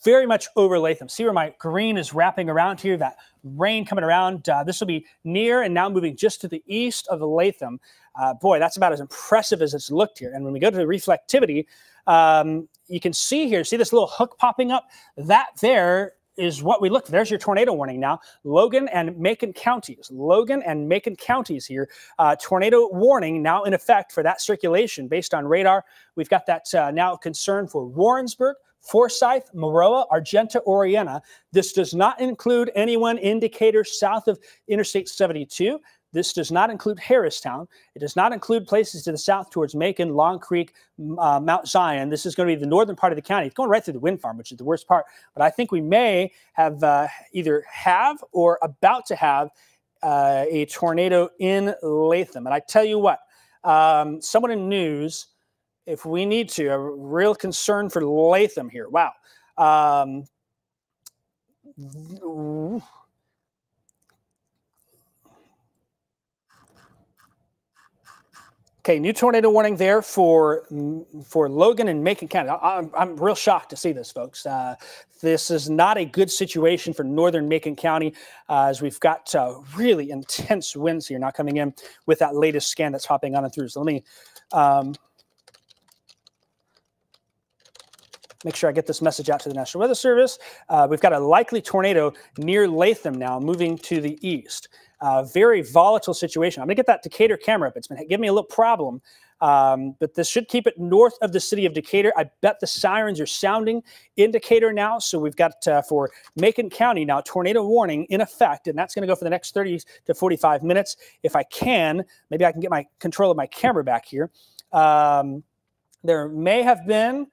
S1: very much over Latham. See where my green is wrapping around here, that rain coming around. Uh, this will be near and now moving just to the east of the Latham. Uh, boy, that's about as impressive as it's looked here. And when we go to the reflectivity, um, you can see here, see this little hook popping up? That there is what we look. There's your tornado warning now. Logan and Macon counties. Logan and Macon counties here. Uh, tornado warning now in effect for that circulation based on radar. We've got that uh, now concern for Warrensburg, Forsyth, Maroa, Argenta, Oreana. This does not include anyone in Decatur south of Interstate 72. This does not include Harristown. It does not include places to the south towards Macon, Long Creek, uh, Mount Zion. This is going to be the northern part of the county. It's going right through the wind farm, which is the worst part. But I think we may have uh, either have or about to have uh, a tornado in Latham. And I tell you what, um, someone in news, if we need to, a real concern for Latham here. Wow. Um, Okay, new tornado warning there for for Logan and Macon County. I'm, I'm real shocked to see this, folks. Uh, this is not a good situation for northern Macon County uh, as we've got uh, really intense winds here now coming in with that latest scan that's hopping on and through. So let me um, make sure I get this message out to the National Weather Service. Uh, we've got a likely tornado near Latham now moving to the east. Uh, very volatile situation. I'm going to get that Decatur camera up. It's been giving me a little problem, um, but this should keep it north of the city of Decatur. I bet the sirens are sounding in Decatur now. So we've got uh, for Macon County now tornado warning in effect, and that's going to go for the next 30 to 45 minutes. If I can, maybe I can get my control of my camera back here. Um, there may have been.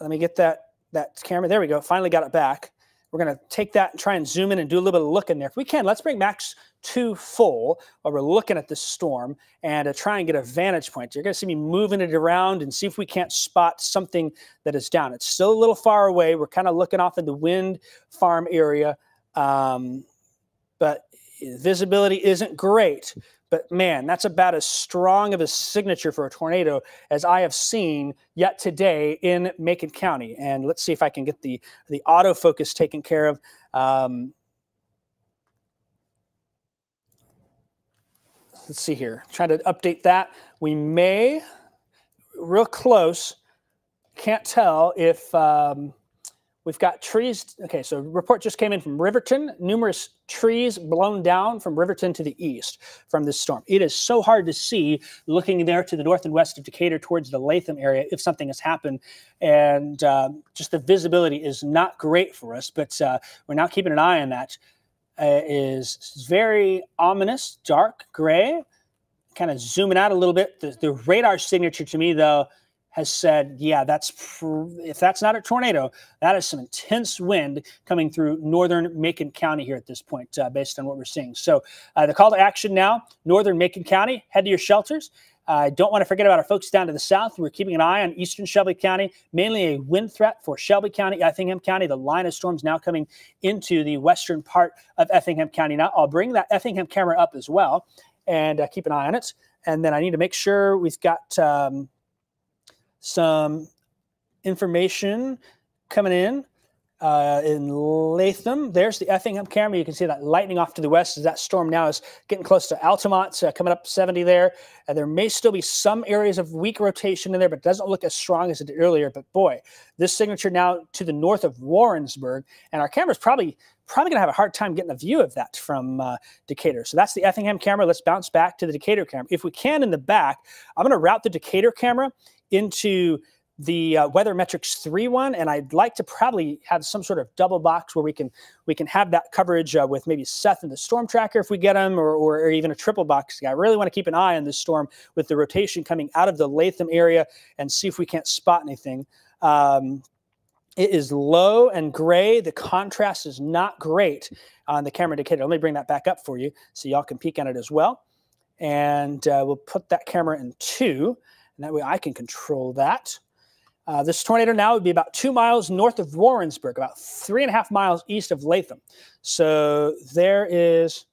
S1: Let me get that that camera. There we go. Finally got it back. We're going to take that and try and zoom in and do a little bit of look in there. If we can, let's bring Max to full while we're looking at this storm and uh, try and get a vantage point. You're going to see me moving it around and see if we can't spot something that is down. It's still a little far away. We're kind of looking off in the wind farm area, um, but visibility isn't great. But man, that's about as strong of a signature for a tornado as I have seen yet today in Macon County. And let's see if I can get the the autofocus taken care of. Um, let's see here. Trying to update that. We may, real close, can't tell if um, We've got trees. Okay, so report just came in from Riverton. Numerous trees blown down from Riverton to the east from this storm. It is so hard to see looking there to the north and west of Decatur towards the Latham area if something has happened. And uh, just the visibility is not great for us, but uh, we're now keeping an eye on that. Uh, is very ominous, dark gray. Kind of zooming out a little bit. The, the radar signature to me, though, has said, yeah, that's if that's not a tornado, that is some intense wind coming through northern Macon County here at this point, uh, based on what we're seeing. So uh, the call to action now, northern Macon County, head to your shelters. I uh, don't want to forget about our folks down to the south. We're keeping an eye on eastern Shelby County, mainly a wind threat for Shelby County, Effingham County. The line of storms now coming into the western part of Effingham County. Now, I'll bring that Effingham camera up as well and uh, keep an eye on it. And then I need to make sure we've got um, some information coming in uh, in Latham. There's the Effingham camera. You can see that lightning off to the west as that storm now is getting close to Altamont, uh, coming up 70 there. And there may still be some areas of weak rotation in there, but doesn't look as strong as it did earlier. But boy, this signature now to the north of Warrensburg, and our camera's probably probably going to have a hard time getting a view of that from uh, Decatur. So that's the Effingham camera. Let's bounce back to the Decatur camera. If we can in the back, I'm going to route the Decatur camera into the uh, Weathermetrics 3 one, and I'd like to probably have some sort of double box where we can we can have that coverage uh, with maybe Seth and the storm tracker if we get him or, or, or, even a triple box. I really want to keep an eye on this storm with the rotation coming out of the Latham area and see if we can't spot anything. Um, it is low and gray. The contrast is not great on the camera indicator. Let me bring that back up for you so y'all can peek at it as well. And uh, we'll put that camera in two, and that way I can control that. Uh, this tornado now would be about two miles north of Warrensburg, about three and a half miles east of Latham. So there is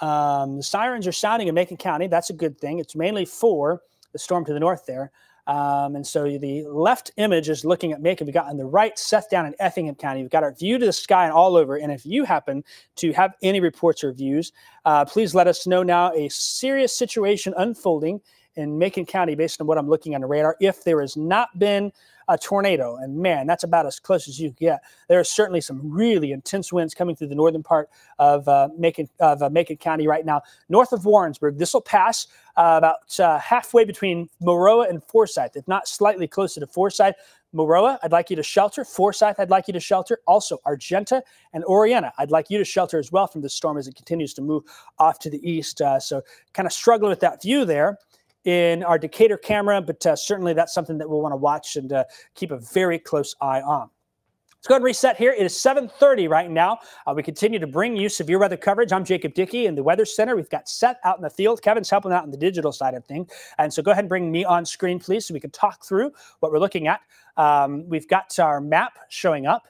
S1: um, the sirens are sounding in Macon County. That's a good thing. It's mainly for the storm to the north there. Um, and so the left image is looking at Macon. We got on the right, Seth down in Effingham County. We've got our view to the sky and all over. And if you happen to have any reports or views, uh, please let us know now a serious situation unfolding in Macon County based on what I'm looking on the radar. If there has not been a tornado, and man, that's about as close as you get. There are certainly some really intense winds coming through the northern part of uh, Macon, of uh, Macon County right now, north of Warrensburg. This will pass uh, about uh, halfway between Maroa and Forsyth, if not slightly closer to Forsyth. Maroa, I'd like you to shelter. Forsyth, I'd like you to shelter. Also, Argenta and Oreana, I'd like you to shelter as well from the storm as it continues to move off to the east. Uh, so, kind of struggling with that view there in our Decatur camera, but uh, certainly that's something that we'll want to watch and uh, keep a very close eye on. Let's go ahead and reset here. It is 7.30 right now. Uh, we continue to bring you severe weather coverage. I'm Jacob Dickey in the Weather Center. We've got Seth out in the field. Kevin's helping out on the digital side of things. And so go ahead and bring me on screen, please, so we can talk through what we're looking at. Um, we've got our map showing up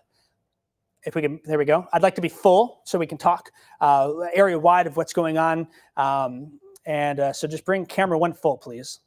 S1: if we can, there we go. I'd like to be full so we can talk uh, area wide of what's going on. Um, and uh, so just bring camera one full, please.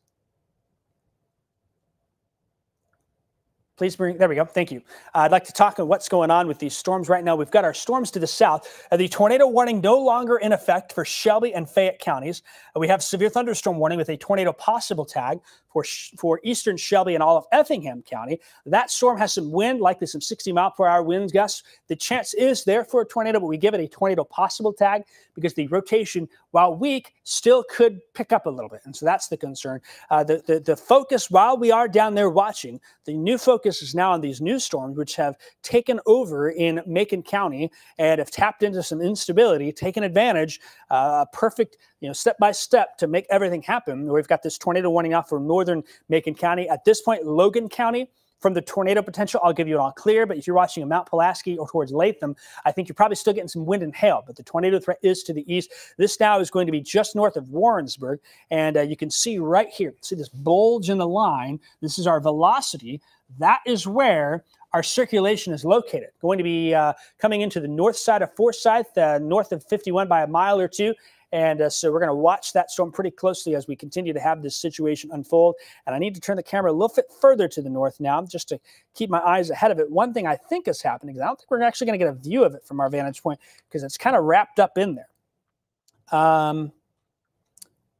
S1: Please bring, there we go. Thank you. Uh, I'd like to talk on what's going on with these storms right now. We've got our storms to the south. Uh, the tornado warning no longer in effect for Shelby and Fayette counties. Uh, we have severe thunderstorm warning with a tornado possible tag for, for eastern Shelby and all of Effingham County. That storm has some wind, likely some 60 mile per hour winds gusts. The chance is there for a tornado, but we give it a tornado possible tag because the rotation, while weak, still could pick up a little bit. And so that's the concern. Uh, the, the, the focus, while we are down there watching, the new focus is now on these new storms, which have taken over in Macon County and have tapped into some instability, taken advantage, uh, perfect you know, step by step to make everything happen. We've got this tornado warning out for northern Macon County. At this point, Logan County, from the tornado potential, I'll give you it all clear. But if you're watching Mount Pulaski or towards Latham, I think you're probably still getting some wind and hail. But the tornado threat is to the east. This now is going to be just north of Warrensburg. And uh, you can see right here, see this bulge in the line. This is our velocity. That is where our circulation is located. Going to be uh, coming into the north side of Forsyth, uh, north of 51 by a mile or two. And uh, so we're going to watch that storm pretty closely as we continue to have this situation unfold. And I need to turn the camera a little bit further to the north now just to keep my eyes ahead of it. One thing I think is happening is I don't think we're actually going to get a view of it from our vantage point because it's kind of wrapped up in there. Um,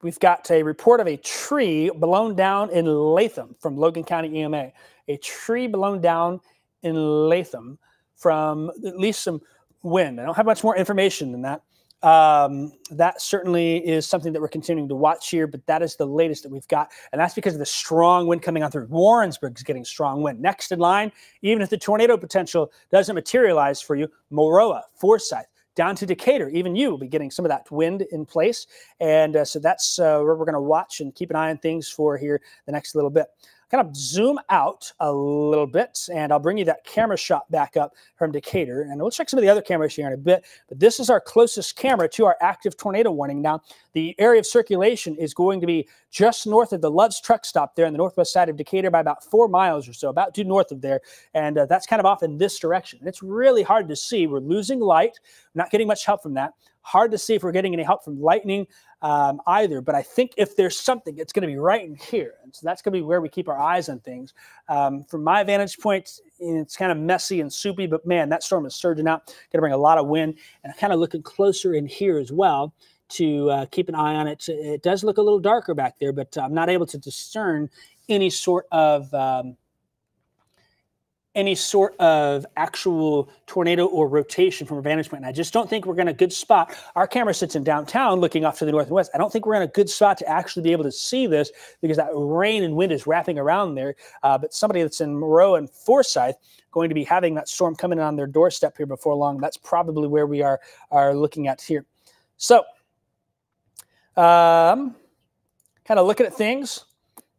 S1: we've got a report of a tree blown down in Latham from Logan County EMA. A tree blown down in Latham from at least some wind. I don't have much more information than that um, that certainly is something that we're continuing to watch here, but that is the latest that we've got. And that's because of the strong wind coming on through. Warrensburg is getting strong wind. Next in line, even if the tornado potential doesn't materialize for you, Maroa, Forsyth, down to Decatur, even you will be getting some of that wind in place. And uh, so that's uh, where we're going to watch and keep an eye on things for here the next little bit. Kind of zoom out a little bit, and I'll bring you that camera shot back up from Decatur. And we'll check some of the other cameras here in a bit. But this is our closest camera to our active tornado warning. Now, the area of circulation is going to be just north of the Love's truck stop there on the northwest side of Decatur by about four miles or so, about due north of there. And uh, that's kind of off in this direction. And It's really hard to see. We're losing light, not getting much help from that. Hard to see if we're getting any help from lightning um, either. But I think if there's something, it's going to be right in here. And so that's going to be where we keep our eyes on things. Um, from my vantage point, it's kind of messy and soupy, but man, that storm is surging out, going to bring a lot of wind. And kind of looking closer in here as well to uh, keep an eye on it. It does look a little darker back there, but I'm not able to discern any sort of um, any sort of actual tornado or rotation from a vantage point. And I just don't think we're in a good spot. Our camera sits in downtown looking off to the north and west. I don't think we're in a good spot to actually be able to see this because that rain and wind is wrapping around there. Uh, but somebody that's in Maroa and Forsyth going to be having that storm coming on their doorstep here before long. That's probably where we are, are looking at here. So, um, kind of looking at things.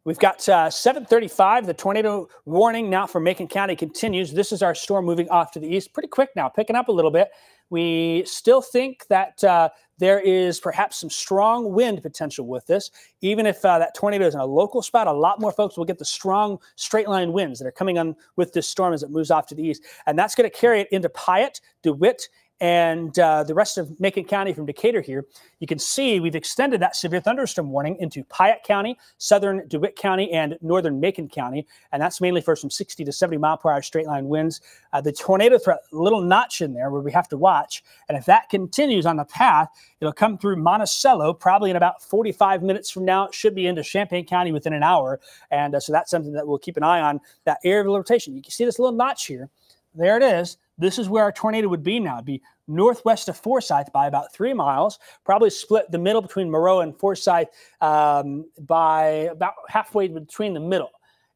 S1: We've got uh, 735. The tornado warning now for Macon County continues. This is our storm moving off to the east pretty quick now, picking up a little bit. We still think that uh, there is perhaps some strong wind potential with this. Even if uh, that tornado is in a local spot, a lot more folks will get the strong straight line winds that are coming on with this storm as it moves off to the east. And that's going to carry it into Piatt, DeWitt, and uh, the rest of Macon County from Decatur here, you can see we've extended that severe thunderstorm warning into Piatt County, southern DeWitt County, and northern Macon County. And that's mainly for some 60 to 70 mile per hour straight line winds. Uh, the tornado threat, little notch in there where we have to watch. And if that continues on the path, it'll come through Monticello probably in about 45 minutes from now. It should be into Champaign County within an hour. And uh, so that's something that we'll keep an eye on, that area of rotation. You can see this little notch here. There it is. This is where our tornado would be now. It'd be northwest of Forsyth by about three miles, probably split the middle between Maroa and Forsyth um, by about halfway between the middle.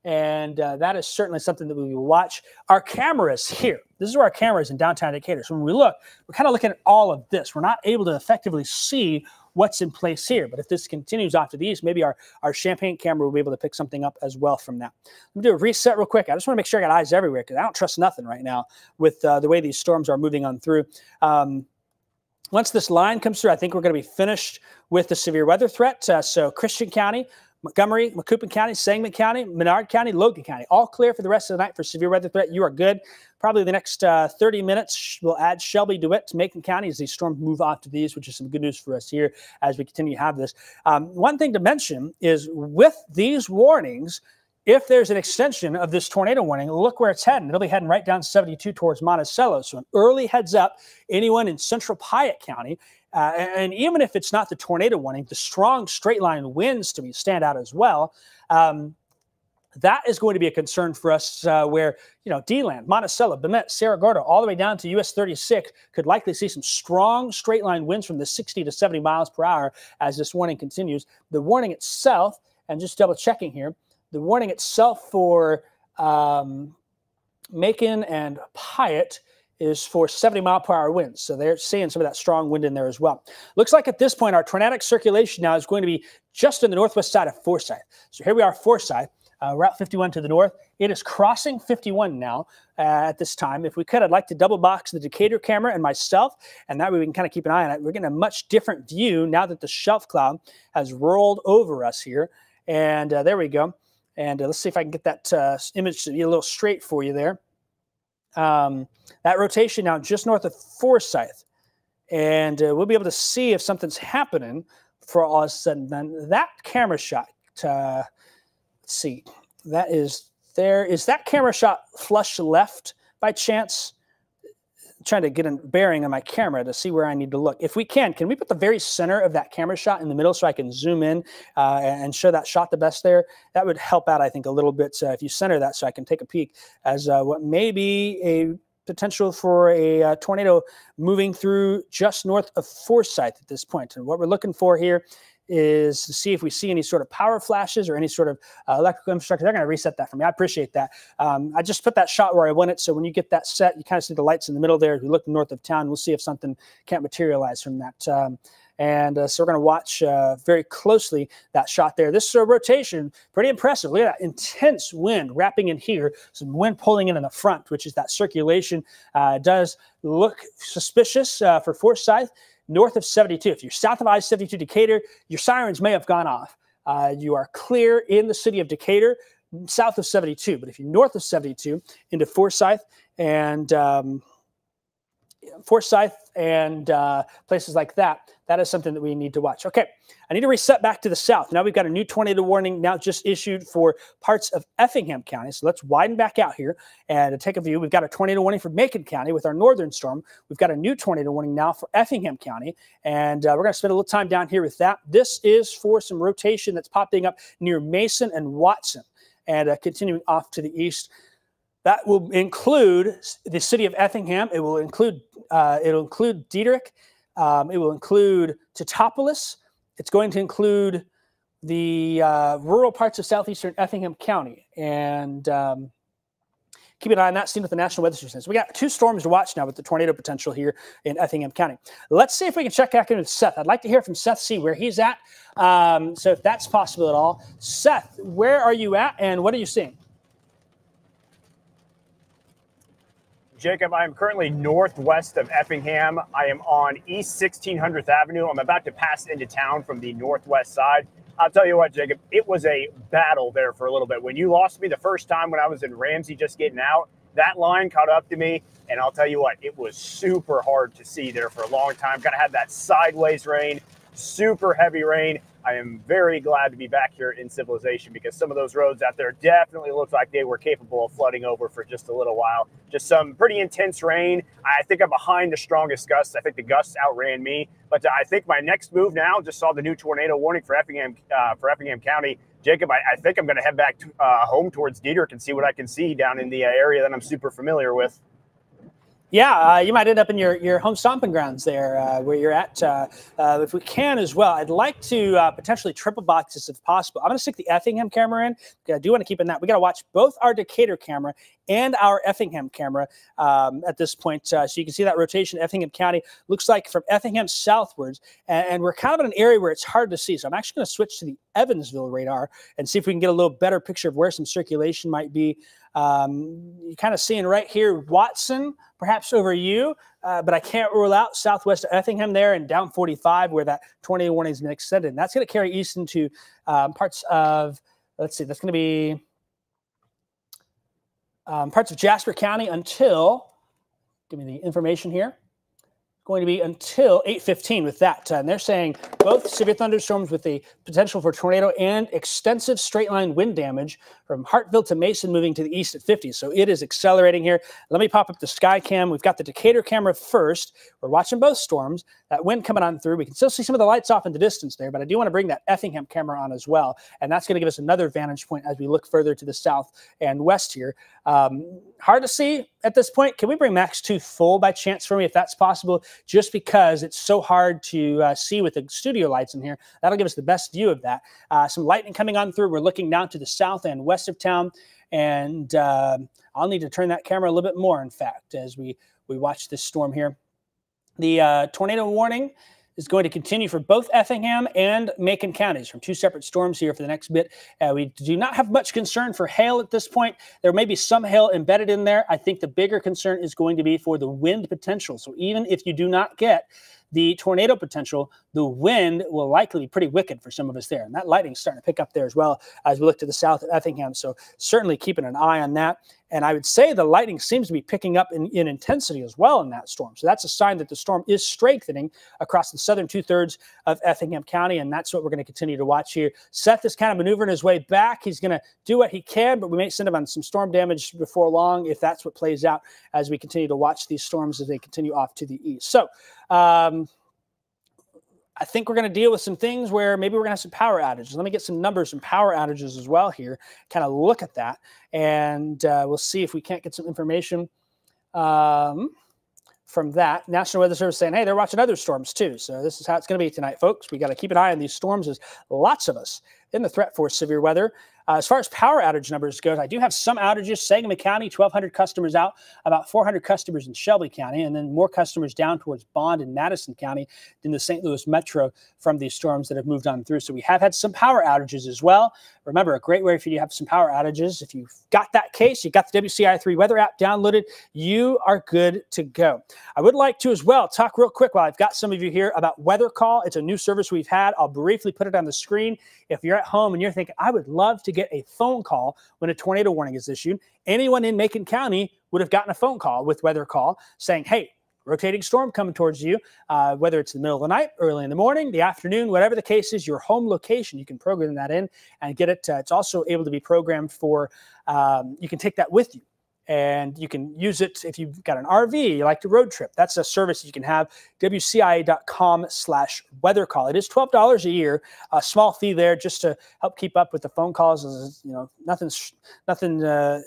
S1: And uh, that is certainly something that we watch. Our cameras here, this is where our cameras in downtown Decatur. So when we look, we're kind of looking at all of this. We're not able to effectively see what's in place here. But if this continues off to the east, maybe our, our Champaign camera will be able to pick something up as well from that. Let me do a reset real quick. I just want to make sure I got eyes everywhere because I don't trust nothing right now with uh, the way these storms are moving on through. Um, once this line comes through, I think we're going to be finished with the severe weather threat. Uh, so Christian County, Montgomery, Macoupin County, Sangamon County, Menard County, Logan County, all clear for the rest of the night for severe weather threat. You are good. Probably the next uh, 30 minutes, we'll add Shelby DeWitt to Macon County as these storms move off to these, which is some good news for us here as we continue to have this. Um, one thing to mention is with these warnings, if there's an extension of this tornado warning, look where it's heading. It'll be heading right down 72 towards Monticello. So an early heads up, anyone in central Piatt County, uh, and even if it's not the tornado warning, the strong straight line winds to me stand out as well. Um, that is going to be a concern for us uh, where, you know, DeLand, Monticello, Bement, Cerro Gordo, all the way down to US 36 could likely see some strong straight line winds from the 60 to 70 miles per hour as this warning continues. The warning itself, and just double checking here, the warning itself for um, Macon and Piatt is for 70 mile per hour winds. So they're seeing some of that strong wind in there as well. Looks like at this point, our tornadic circulation now is going to be just in the northwest side of Forsyth. So here we are, Forsyth, uh, Route 51 to the north. It is crossing 51 now uh, at this time. If we could, I'd like to double box the Decatur camera and myself, and that way we can kind of keep an eye on it. We're getting a much different view now that the shelf cloud has rolled over us here. And uh, there we go. And uh, let's see if I can get that uh, image to be a little straight for you there um, that rotation now just north of Forsyth. And uh, we'll be able to see if something's happening for all of a sudden. Then that camera shot, uh, let's see, that is there. Is that camera shot flush left by chance? Trying to get a bearing on my camera to see where I need to look. If we can, can we put the very center of that camera shot in the middle so I can zoom in uh, and show that shot the best there? That would help out, I think, a little bit uh, if you center that so I can take a peek as uh, what may be a potential for a uh, tornado moving through just north of Forsyth at this point. And what we're looking for here is to see if we see any sort of power flashes or any sort of uh, electrical infrastructure. They're going to reset that for me. I appreciate that. Um, I just put that shot where I want it. So when you get that set, you kind of see the lights in the middle there. If you look north of town, we'll see if something can't materialize from that. Um, And uh, so we're going to watch uh, very closely that shot there. This uh, rotation, pretty impressive. Look at that intense wind wrapping in here, some wind pulling in in the front, which is that circulation. Uh, does look suspicious uh, for Forsyth north of 72. If you're south of I 72 Decatur, your sirens may have gone off. Uh, you are clear in the city of Decatur, south of 72. But if you're north of 72 into Forsyth and um, Forsyth and uh, places like that, that is something that we need to watch. Okay, I need to reset back to the south. Now we've got a new tornado warning now just issued for parts of Effingham County. So let's widen back out here and take a view. We've got a tornado warning for Macon County with our northern storm. We've got a new tornado warning now for Effingham County, and uh, we're going to spend a little time down here with that. This is for some rotation that's popping up near Mason and Watson, and uh, continuing off to the east. That will include the city of Effingham. It will include uh, it'll include Dieterich. Um, it will include Teutopolis. It's going to include the uh, rural parts of southeastern Effingham County. And um, keep an eye on that, scene with the National Weather Service. We got two storms to watch now with the tornado potential here in Effingham County. Let's see if we can check back in with Seth. I'd like to hear from Seth, see where he's at. Um, so if that's possible at all. Seth, where are you at and what are you seeing?
S2: Jacob, I am currently northwest of Effingham. I am on East 1600th Avenue. I'm about to pass into town from the northwest side. I'll tell you what, Jacob, it was a battle there for a little bit. When you lost me the first time when I was in Ramsey just getting out, that line caught up to me. And I'll tell you what, it was super hard to see there for a long time. Kind of had that sideways rain, super heavy rain. I am very glad to be back here in civilization because some of those roads out there definitely looked like they were capable of flooding over for just a little while. Just some pretty intense rain. I think I'm behind the strongest gusts. I think the gusts outran me. But I think my next move now, just saw the new tornado warning for Effingham, uh, for Effingham County. Jacob, I, I think I'm going to head back to, uh, home towards Dieterich and see what I can see down in the area that I'm super familiar with.
S1: Yeah, uh, you might end up in your, your home stomping grounds there uh, where you're at. Uh, uh if we can as well, I'd like to uh, potentially triple box this if possible. I'm going to stick the Effingham camera in. I do want to keep in that. We got to watch both our Decatur camera and our Effingham camera um, at this point. Uh, so you can see that rotation. Effingham County looks like from Effingham southwards, and, and we're kind of in an area where it's hard to see. So I'm actually going to switch to the Evansville radar and see if we can get a little better picture of where some circulation might be. Um, you're kind of seeing right here Watson, perhaps over you, uh, but I can't rule out southwest of Effingham there and down 45 where that tornado warning has been extended. And that's going to carry east into um, parts of, let's see, that's going to be um, parts of Jasper County until, give me the information here, going to be until 8.15 with that. Uh, and they're saying both severe thunderstorms with the potential for tornado and extensive straight line wind damage from Hartville to Mason moving to the east at 50. So it is accelerating here. Let me pop up the sky cam. We've got the Decatur camera first. We're watching both storms. That wind coming on through. We can still see some of the lights off in the distance there, but I do want to bring that Effingham camera on as well. And that's going to give us another vantage point as we look further to the south and west here. Um, hard to see at this point. Can we bring Max 2 full by chance for me if that's possible? Just because it's so hard to uh, see with the studio lights in here. That'll give us the best view of that. Uh, some lightning coming on through. We're looking down to the south and west of town. And uh, I'll need to turn that camera a little bit more, in fact, as we, we watch this storm here. The uh, tornado warning is going to continue for both Effingham and Macon counties from two separate storms here for the next bit. Uh, we do not have much concern for hail at this point. There may be some hail embedded in there. I think the bigger concern is going to be for the wind potential. So even if you do not get the tornado potential, the wind will likely be pretty wicked for some of us there. And that lightning's starting to pick up there as well as we look to the south of Effingham. So certainly keeping an eye on that. And I would say the lightning seems to be picking up in, in intensity as well in that storm. So that's a sign that the storm is strengthening across the southern two thirds of Effingham County. And that's what we're going to continue to watch here. Seth is kind of maneuvering his way back. He's going to do what he can, but we may send him on some storm damage before long if that's what plays out as we continue to watch these storms as they continue off to the east. So, um, I think we're going to deal with some things where maybe we're going to have some power outages. Let me get some numbers, some power outages as well here, kind of look at that, and uh, we'll see if we can't get some information um, from that. National Weather Service saying, hey, they're watching other storms too. So this is how it's going to be tonight, folks. We got to keep an eye on these storms. There's lots of us in the threat for severe weather. Uh, as far as power outage numbers goes, I do have some outages. Sangamon County, 1,200 customers out, about 400 customers in Shelby County, and then more customers down towards Bond and Madison County in the St. Louis metro from these storms that have moved on through. So we have had some power outages as well. Remember, a great way for you have some power outages. If you've got that case, you got the WCIA 3 weather app downloaded, you are good to go. I would like to as well talk real quick while I've got some of you here about WeatherCall. It's a new service we've had. I'll briefly put it on the screen. If you're at home and you're thinking, I would love to get a phone call when a tornado warning is issued, anyone in Macon County would have gotten a phone call with WeatherCall saying, hey, rotating storm coming towards you, uh, whether it's the middle of the night, early in the morning, the afternoon, whatever the case is, your home location, you can program that in and get it. Uh, it's also able to be programmed for, um, you can take that with you and you can use it if you've got an RV, you like to road trip. That's a service you can have. WCIA.com slash weather call. It is $12 a year, a small fee there just to help keep up with the phone calls. You know, nothing's nothing. Uh,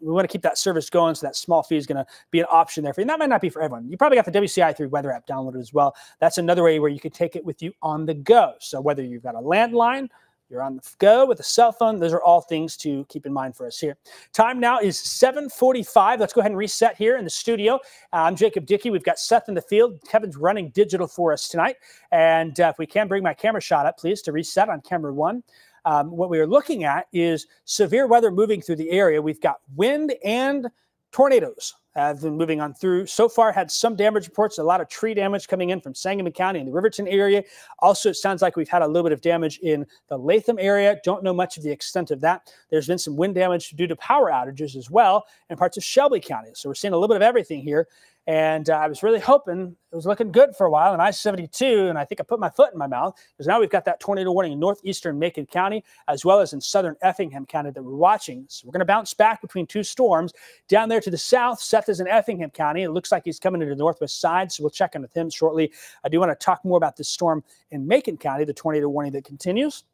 S1: we want to keep that service going, so that small fee is going to be an option there for you. And that might not be for everyone. You probably got the WCIA 3 weather app downloaded as well. That's another way where you can take it with you on the go. So whether you've got a landline, you're on the go with a cell phone. Those are all things to keep in mind for us here. Time now is 7:45. Let's go ahead and reset here in the studio. Uh, I'm Jacob Dickey. We've got Seth in the field. Kevin's running digital for us tonight. And uh, if we can bring my camera shot up, please, to reset on camera one. Um, what we are looking at is severe weather moving through the area. We've got wind and tornadoes have been moving on through. So far, had some damage reports, a lot of tree damage coming in from Sangamon County and the Riverton area. Also, it sounds like we've had a little bit of damage in the Latham area. Don't know much of the extent of that. There's been some wind damage due to power outages as well in parts of Shelby County. So we're seeing a little bit of everything here. And uh, I was really hoping it was looking good for a while in I 72. And I think I put my foot in my mouth because now we've got that tornado warning in northeastern Macon County as well as in southern Effingham County that we're watching. So we're going to bounce back between two storms down there to the south. Seth is in Effingham County. It looks like he's coming into the northwest side. So we'll check in with him shortly. I do want to talk more about this storm in Macon County, the tornado warning that continues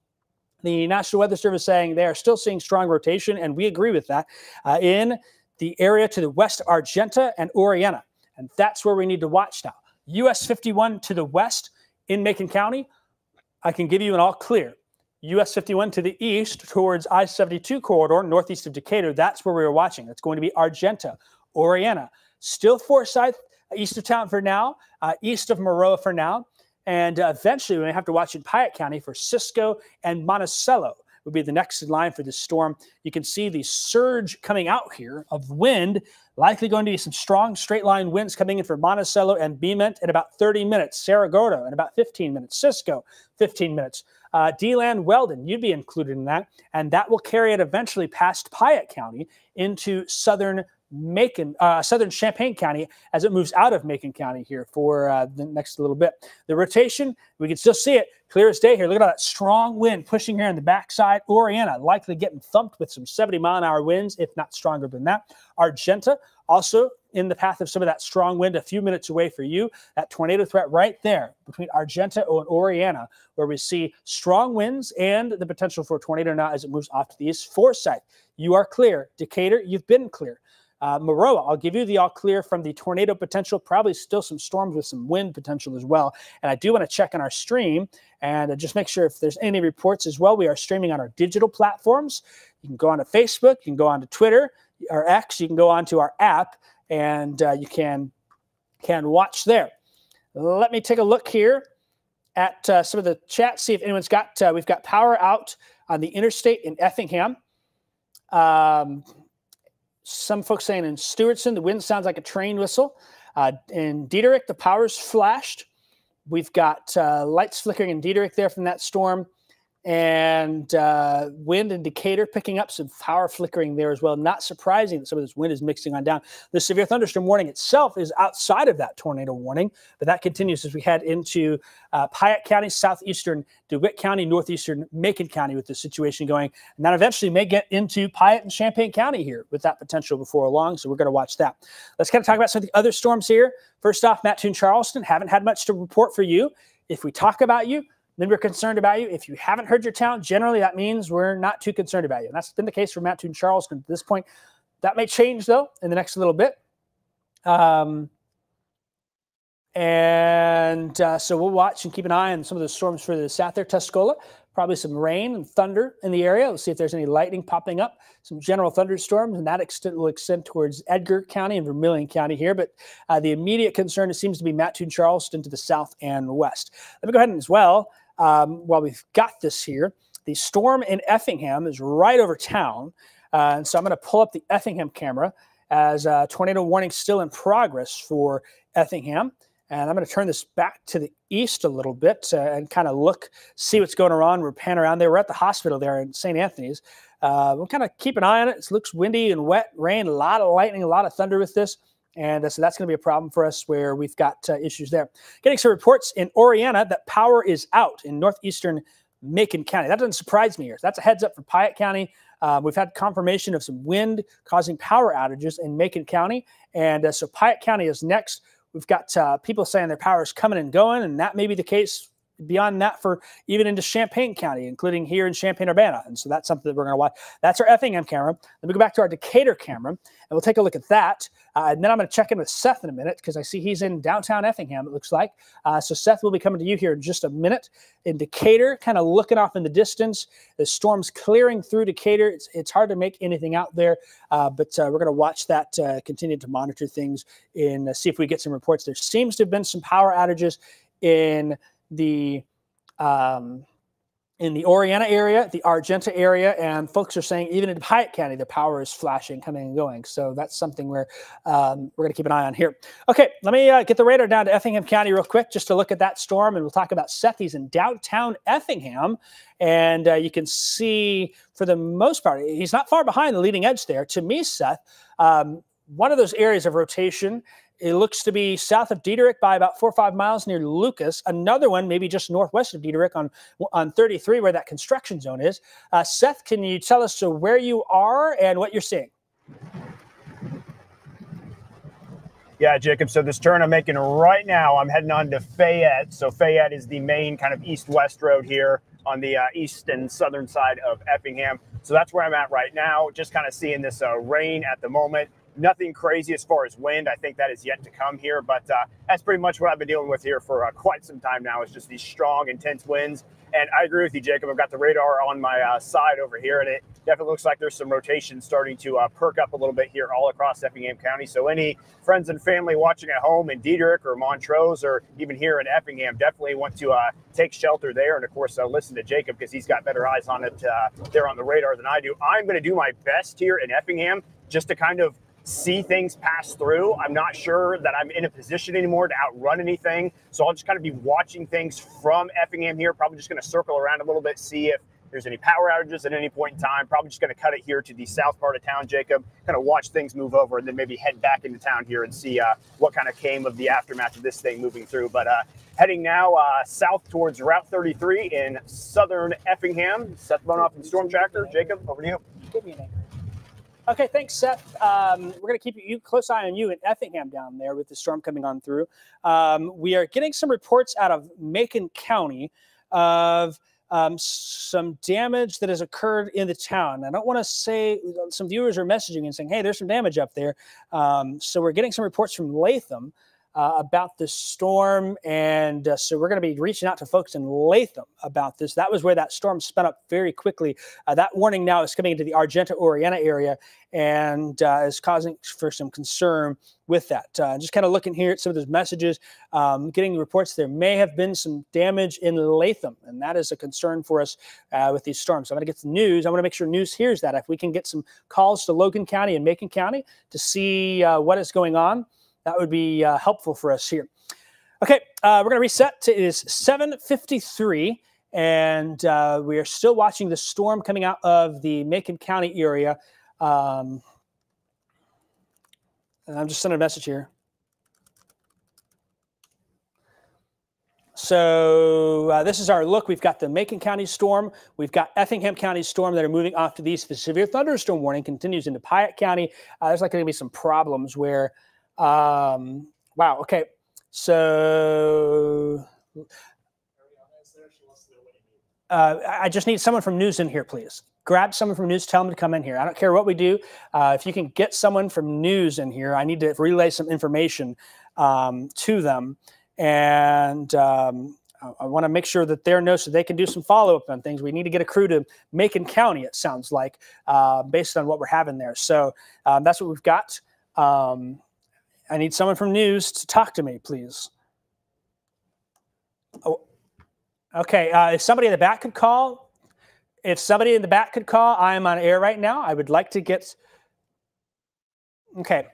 S1: the National Weather Service saying they are still seeing strong rotation, and we agree with that uh, in the area to the west, Argenta and Oreana. And that's where we need to watch now. US 51 to the west in Macon County, I can give you an all clear. US 51 to the east towards I 72 corridor, northeast of Decatur, that's where we are watching. It's going to be Argenta, Oreana, still Forsyth, east of town for now, uh, east of Maroa for now. And uh, eventually, we may have to watch in Piatt County for Cisco and Monticello would be the next in line for this storm. You can see the surge coming out here of wind, likely going to be some strong straight line winds coming in for Monticello and Bement in about 30 minutes, Cerro Gordo in about 15 minutes, Cisco 15 minutes. Uh, DeLand Weldon, you'd be included in that. And that will carry it eventually past Piatt County into southern Macon, uh, southern Champaign County as it moves out of Macon County here for uh, the next little bit. The rotation, we can still see it clear as day here. Look at that strong wind pushing here in the backside. Oreana likely getting thumped with some 70 mile an hour winds, if not stronger than that. Argenta also in the path of some of that strong wind a few minutes away for you. That tornado threat right there between Argenta and Oreana, where we see strong winds and the potential for a tornado now as it moves off to the east. Forsyth, you are clear. Decatur, you've been clear. Uh, Maroa, I'll give you the all clear from the tornado potential, probably still some storms with some wind potential as well. And I do want to check on our stream and uh, just make sure if there's any reports as well. We are streaming on our digital platforms. You can go on to Facebook, you can go on to Twitter or X, you can go on to our app, and uh, you can can watch there. Let me take a look here at uh, some of the chat, see if anyone's got. Uh, we've got power out on the interstate in Effingham. Um, some folks saying in Stewardson, the wind sounds like a train whistle. Uh, in Dieterich, the power's flashed. We've got uh, lights flickering in Dieterich there from that storm and uh, wind in Decatur picking up some power flickering there as well. Not surprising that some of this wind is mixing on down. The severe thunderstorm warning itself is outside of that tornado warning, but that continues as we head into uh, Piatt County, southeastern DeWitt County, northeastern Macon County with the situation going. And that eventually may get into Piatt and Champaign County here with that potential before long. So we're going to watch that. Let's kind of talk about some of the other storms here. First off, Mattoon Charleston, haven't had much to report for you. If we talk about you, then we're concerned about you. If you haven't heard your town, generally that means we're not too concerned about you. And that's been the case for Mattoon Charleston at this point. That may change though in the next little bit. Um, and uh, so we'll watch and keep an eye on some of the storms for the south there. Tuscola, Probably some rain and thunder in the area. We'll see if there's any lightning popping up. Some general thunderstorms, and that extent will extend towards Edgar County and Vermilion County here. But uh, the immediate concern seems to be Mattoon, Charleston to the south and west. Let me go ahead and as well, um, while we've got this here, the storm in Effingham is right over town. Uh, and so I'm going to pull up the Effingham camera as a tornado warning still in progress for Effingham. And I'm going to turn this back to the east a little bit uh, and kind of look, see what's going on. We're panning around there. We're at the hospital there in St. Anthony's. Uh, we'll kind of keep an eye on it. It looks windy and wet, rain, a lot of lightning, a lot of thunder with this. And uh, so that's going to be a problem for us where we've got uh, issues there. Getting some reports in Oreana that power is out in northeastern Macon County. That doesn't surprise me here. That's a heads up for Piatt County. Uh, we've had confirmation of some wind causing power outages in Macon County. And uh, so Piatt County is next. We've got uh, people saying their power is coming and going, and that may be the case beyond that for even into Champaign County, including here in Champaign Urbana. And so that's something that we're going to watch. That's our Effingham camera. Let me go back to our Decatur camera and we'll take a look at that. Uh, and then I'm going to check in with Seth in a minute because I see he's in downtown Effingham, it looks like. Uh, so Seth will be coming to you here in just a minute. In Decatur, kind of looking off in the distance. The storm's clearing through Decatur. It's, it's hard to make anything out there, uh, but uh, we're going to watch that, uh, continue to monitor things and uh, see if we get some reports. There seems to have been some power outages in the um, in the Oreana area, the Argenta area, and folks are saying even in Piatt County, the power is flashing, coming and going. So that's something where um, we're going to keep an eye on here. Okay, let me uh, get the radar down to Effingham County real quick just to look at that storm, and we'll talk about Seth. He's in downtown Effingham, and uh, you can see for the most part, he's not far behind the leading edge there. To me, Seth, um, one of those areas of rotation it looks to be south of Dieterich by about four or five miles near Lucas. Another one, maybe just northwest of Dieterich on, on 33, where that construction zone is. Uh, Seth, can you tell us where you are and what you're seeing?
S2: Yeah, Jacob. So this turn I'm making right now, I'm heading on to Fayette. So Fayette is the main kind of east-west road here on the uh, east and southern side of Effingham. So that's where I'm at right now. Just kind of seeing this uh, rain at the moment nothing crazy as far as wind. I think that is yet to come here, but uh, that's pretty much what I've been dealing with here for uh, quite some time now. It's just these strong, intense winds. And I agree with you, Jacob. I've got the radar on my uh, side over here, and it definitely looks like there's some rotation starting to uh, perk up a little bit here all across Effingham County. So, any friends and family watching at home in Dieterich or Montrose or even here in Effingham definitely want to uh, take shelter there. And of course, uh, listen to Jacob because he's got better eyes on it there on the radar than I do. I'm going to do my best here in Effingham just to kind of see things pass through. I'm not sure that I'm in a position anymore to outrun anything. So I'll just kind of be watching things from Effingham here. Probably just going to circle around a little bit, see if there's any power outages at any point in time. Probably just going to cut it here to the south part of town, Jacob. Kind of watch things move over and then maybe head back into town here and see uh, what kind of came of the aftermath of this thing moving through. But uh, heading now uh, south towards Route 33 in southern Effingham. Seth Bohnhoff and Storm Tracker. Jacob, over to you. Give me.
S1: Okay, thanks, Seth. Um, we're going to keep you close eye on you in Effingham down there with the storm coming on through. Um, we are getting some reports out of Macon County of um, some damage that has occurred in the town. I don't want to say some viewers are messaging and saying, "Hey, there's some damage up there." Um, so we're getting some reports from Latham uh, about this storm. And uh, so we're going to be reaching out to folks in Latham about this. That was where that storm sped up very quickly. Uh, that warning now is coming into the Argenta Oreana area and uh, is causing for some concern with that. Uh, just kind of looking here at some of those messages, um, getting reports there may have been some damage in Latham, and that is a concern for us uh, with these storms. So I'm going to get some news. I want to make sure news hears that. If we can get some calls to Logan County and Macon County to see what is going on that would be uh, helpful for us here. Okay, uh, we're going to reset. It is 7:53, and uh, we are still watching the storm coming out of the Macon County area. Um, and I'm just sending a message here. So uh, this is our look. We've got the Macon County storm. We've got Effingham County storm that are moving off to the east. The severe thunderstorm warning continues into Piatt County. Uh, there's like going to be some problems where um, wow. Okay. So uh, I just need someone from news in here, please. Grab someone from news. Tell them to come in here. I don't care what we do. Uh, if you can get someone from news in here, I need to relay some information um, to them. And um, I, I want to make sure that they're know so they can do some follow up on things. We need to get a crew to Macon County. It sounds like uh, based on what we're having there. So um, that's what we've got. Um, I need someone from news to talk to me, please. Oh, okay. Uh, if somebody in the back could call, if somebody in the back could call, I am on air right now. I would like to get. Okay.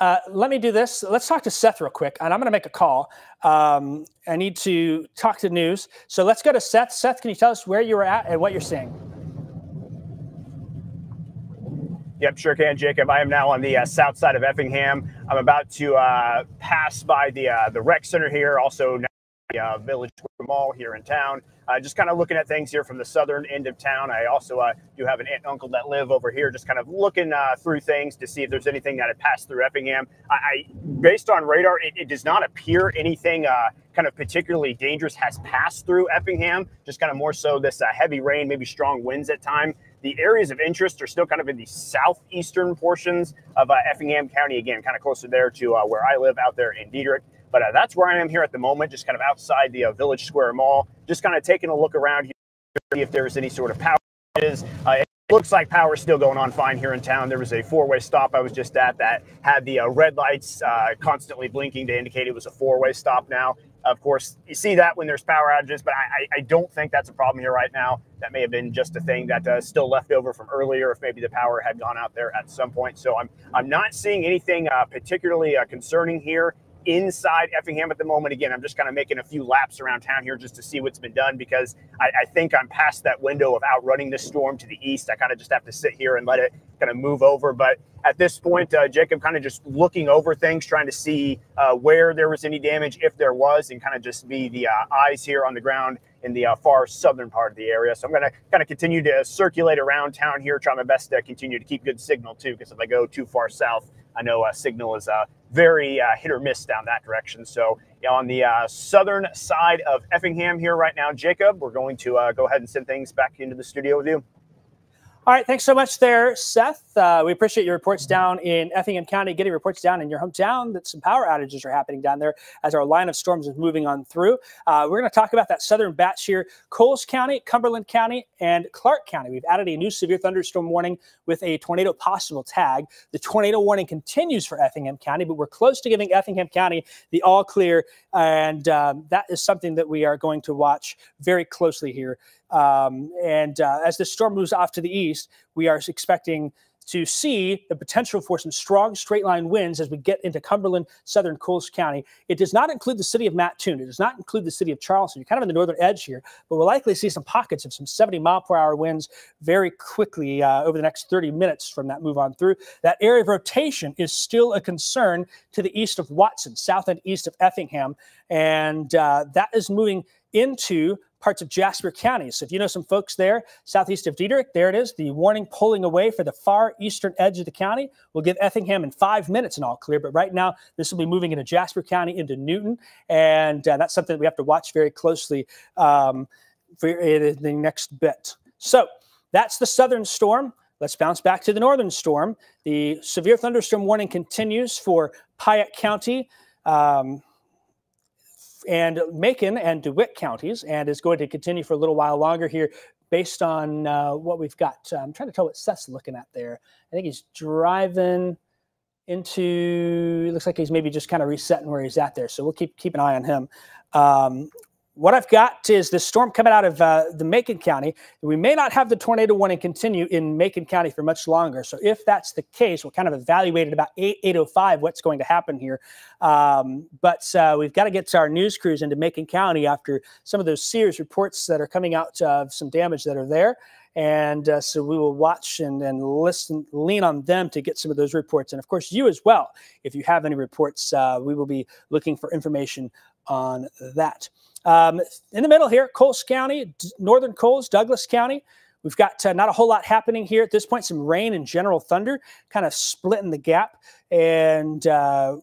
S1: Uh, let me do this. Let's talk to Seth real quick, and I'm going to make a call. Um, I need to talk to news. So let's go to Seth. Seth, can you tell us where you were at and what you're seeing?
S2: Yep, sure can, Jacob. I am now on the uh, south side of Effingham. I'm about to uh, pass by the uh, the rec center here, also now the uh, Village Mall here in town. Uh, just kind of looking at things here from the southern end of town. I also uh, do have an aunt and uncle that live over here, just kind of looking through things to see if there's anything that had passed through Effingham. I, I based on radar, it, it, does not appear anything kind of particularly dangerous has passed through Effingham. Just kind of more so this heavy rain, maybe strong winds at time. The areas of interest are still kind of in the southeastern portions of uh, Effingham County. Again, kind of closer there to where I live out there in Dieterich. But uh, that's where I am here at the moment, just kind of outside the uh, Village Square Mall, just kind of taking a look around here, see if there's any sort of power. Is uh, it looks like power is still going on fine here in town. There was a four-way stop I was just at that had the uh, red lights uh, constantly blinking to indicate it was a four-way stop. Now, of course, you see that when there's power outages, but I, I don't think that's a problem here right now. That may have been just a thing that uh, still left over from earlier, if maybe the power had gone out there at some point. So I'm I'm not seeing anything uh, particularly uh, concerning here inside Effingham at the moment. Again, I'm just kind of making a few laps around town here just to see what's been done because I, I, think I'm past that window of outrunning this storm to the east. I kind of just have to sit here and let it kind of move over. But at this point, uh, Jacob kind of just looking over things, trying to see uh, where there was any damage, if there was, and kind of just be the uh, eyes here on the ground in the uh, far southern part of the area. So I'm going to kind of continue to circulate around town here, try my best to continue to keep good signal too, because if I go too far south, I know uh, signal is uh, very uh, hit or miss down that direction. So you know, on the southern side of Effingham here right now, Jacob, we're going to go ahead and send things back into the studio with you.
S1: All right, thanks so much there, Seth. Uh, we appreciate your reports down in Effingham County, getting reports down in your hometown that some power outages are happening down there as our line of storms is moving on through. Uh, we're going to talk about that southern batch here, Coles County, Cumberland County, and Clark County. We've added a new severe thunderstorm warning with a tornado possible tag. The tornado warning continues for Effingham County, but we're close to giving Effingham County the all clear, and um, that is something that we are going to watch very closely here um, and uh, as the storm moves off to the east, we are expecting to see the potential for some strong straight line winds as we get into Cumberland, southern Coles County. It does not include the city of Mattoon. It does not include the city of Charleston. You're kind of in the northern edge here, but we'll likely see some pockets of some 70 mile per hour winds very quickly uh, over the next 30 minutes from that move on through. That area of rotation is still a concern to the east of Watson, south and east of Effingham, and uh, that is moving into parts of Jasper County. So if you know some folks there, southeast of Dieterich, there it is. The warning pulling away for the far eastern edge of the county. We'll give Effingham in five minutes and all clear. But right now, this will be moving into Jasper County, into Newton. And uh, that's something that we have to watch very closely um, for the next bit. So that's the southern storm. Let's bounce back to the northern storm. The severe thunderstorm warning continues for Piatt County. Um, and Macon and DeWitt counties, and is going to continue for a little while longer here based on uh, what we've got. Uh, I'm trying to tell what Seth's looking at there. I think he's driving into. It looks like he's maybe just kind of resetting where he's at there. So we'll keep keep an eye on him. Um, what I've got is this storm coming out of uh, the Macon County. We may not have the tornado warning continue in Macon County for much longer. So if that's the case, we'll kind of evaluate at about 8, 805 what's going to happen here. Um, but uh, we've got to get our news crews into Macon County after some of those Sears reports that are coming out of some damage that are there. And uh, so we will watch and, and listen, lean on them to get some of those reports. And of course, you as well. If you have any reports, uh, we will be looking for information on that. Um, in the middle here, Coles County, Northern Coles, Douglas County. We've got uh, not a whole lot happening here at this point. Some rain and general thunder kind of splitting the gap and uh,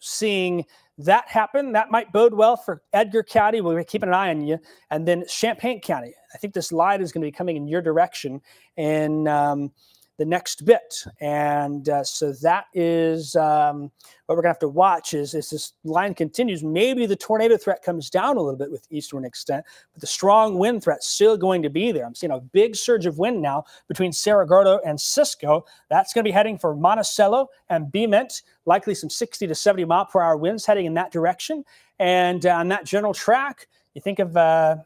S1: seeing that happen. That might bode well for Edgar County. We're keeping an eye on you. And then Champaign County. I think this line is going to be coming in your direction. And um, the next bit. And uh, so that is um, what we're going to have to watch is, is this line continues. Maybe the tornado threat comes down a little bit with eastern extent, but the strong wind threat still going to be there. I'm seeing a big surge of wind now between Cerro Gordo and Cisco. That's going to be heading for Monticello and Bement, likely some 60 to 70 mile per hour winds heading in that direction. And uh, on that general track, you think of uh,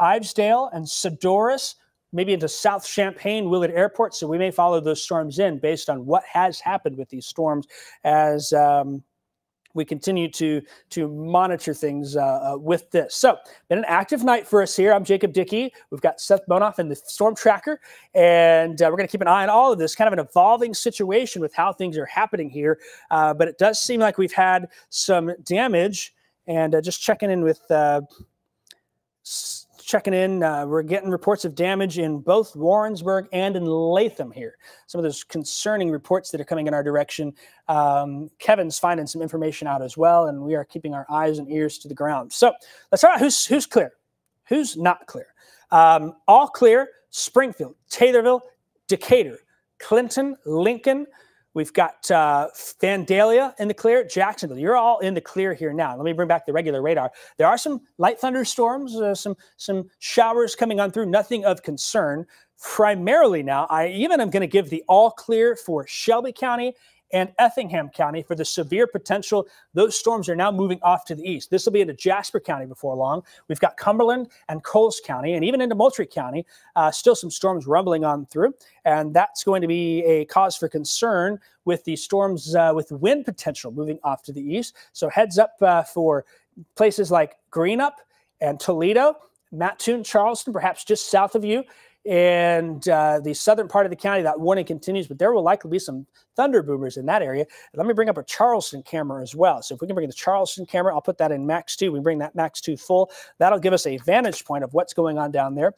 S1: Ivesdale and Sadorus, maybe into South Champaign, Willard Airport. So we may follow those storms in based on what has happened with these storms as um, we continue to to monitor things uh, uh, with this. So, been an active night for us here. I'm Jacob Dickey. We've got Seth Bohnhoff in the Storm Tracker, and uh, we're going to keep an eye on all of this. Kind of an evolving situation with how things are happening here, uh, but it does seem like we've had some damage. And uh, just checking in with uh, checking in. Uh, we're getting reports of damage in both Warrensburg and in Latham here. Some of those concerning reports that are coming in our direction. Um, Kevin's finding some information out as well, and we are keeping our eyes and ears to the ground. So let's talk about who's who's clear, who's not clear. Um, all clear: Springfield, Taylorville, Decatur, Clinton, Lincoln. We've got uh, Vandalia in the clear, Jacksonville. You're all in the clear here now. Let me bring back the regular radar. There are some light thunderstorms, uh, some some showers coming on through. Nothing of concern. Primarily now, I even am going to give the all clear for Shelby County and Effingham County for the severe potential. Those storms are now moving off to the east. This will be into Jasper County before long. We've got Cumberland and Coles County, and even into Moultrie County. Uh, still some storms rumbling on through, and that's going to be a cause for concern with the storms uh, with wind potential moving off to the east. So heads up uh, for places like Greenup and Toledo. Mattoon, Charleston, perhaps just south of you and uh, the southern part of the county, that warning continues, but there will likely be some thunder boomers in that area. Let me bring up a Charleston camera as well. So if we can bring the Charleston camera, I'll put that in max two. We bring that max two full. That'll give us a vantage point of what's going on down there.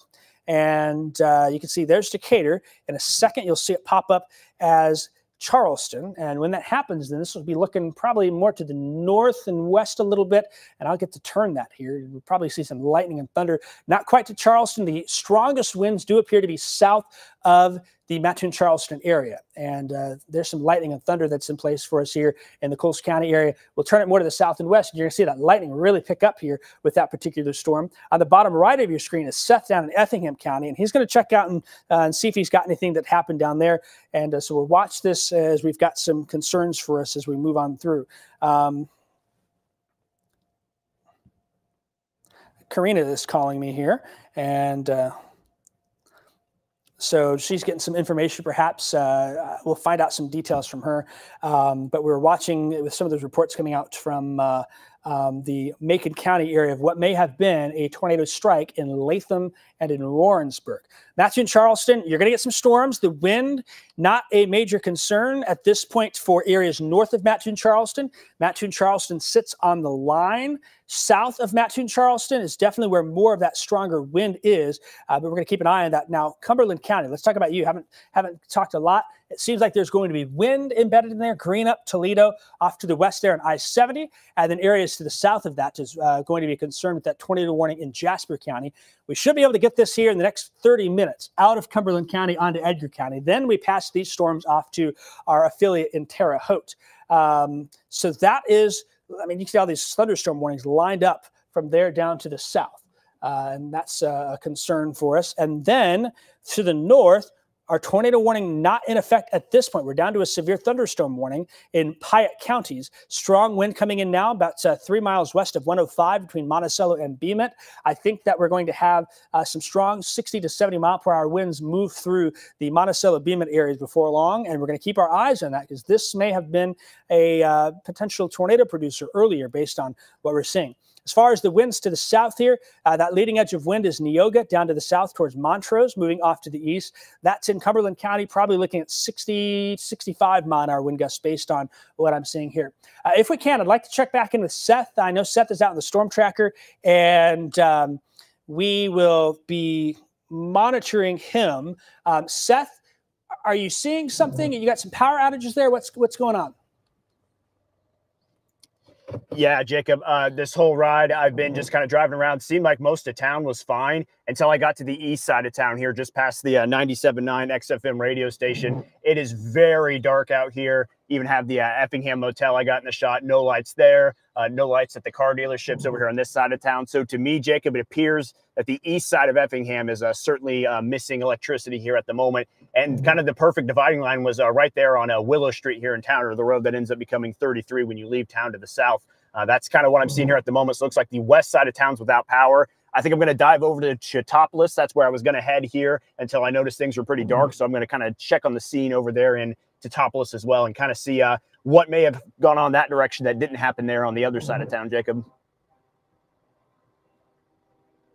S1: And uh, you can see there's Decatur. In a second, you'll see it pop up as Charleston. And when that happens, then this will be looking probably more to the north and west a little bit. And I'll get to turn that here. We'll probably see some lightning and thunder. Not quite to Charleston. The strongest winds do appear to be south of the Mattoon Charleston area. And uh, there's some lightning and thunder that's in place for us here in the Coles County area. We'll turn it more to the south and west. And you're going to see that lightning really pick up here with that particular storm. On the bottom right of your screen is Seth down in Effingham County. And he's going to check out and, uh, and see if he's got anything that happened down there. And uh, so we'll watch this as we've got some concerns for us as we move on through. Um, Karina is calling me here. And uh, so she's getting some information. Perhaps uh, we'll find out some details from her. Um, but we are watching with some of those reports coming out from uh, um, the Macon County area of what may have been a tornado strike in Latham and in Warrensburg. Mattoon and Charleston, you're going to get some storms. The wind, not a major concern at this point for areas north of Mattoon Charleston. Mattoon Charleston sits on the line. South of Mattoon Charleston is definitely where more of that stronger wind is. Uh, but we're going to keep an eye on that. Now, Cumberland County, let's talk about you. Haven't haven't talked a lot. It seems like there's going to be wind embedded in there. Greenup Toledo, off to the west there on I-70, and then areas to the south of that is uh, going to be concerned with that tornado warning in Jasper County. We should be able to get this here in the next 30 minutes out of Cumberland County onto Edgar County. Then we pass these storms off to our affiliate in Terre Haute. Um, so that is, I mean, you can see all these thunderstorm warnings lined up from there down to the south. Uh, and that's a concern for us. And then to the north, our tornado warning not in effect at this point. We're down to a severe thunderstorm warning in Piatt counties. Strong wind coming in now, about uh, three miles west of 105 between Monticello and Bement. I think that we're going to have uh, some strong 60 to 70 mile per hour winds move through the Monticello Bement areas before long, and we're going to keep our eyes on that because this may have been a uh, potential tornado producer earlier based on what we're seeing. As far as the winds to the south here, uh, that leading edge of wind is Neoga down to the south towards Montrose, moving off to the east. That's in Cumberland County, probably looking at 60, 65 mile an hour wind gusts based on what I'm seeing here. Uh, if we can, I'd like to check back in with Seth. I know Seth is out in the storm tracker, and um, we will be monitoring him. Um, Seth, are you seeing something? You got some power outages there. What's what's going on?
S2: Yeah, Jacob. Uh, this whole ride, I've been just kind of driving around. Seemed like most of town was fine until I got to the east side of town here, just past the uh, 97.9 XFM radio station. It is very dark out here. Even have the uh, Effingham Motel I got in the shot. No lights there. Uh, no lights at the car dealerships over here on this side of town. So to me, Jacob, it appears that the east side of Effingham is uh, certainly uh, missing electricity here at the moment. And kind of the perfect dividing line was uh, right there on uh, Willow Street here in town, or the road that ends up becoming 33 when you leave town to the south. Uh, that's kind of what I'm seeing here at the moment. So it looks like the west side of town's without power. I think I'm going to dive over to Teutopolis. That's where I was going to head here until I noticed things were pretty dark. So I'm going to kind of check on the scene over there in Teutopolis as well and kind of see uh, what may have gone on that direction that didn't happen there on the other side of town, Jacob.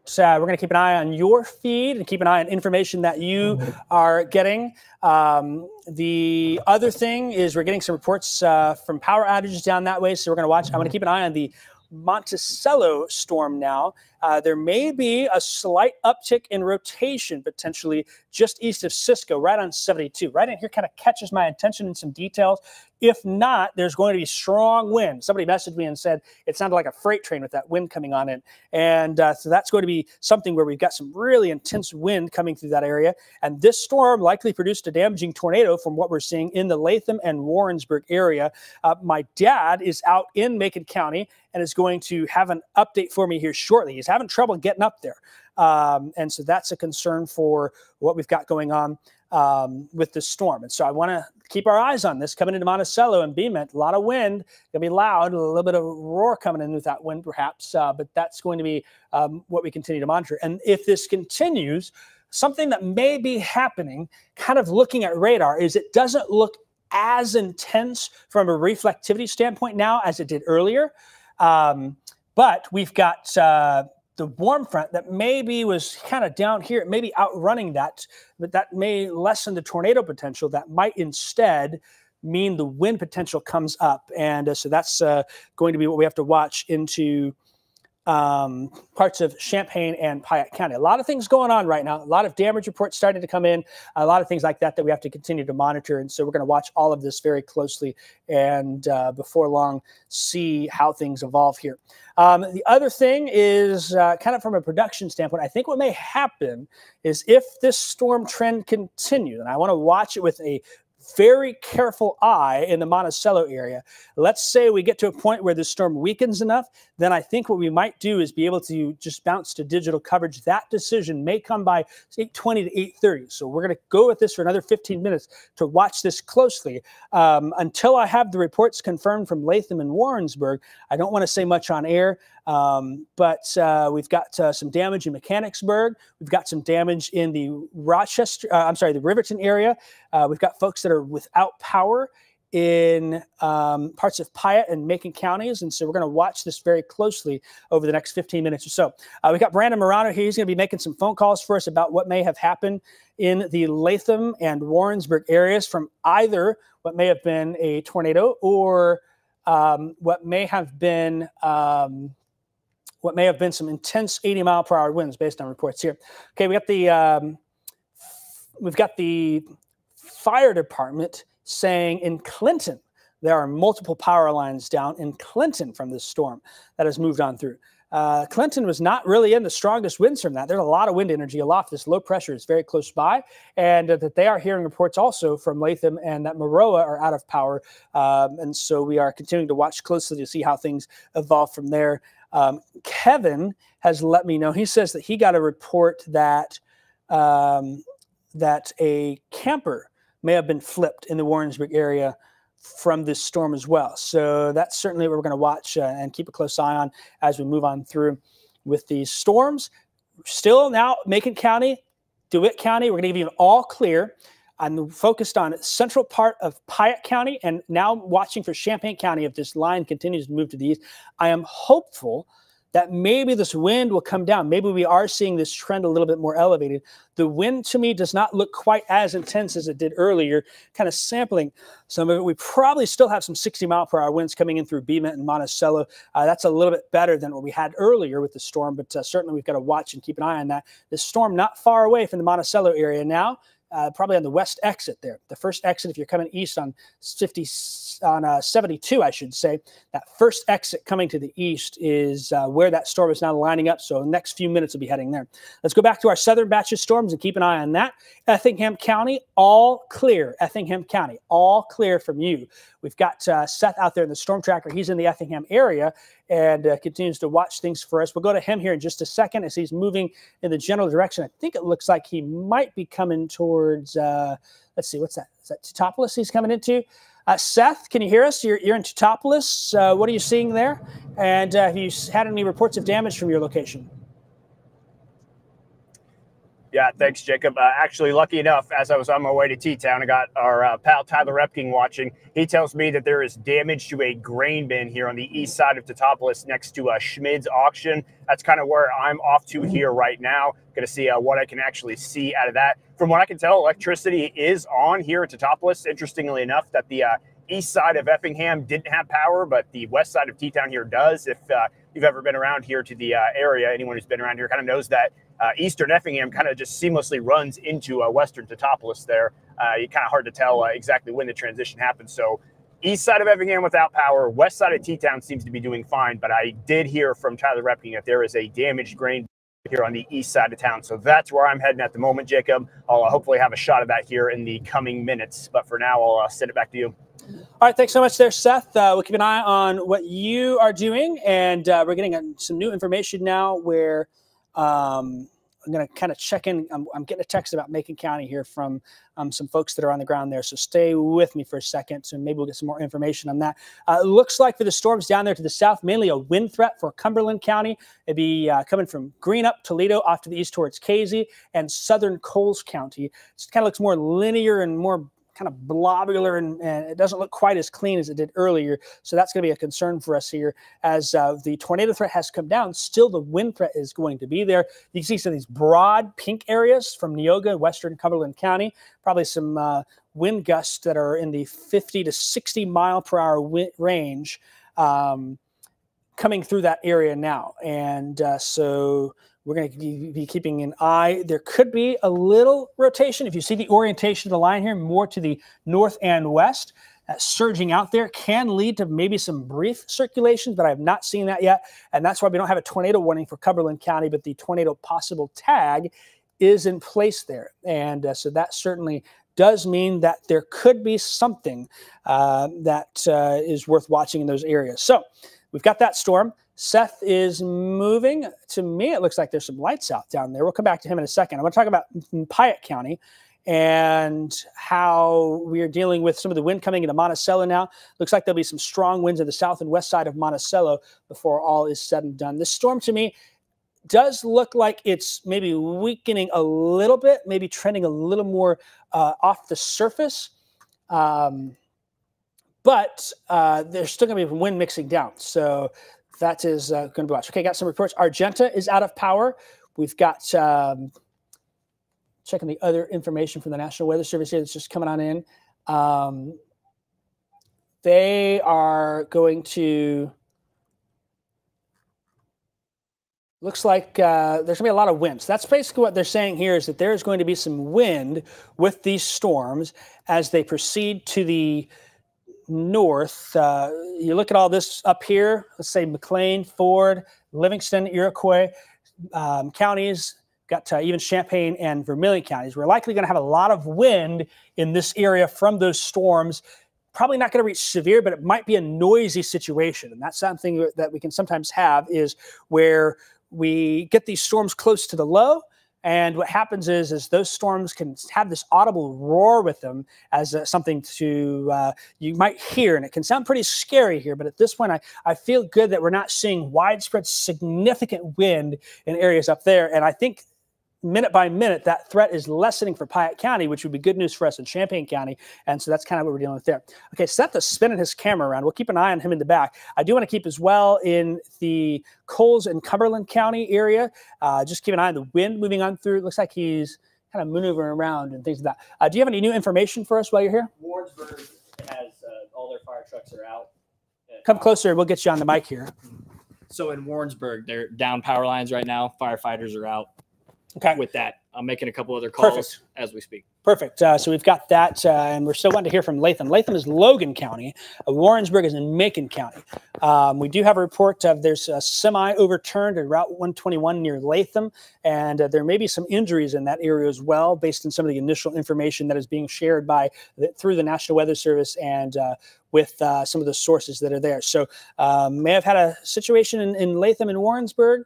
S1: So uh, we're going to keep an eye on your feed and keep an eye on information that you are getting. Um, the other thing is we're getting some reports uh, from power outages down that way. So we're going to watch. I'm going to keep an eye on the Monticello storm now. Uh, there may be a slight uptick in rotation potentially just east of Cisco, right on 72. Right in here kind of catches my attention in some details. If not, there's going to be strong wind. Somebody messaged me and said it sounded like a freight train with that wind coming on in. And uh, so that's going to be something where we've got some really intense wind coming through that area. And this storm likely produced a damaging tornado from what we're seeing in the Latham and Warrensburg area. Uh, my dad is out in Macon County and is going to have an update for me here shortly. He's having trouble getting up there. Um, and so that's a concern for what we've got going on um, with this storm. And so I want to keep our eyes on this coming into Monticello and Bement. A lot of wind, gonna be loud, a little bit of roar coming in with that wind, perhaps. Uh, but that's going to be um, what we continue to monitor. And if this continues, something that may be happening, kind of looking at radar, is it doesn't look as intense from a reflectivity standpoint now as it did earlier. Um, but we've got uh, the warm front that maybe was kind of down here, maybe outrunning that, but that may lessen the tornado potential. That might instead mean the wind potential comes up. And uh, so that's uh, going to be what we have to watch into um, parts of Champaign and Piatt County. A lot of things going on right now. A lot of damage reports starting to come in. A lot of things like that that we have to continue to monitor. And so we're going to watch all of this very closely, and uh, before long, see how things evolve here. Um, the other thing is uh, kind of from a production standpoint. I think what may happen is if this storm trend continues, and I want to watch it with a very careful eye in the Monticello area. Let's say we get to a point where the storm weakens enough, then I think what we might do is be able to just bounce to digital coverage. That decision may come by 8:20 to 8:30. So we're going to go with this for another 15 minutes to watch this closely um, until I have the reports confirmed from Latham and Warrensburg. I don't want to say much on air. Um, but uh, we've got uh, some damage in Mechanicsburg. We've got some damage in the Rochester, uh, I'm sorry, the Riverton area. Uh, we've got folks that are without power in um, parts of Piatt and Macon counties. And so we're going to watch this very closely over the next 15 minutes or so. Uh, we got Brandon Morano here. He's going to be making some phone calls for us about what may have happened in the Latham and Warrensburg areas from either what may have been a tornado or um, what may have been um, what may have been some intense 80 mile per hour winds based on reports here. Okay, we got the um, we've got the fire department saying in Clinton there are multiple power lines down in Clinton from this storm that has moved on through. Uh, Clinton was not really in the strongest winds from that. There's a lot of wind energy aloft. This low pressure is very close by, and uh, that they are hearing reports also from Latham and that Maroa are out of power. Um, and so we are continuing to watch closely to see how things evolve from there. Um, Kevin has let me know. He says that he got a report that um, that a camper may have been flipped in the Warrensburg area from this storm as well. So that's certainly what we're going to watch uh, and keep a close eye on as we move on through with these storms. Still now, Macon County, DeWitt County, we're going to give you an all clear. I'm focused on central part of Piatt County and now watching for Champaign County if this line continues to move to the east. I am hopeful that maybe this wind will come down. Maybe we are seeing this trend a little bit more elevated. The wind to me does not look quite as intense as it did earlier, kind of sampling some of it. We probably still have some 60 mile per hour winds coming in through Bement and Monticello. Uh, that's a little bit better than what we had earlier with the storm, but uh, certainly we've got to watch and keep an eye on that. This storm not far away from the Monticello area now. Uh, probably on the west exit there. The first exit, if you're coming east on 50 on uh, 72, I should say, that first exit coming to the east is uh, where that storm is now lining up. So the next few minutes will be heading there. Let's go back to our southern batch of storms and keep an eye on that. Effingham County, all clear. Effingham County, all clear from you. We've got uh, Seth out there in the storm tracker. He's in the Effingham area and uh, continues to watch things for us. We'll go to him here in just a second as he's moving in the general direction. I think it looks like he might be coming towards, uh, let's see, what's that? Is that Teutopolis he's coming into? Uh, Seth, can you hear us? You're, you're in Teutopolis. Uh, what are you seeing there? And uh, have you had any reports of damage from your location?
S2: Yeah, thanks, Jacob. Uh, actually, lucky enough, as I was on my way to T Town, I got our uh, pal Tyler Repking watching. He tells me that there is damage to a grain bin here on the east side of Teutopolis next to a Schmid's auction. That's kind of where I'm off to here right now. Going to see uh, what I can actually see out of that. From what I can tell, electricity is on here at Teutopolis. Interestingly enough, that the uh, east side of Effingham didn't have power, but the west side of T Town here does. If uh, you've ever been around here to the uh, area, anyone who's been around here kind of knows that uh, Eastern Effingham kind of just seamlessly runs into uh, Western Teutopolis there. Uh, you kind of hard to tell uh, exactly when the transition happens. So, east side of Effingham without power, west side of T Town seems to be doing fine. But I did hear from Tyler Repking that there is a damaged grain here on the east side of town. So that's where I'm heading at the moment, Jacob. I'll uh, hopefully have a shot of that here in the coming minutes. But for now, I'll send it back to you.
S1: All right, thanks so much there, Seth. Uh, we'll keep an eye on what you are doing, and uh, we're getting some new information now where um, I'm going to kind of check in. I'm, I'm, getting a text about Macon County here from um, some folks that are on the ground there. So stay with me for a second, so maybe we'll get some more information on that. Uh, it looks like for the storms down there to the south, mainly a wind threat for Cumberland County. It'd be uh, coming from Greenup, Toledo, off to the east towards Casey, and southern Coles County. It kind of looks more linear and more kind of blobular and, and, it doesn't look quite as clean as it did earlier. So that's going to be a concern for us here as uh, the tornado threat has come down. Still, the wind threat is going to be there. You can see some of these broad pink areas from Neoga, western Cumberland County. Probably some uh, wind gusts that are in the 50 to 60 mile per hour range. Um, coming through that area now. And uh, so we're going to be keeping an eye. There could be a little rotation. If you see the orientation of the line here, more to the north and west, surging out there can lead to maybe some brief circulations, but I have not seen that yet. And that's why we don't have a tornado warning for Cumberland County, but the tornado possible tag is in place there. And uh, so that certainly does mean that there could be something uh, that uh, is worth watching in those areas. So we've got that storm. Seth is moving. To me, it looks like there's some lights out down there. We'll come back to him in a second. I want to talk about Piatt County and how we are dealing with some of the wind coming into Monticello now. Looks like there'll be some strong winds in the south and west side of Monticello before all is said and done. This storm to me does look like it's maybe weakening a little bit, maybe trending a little more uh, off the surface. Um, but uh, there's still going to be wind mixing down. So that is uh, going to be watched. Okay, got some reports. Argenta is out of power. We've got um, checking the other information from the National Weather Service here that's just coming on in. Um, they are going to. Looks like uh, there's going to be a lot of winds. That's basically what they're saying here is that there's going to be some wind with these storms as they proceed to the north, uh, you look at all this up here, let's say McLean, Ford, Livingston, Iroquois um, counties, got to even Champaign and Vermilion counties. We're likely going to have a lot of wind in this area from those storms. Probably not going to reach severe, but it might be a noisy situation. And that's something that we can sometimes have is where we get these storms close to the low and what happens is, is those storms can have this audible roar with them as uh, something to uh, you might hear, and it can sound pretty scary here. But at this point, I, I feel good that we're not seeing widespread, significant wind in areas up there. And I think minute by minute, that threat is lessening for Piatt County, which would be good news for us in Champaign County. And so that's kind of what we're dealing with there. Okay, Seth is spinning his camera around. We'll keep an eye on him in the back. I do want to keep as well in the Coles and Cumberland County area. Uh, just keep an eye on the wind moving on through. It looks like he's kind of maneuvering around and things like that. Uh, do you have any new information for us while you're here?
S5: Warrensburg has uh, all their fire trucks are out.
S1: Come closer. We'll get you on the mic here.
S5: So in Warrensburg, they're down power lines right now. Firefighters are out
S1: Okay.
S5: With that, I'm making a couple other calls
S1: Perfect.
S5: as we speak.
S1: Perfect. Uh, so we've got that, uh, and we're still wanting to hear from Latham. Latham is Logan County. Uh, Warrensburg is in Macon County. Um, we do have a report of there's a semi overturned at Route 121 near Latham, and uh, there may be some injuries in that area as well, based on some of the initial information that is being shared by the, through the National Weather Service and uh, with uh, some of the sources that are there. So um, may have had a situation in, in Latham and Warrensburg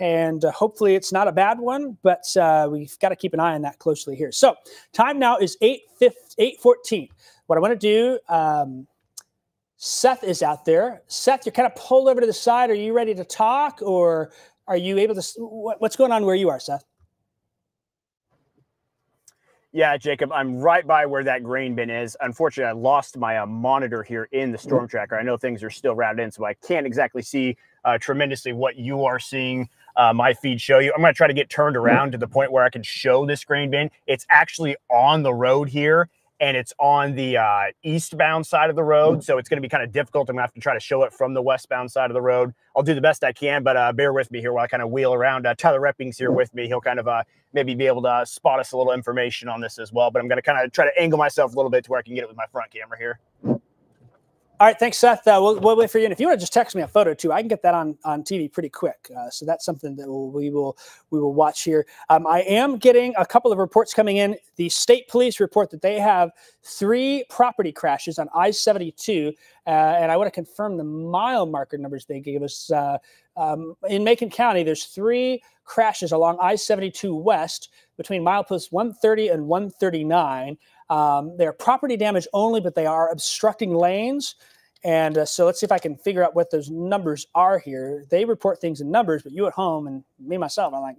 S1: and uh, hopefully it's not a bad one, but uh, we've got to keep an eye on that closely here. So time now is 8, 8.14. What I want to do, um, Seth is out there. Seth, you're kind of pulled over to the side. Are you ready to talk or are you able to, what, what's going on where you are, Seth?
S2: Yeah, Jacob, I'm right by where that grain bin is. Unfortunately, I lost my uh, monitor here in the storm tracker. I know things are still routed in, so I can't exactly see uh, tremendously what you are seeing uh, my feed show you. I'm going to try to get turned around to the point where I can show this grain bin. It's actually on the road here and it's on the uh, eastbound side of the road. So it's going to be kind of difficult. I'm going to have to try to show it from the westbound side of the road. I'll do the best I can, but uh, bear with me here while I kind of wheel around. Uh, Tyler Repking's here with me. He'll kind of uh, maybe be able to spot us a little information on this as well. But I'm going to kind of try to angle myself a little bit to where I can get it with my front camera here.
S1: All right, thanks, Seth. Uh, we'll, we'll, wait for you. And if you want to just text me a photo too, I can get that on, on TV pretty quick. Uh, so that's something that we'll, we will we will watch here. Um, I am getting a couple of reports coming in. The state police report that they have three property crashes on I-72, uh, and I want to confirm the mile marker numbers they gave us. Uh, um, in Macon County, there's three crashes along I-72 West between mileposts 130 and 139. Um, they're property damage only, but they are obstructing lanes. And uh, so let's see if I can figure out what those numbers are here. They report things in numbers, but you at home and me myself, I'm like,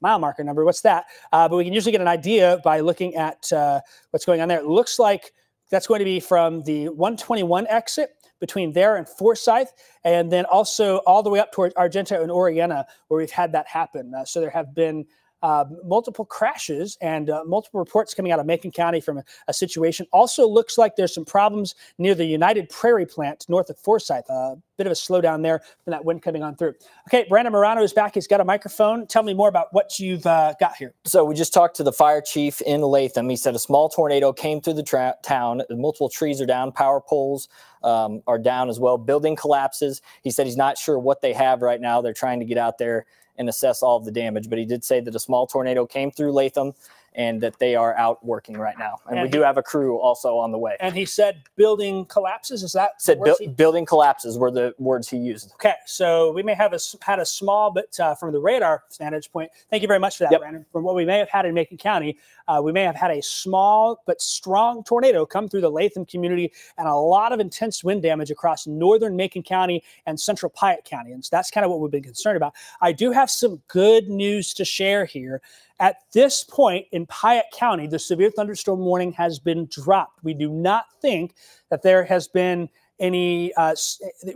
S1: mile marker number, what's that? Uh, but we can usually get an idea by looking at uh, what's going on there. It looks like that's going to be from the 121 exit between there and Forsyth, and then also all the way up towards Argenta and Oreana, where we've had that happen. Uh, so there have been uh, multiple crashes and uh, multiple reports coming out of Macon County from a, a, situation. Also, looks like there's some problems near the United Prairie plant north of Forsyth. A bit of a slowdown there from that wind coming on through. Okay, Brandon Morano is back. He's got a microphone. Tell me more about what you've uh, got here.
S5: So, we just talked to the fire chief in Latham. He said a small tornado came through the town. Multiple trees are down, power poles um, are down as well. Building collapses. He said he's not sure what they have right now. They're trying to get out there and assess all of the damage. But he did say that a small tornado came through Latham and that they are out working right now. And, and we do have a crew also on the way.
S1: And he said building collapses. Is that
S5: said bu- building collapses were the words he used.
S1: Okay, so we may have a, had a small, but uh, from the radar vantage point, thank you very much for that, yep. Brandon. From what we may have had in Macon County, uh, we may have had a small but strong tornado come through the Latham community and a lot of intense wind damage across northern Macon County and central Piatt County. And so that's kind of what we've been concerned about. I do have some good news to share here. At this point in Piatt County, the severe thunderstorm warning has been dropped. We do not think that there has been any, uh,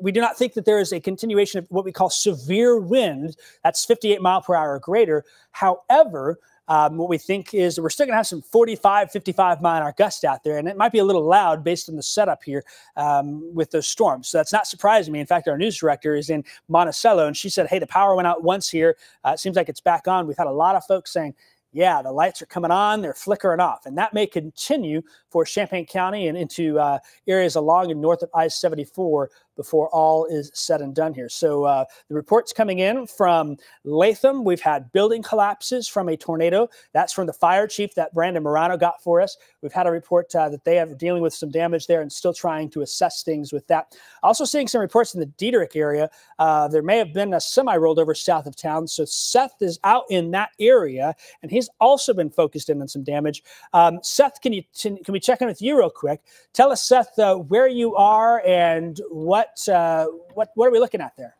S1: we do not think that there is a continuation of what we call severe wind. That's 58 mile per hour or greater. However, um, what we think is we're still going to have some 45, 55 mile an hour gusts out there, and it might be a little loud based on the setup here um, with those storms. So that's not surprising me. In fact, our news director is in Monticello, and she said, "Hey, the power went out once here. Uh, it seems like it's back on." We've had a lot of folks saying, yeah, the lights are coming on, they're flickering off. And that may continue for Champaign County and into uh, areas along and north of I 74 before all is said and done here. So uh, the reports coming in from Latham, we've had building collapses from a tornado. That's from the fire chief that Brandon Morano got for us. We've had a report uh, that they are dealing with some damage there and still trying to assess things with that. Also seeing some reports in the Dieterich area. Uh, there may have been a semi rolled over south of town. So Seth is out in that area and he's also been focused in on some damage. Um, Seth, can you can we check in with you real quick? Tell us, Seth, uh, where you are and what what uh, what what are we looking at there?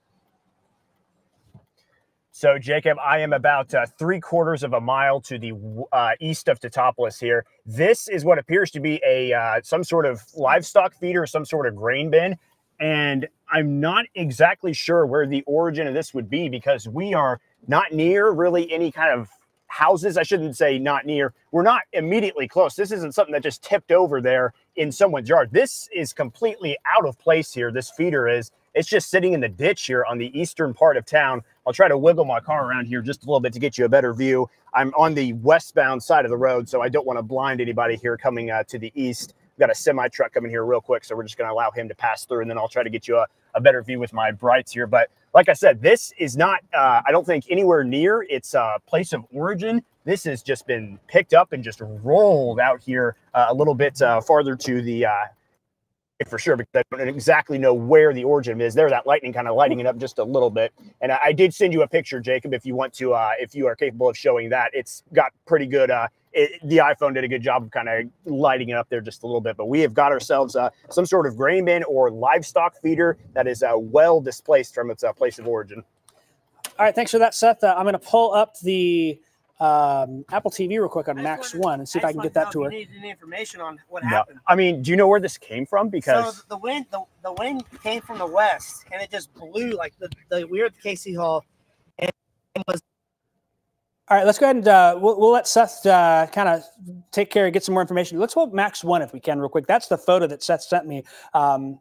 S2: So, Jacob, I am about uh, three quarters of a mile to the uh, east of Teutopolis here. This is what appears to be a uh, some sort of livestock feeder, some sort of grain bin, and I'm not exactly sure where the origin of this would be because we are not near really any kind of houses. I shouldn't say not near. We're not immediately close. This isn't something that just tipped over there in someone's yard. This is completely out of place here. This feeder is. It's just sitting in the ditch here on the eastern part of town. I'll try to wiggle my car around here just a little bit to get you a better view. I'm on the westbound side of the road, so I don't want to blind anybody here coming uh, to the east. Got a semi truck coming here real quick, so we're just going to allow him to pass through, and then I'll try to get you a, a better view with my brights here. But like I said, this is not, uh, I don't think, anywhere near its uh, place of origin. This has just been picked up and just rolled out here uh, a little bit uh, farther to the uh, for sure because I don't exactly know where the origin is. There, that lightning kind of lighting it up just a little bit. And I, I did send you a picture, Jacob, if you want to, uh, if you are capable of showing that. It's got pretty good. Uh, it, the iPhone did a good job of kind of lighting it up there just a little bit. But we have got ourselves uh, some sort of grain bin or livestock feeder that is uh, well displaced from its uh, place of origin.
S1: All right, thanks for that, Seth. Uh, I'm going to pull up the um, Apple TV real quick on Max One and see if I can get that to her.
S14: Need any information on what
S2: No.
S14: happened?
S2: I mean, do you know where this came from? Because
S14: so the wind, the, the wind came from the west, and it just blew like the, the we were at the Casey Hall, and it was
S1: All right, let's go ahead and uh, we'll, we'll let Seth uh, kind of take care and get some more information. Let's hold Max One if we can, real quick. That's the photo that Seth sent me. Um,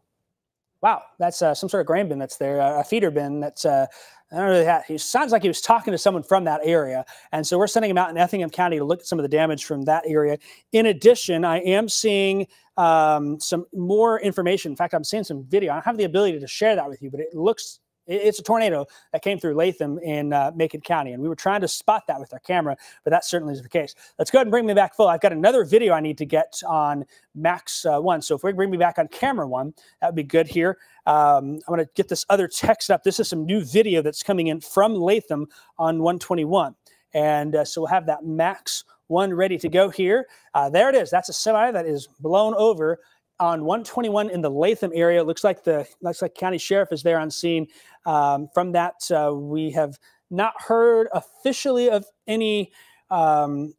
S1: wow, that's uh, some sort of grain bin that's there, uh, a feeder bin that's. Uh, I don't really have, he sounds like he was talking to someone from that area. And so we're sending him out in Effingham County to look at some of the damage from that area. In addition, I am seeing um, some more information. In fact, I'm seeing some video. I don't have the ability to share that with you, but it looks it's a tornado that came through Latham in uh, Macon County, and we were trying to spot that with our camera, but that certainly is the case. Let's go ahead and bring me back full. I've got another video I need to get on Max uh, One, so if we bring me back on camera one, that would be good here. Um, I'm going to get this other text up. This is some new video that's coming in from Latham on 121, and uh, so we'll have that Max One ready to go here. Uh, there it is. That's a semi that is blown over on 121 in the Latham area. Looks like the looks like county sheriff is there on scene. Um, from that, uh, we have not heard officially of any um,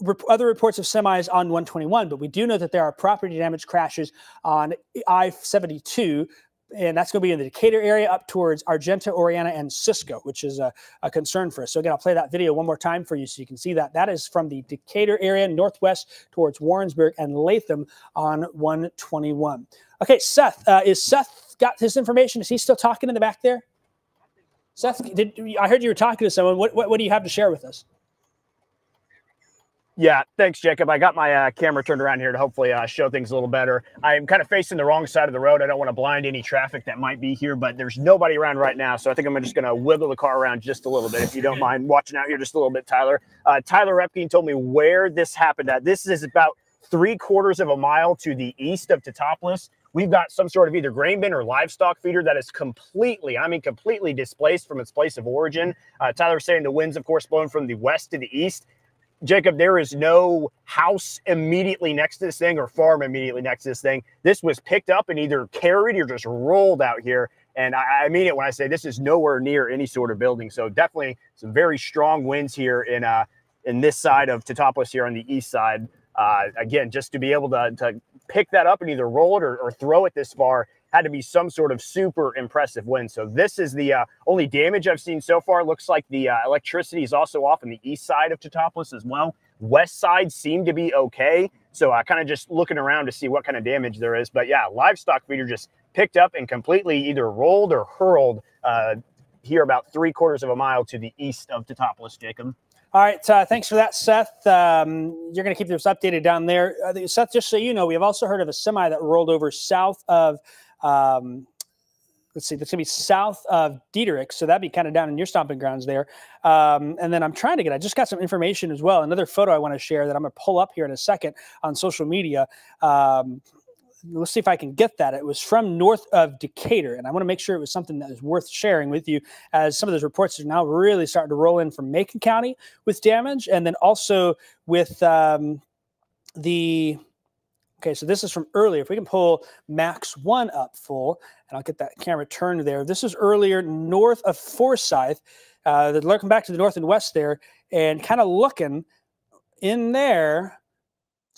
S1: rep- other reports of semis on 121, but we do know that there are property damage crashes on I-72. And that's going to be in the Decatur area up towards Argenta, Oreana, and Cisco, which is a, a concern for us. So, again, I'll play that video one more time for you so you can see that. That is from the Decatur area, northwest towards Warrensburg and Latham on 121. Okay, Seth, uh, is Seth got his information? Is he still talking in the back there? Seth, did, I heard you were talking to someone. What, what, what do you have to share with us?
S2: Yeah, thanks, Jacob. I got my uh, camera turned around here to hopefully uh, show things a little better. I'm kind of facing the wrong side of the road. I don't want to blind any traffic that might be here, but there's nobody around right now. So I think I'm just going to wiggle the car around just a little bit, if you don't mind watching out here just a little bit, Tyler. Uh, Tyler Repking told me where this happened at. This is about three quarters of a mile to the east of Teutopolis. We've got some sort of either grain bin or livestock feeder that is completely, I mean, completely displaced from its place of origin. Uh, Tyler's saying the winds, of course, blowing from the west to the east. Jacob, there is no house immediately next to this thing or farm immediately next to this thing. This was picked up and either carried or just rolled out here. And I, I mean it when I say this is nowhere near any sort of building. So definitely some very strong winds here in uh in this side of Teutopolis here on the east side. Uh, again, just to be able to, to pick that up and either roll it or, or throw it this far had to be some sort of super impressive win. So this is the uh, only damage I've seen so far. Looks like the uh, electricity is also off on the east side of Teutopolis as well. West side seemed to be okay. So I uh, kind of just looking around to see what kind of damage there is. But yeah, livestock feeder just picked up and completely either rolled or hurled uh, here about three quarters of a mile to the east of Teutopolis, Jacob.
S1: All right, uh, thanks for that, Seth. Um, you're going to keep this updated down there. Uh, Seth, just so you know, we have also heard of a semi that rolled over south of, um, let's see, that's going to be south of Dieterich. So that'd be kind of down in your stomping grounds there. Um, and then I'm trying to get, I just got some information as well. Another photo I want to share that I'm going to pull up here in a second on social media. Um, let's see if I can get that. It was from north of Decatur, and I want to make sure it was something that is worth sharing with you, as some of those reports are now really starting to roll in from Macon County with damage, and then also with um, the. Okay, so this is from earlier. If we can pull Max One up full, and I'll get that camera turned there. This is earlier north of Forsyth. Uh, the- looking back to the north and west there, and kind of looking in there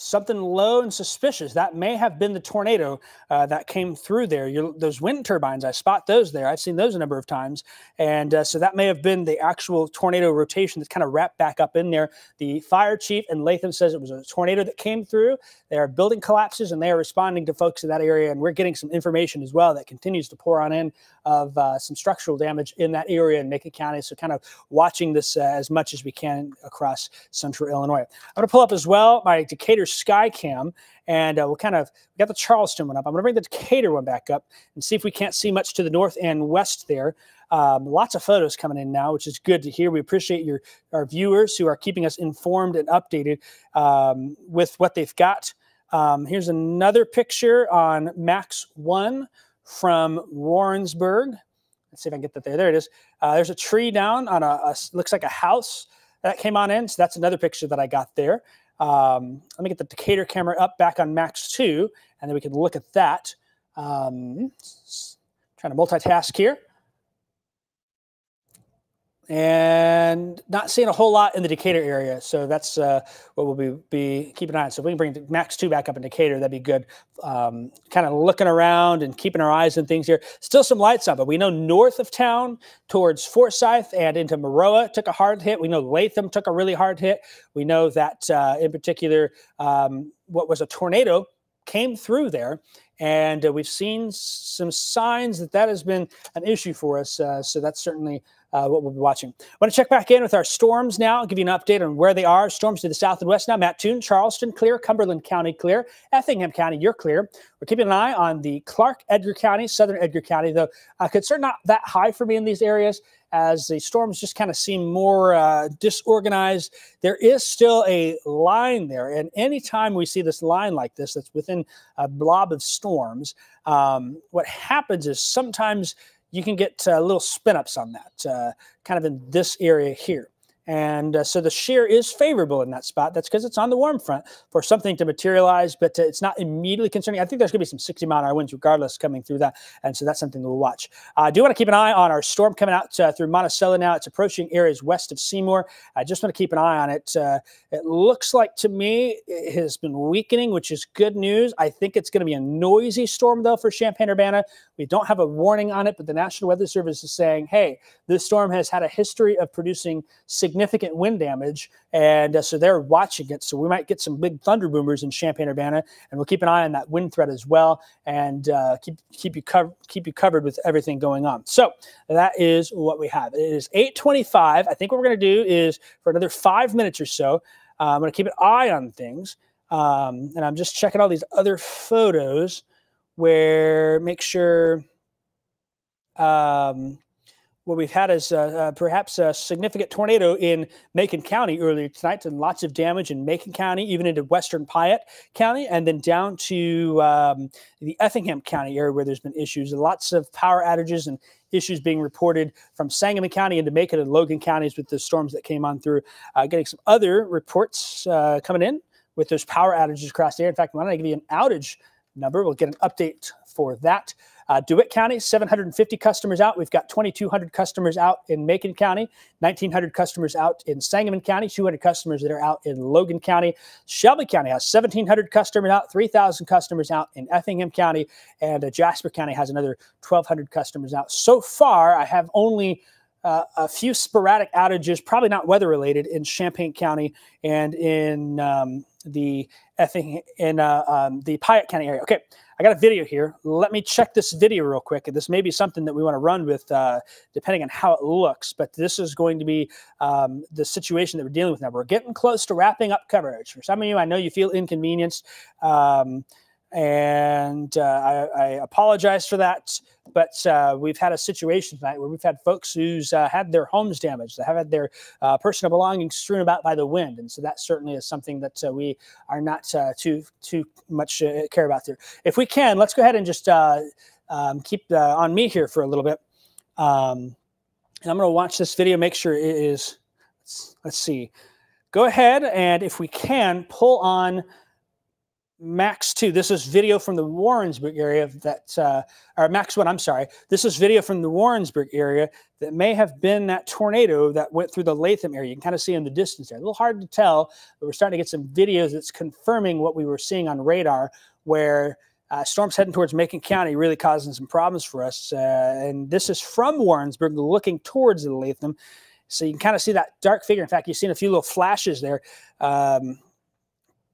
S1: something low and suspicious. That may have been the tornado uh, that came through there. You're, those wind turbines, I spot those there. I've seen those a number of times. And uh, so that may have been the actual tornado rotation that's kind of wrapped back up in there. The fire chief in Latham says it was a tornado that came through. There are building collapses and they are responding to folks in that area. And we're getting some information as well that continues to pour on in of uh, some structural damage in that area in Macon County. So kind of watching this uh, as much as we can across central Illinois. I'm going to pull up as well my Decatur Skycam, and uh, we'll kind of we got the Charleston one up. I'm going to bring the Decatur one back up and see if we can't see much to the north and west there. Um, lots of photos coming in now, which is good to hear. We appreciate your our viewers who are keeping us informed and updated um, with what they've got. Um, here's another picture on Max One from Warrensburg. Let's see if I can get that there. There it is. Uh, there's a tree down on a, a, looks like a house that came on in. So that's another picture that I got there. Um, let me get the Decatur camera up back on Max 2, and then we can look at that. Um, trying to multitask here and not seeing a whole lot in the Decatur area. So that's uh, what we'll be, be keeping an eye on. So if we can bring Max 2 back up in Decatur, that'd be good. Um, kind of looking around and keeping our eyes on things here. Still some lights on, but we know north of town towards Forsyth and into Maroa took a hard hit. We know Latham took a really hard hit. We know that uh, in particular, um, what was a tornado came through there and uh, we've seen some signs that that has been an issue for us. Uh, so that's certainly uh, what we'll be watching. I want to check back in with our storms now, give you an update on where they are. Storms to the south and west now. Mattoon, Charleston, clear. Cumberland County, clear. Effingham County, you're clear. We're keeping an eye on the Clark, Edgar County, southern Edgar County, though uh, concern not that high for me in these areas as the storms just kind of seem more uh, disorganized. There is still a line there. And anytime we see this line like this that's within a blob of storms, um, what happens is sometimes you can get uh, little spin ups on that, uh, kind of in this area here. And uh, so the shear is favorable in that spot. That's because it's on the warm front for something to materialize, but uh, it's not immediately concerning. I think there's going to be some 60 mile an hour winds regardless coming through that. And so that's something we'll watch. Uh, I do want to keep an eye on our storm coming out uh, through Monticello now. It's approaching areas west of Seymour. I just want to keep an eye on it. Uh, it looks like to me it has been weakening, which is good news. I think it's going to be a noisy storm, though, for Champaign Urbana. We don't have a warning on it, but the National Weather Service is saying, hey, this storm has had a history of producing significant wind damage, and uh, so they're watching it. So we might get some big thunder boomers in Champaign Urbana, and we'll keep an eye on that wind threat as well, and uh, keep keep you covered keep you covered with everything going on. So that is what we have. It is 8:25. I think what we're going to do is for another five minutes or so, uh, I'm going to keep an eye on things, um, and I'm just checking all these other photos where make sure. Um, what we've had is uh, uh, perhaps a significant tornado in Macon County earlier tonight, and lots of damage in Macon County, even into western Piatt County, and then down to um, the Effingham County area where there's been issues. Lots of power outages and issues being reported from Sangamon County into Macon and Logan counties with the storms that came on through. Uh, getting some other reports uh, coming in with those power outages across the. In fact, why don't I give you an outage number? We'll get an update for that. Uh, DeWitt County, 750 customers out. We've got 2,200 customers out in Macon County, 1,900 customers out in Sangamon County, 200 customers that are out in Logan County. Shelby County has 1,700 customers out, 3,000 customers out in Effingham County, and uh, Jasper County has another 1,200 customers out. So far, I have only uh, a few sporadic outages, probably not weather related, in Champaign County and in um, the Effingham, in uh, um, the Piatt County area. Okay, I got a video here. Let me check this video real quick. This may be something that we want to run with, uh, depending on how it looks. But this is going to be um, the situation that we're dealing with now. We're getting close to wrapping up coverage. For some of you, I know you feel inconvenienced. Um, and uh, I, I, apologize for that. But uh, we've had a situation tonight where we've had folks who's uh, had their homes damaged, they have had their uh, personal belongings strewn about by the wind, and so that certainly is something that uh, we are not uh, too too much care about there. If we can, let's go ahead and just um, keep on me here for a little bit, um, and I'm going to watch this video, make sure it is. Let's, let's see. Go ahead and if we can pull on Max 2. This is video from the Warrensburg area that, uh, or Max 1, I'm sorry. This is video from the Warrensburg area that may have been that tornado that went through the Latham area. You can kind of see in the distance there. A little hard to tell, but we're starting to get some videos that's confirming what we were seeing on radar, where uh, storms heading towards Macon County really causing some problems for us. Uh, and this is from Warrensburg looking towards the Latham. So you can kind of see that dark figure. In fact, you've seen a few little flashes there, um,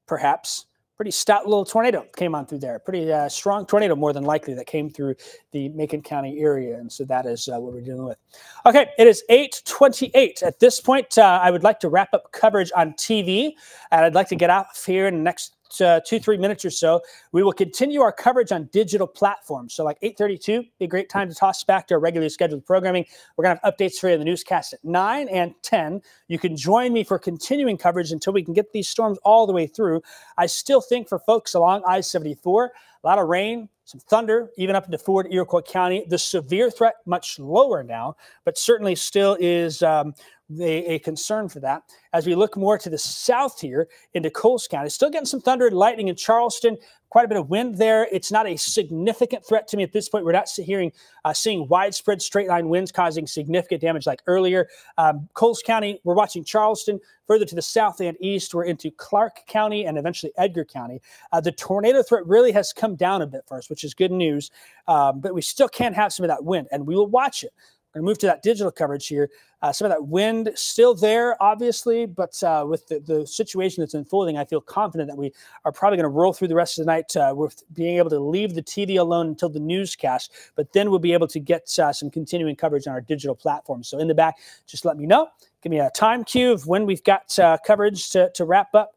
S1: perhaps pretty stout little tornado came on through there. Pretty uh, strong tornado, more than likely, that came through the Macon County area. And so that is uh, what we're dealing with. Okay, it is 828. At this point, uh, I would like to wrap up coverage on TV. And I'd like to get out here in the next uh, two, three minutes or so, we will continue our coverage on digital platforms. So like 832, be a great time to toss back to our regularly scheduled programming. We're going to have updates for you in the newscast at 9 and 10. You can join me for continuing coverage until we can get these storms all the way through. I still think for folks along I-74, a lot of rain, some thunder, even up into Ford, Iroquois County. The severe threat much lower now, but certainly still is um, a, a, concern for that. As we look more to the south here into Coles County, still getting some thunder and lightning in Charleston, quite a bit of wind there. It's not a significant threat to me at this point. We're not hearing, uh, seeing widespread straight line winds causing significant damage like earlier. Um, Coles County, we're watching Charleston. Further to the south and east, we're into Clark County and eventually Edgar County. Uh, the tornado threat really has come down a bit for us, which is good news. Um, but we still can have some of that wind, and we will watch it. Going to move to that digital coverage here. Uh, some of that wind still there, obviously, but uh, with the, the, situation that's unfolding, I feel confident that we are probably going to roll through the rest of the night uh, with being able to leave the TV alone until the newscast, but then we'll be able to get uh, some continuing coverage on our digital platforms. So in the back, just let me know. Give me a time cue of when we've got uh, coverage to, to wrap up.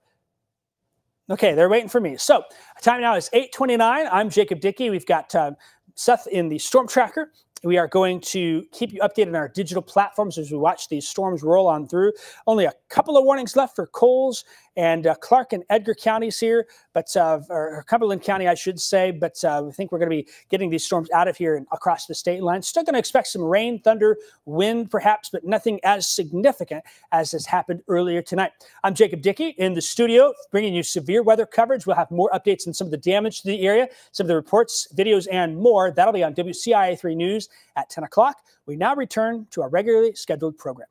S1: Okay, they're waiting for me. So time now is 8:29. I'm Jacob Dickey. We've got um, Seth in the Storm Tracker we are going to keep you updated on our digital platforms as we watch these storms roll on through. Only a couple of warnings left for Coles and uh, Clark and Edgar counties here, but uh, or Cumberland County, I should say. But uh, we think we're going to be getting these storms out of here and across the state line. Still going to expect some rain, thunder, wind, perhaps, but nothing as significant as has happened earlier tonight. I'm Jacob Dickey in the studio, bringing you severe weather coverage. We'll have more updates on some of the damage to the area, some of the reports, videos, and more. That'll be on WCIA 3 News at 10 o'clock. We now return to our regularly scheduled program.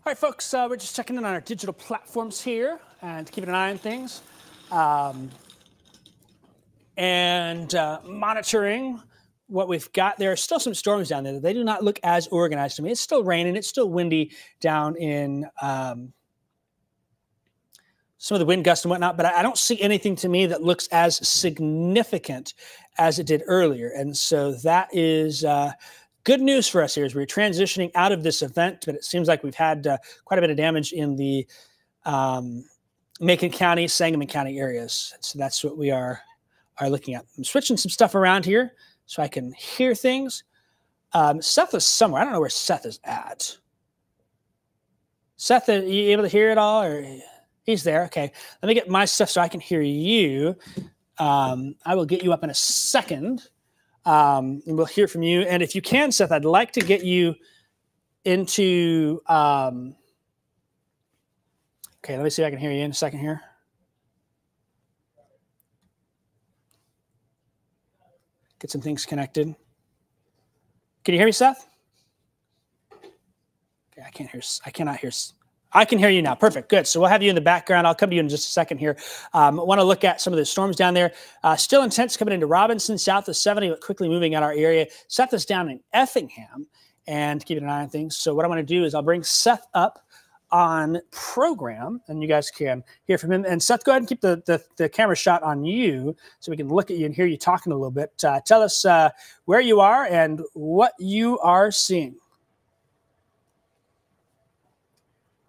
S1: All right, folks, uh, we're just checking in on our digital platforms here and keeping an eye on things um, and uh, monitoring what we've got. There are still some storms down there. They do not look as organized to me. It's still raining. It's still windy down in um, some of the wind gusts and whatnot, but I don't see anything to me that looks as significant as it did earlier. And so that is uh, good news for us here is we're transitioning out of this event, but it seems like we've had uh, quite a bit of damage in the um, Macon County, Sangamon County areas. So that's what we are are looking at. I'm switching some stuff around here so I can hear things. Um, Seth is somewhere. I don't know where Seth is at. Seth, are you able to hear it all? Or he's there. Okay. Let me get my stuff so I can hear you. Um, I will get you up in a second um, and we'll hear from you. And if you can, Seth, I'd like to get you into. Um, okay, let me see if I can hear you in a second here. Get some things connected. Can you hear me, Seth? Okay, I can't hear. I cannot hear. I can hear you now. Perfect. Good. So we'll have you in the background. I'll come to you in just a second here. Um, I want to look at some of the storms down there. Uh, still intense coming into Robinson, south of 70, but quickly moving out our area. Seth is down in Effingham and keeping an eye on things. So what I want to do is I'll bring Seth up on program and you guys can hear from him. And Seth, go ahead and keep the, the, the camera shot on you so we can look at you and hear you talking a little bit. Uh, tell us uh, where you are and what you are seeing.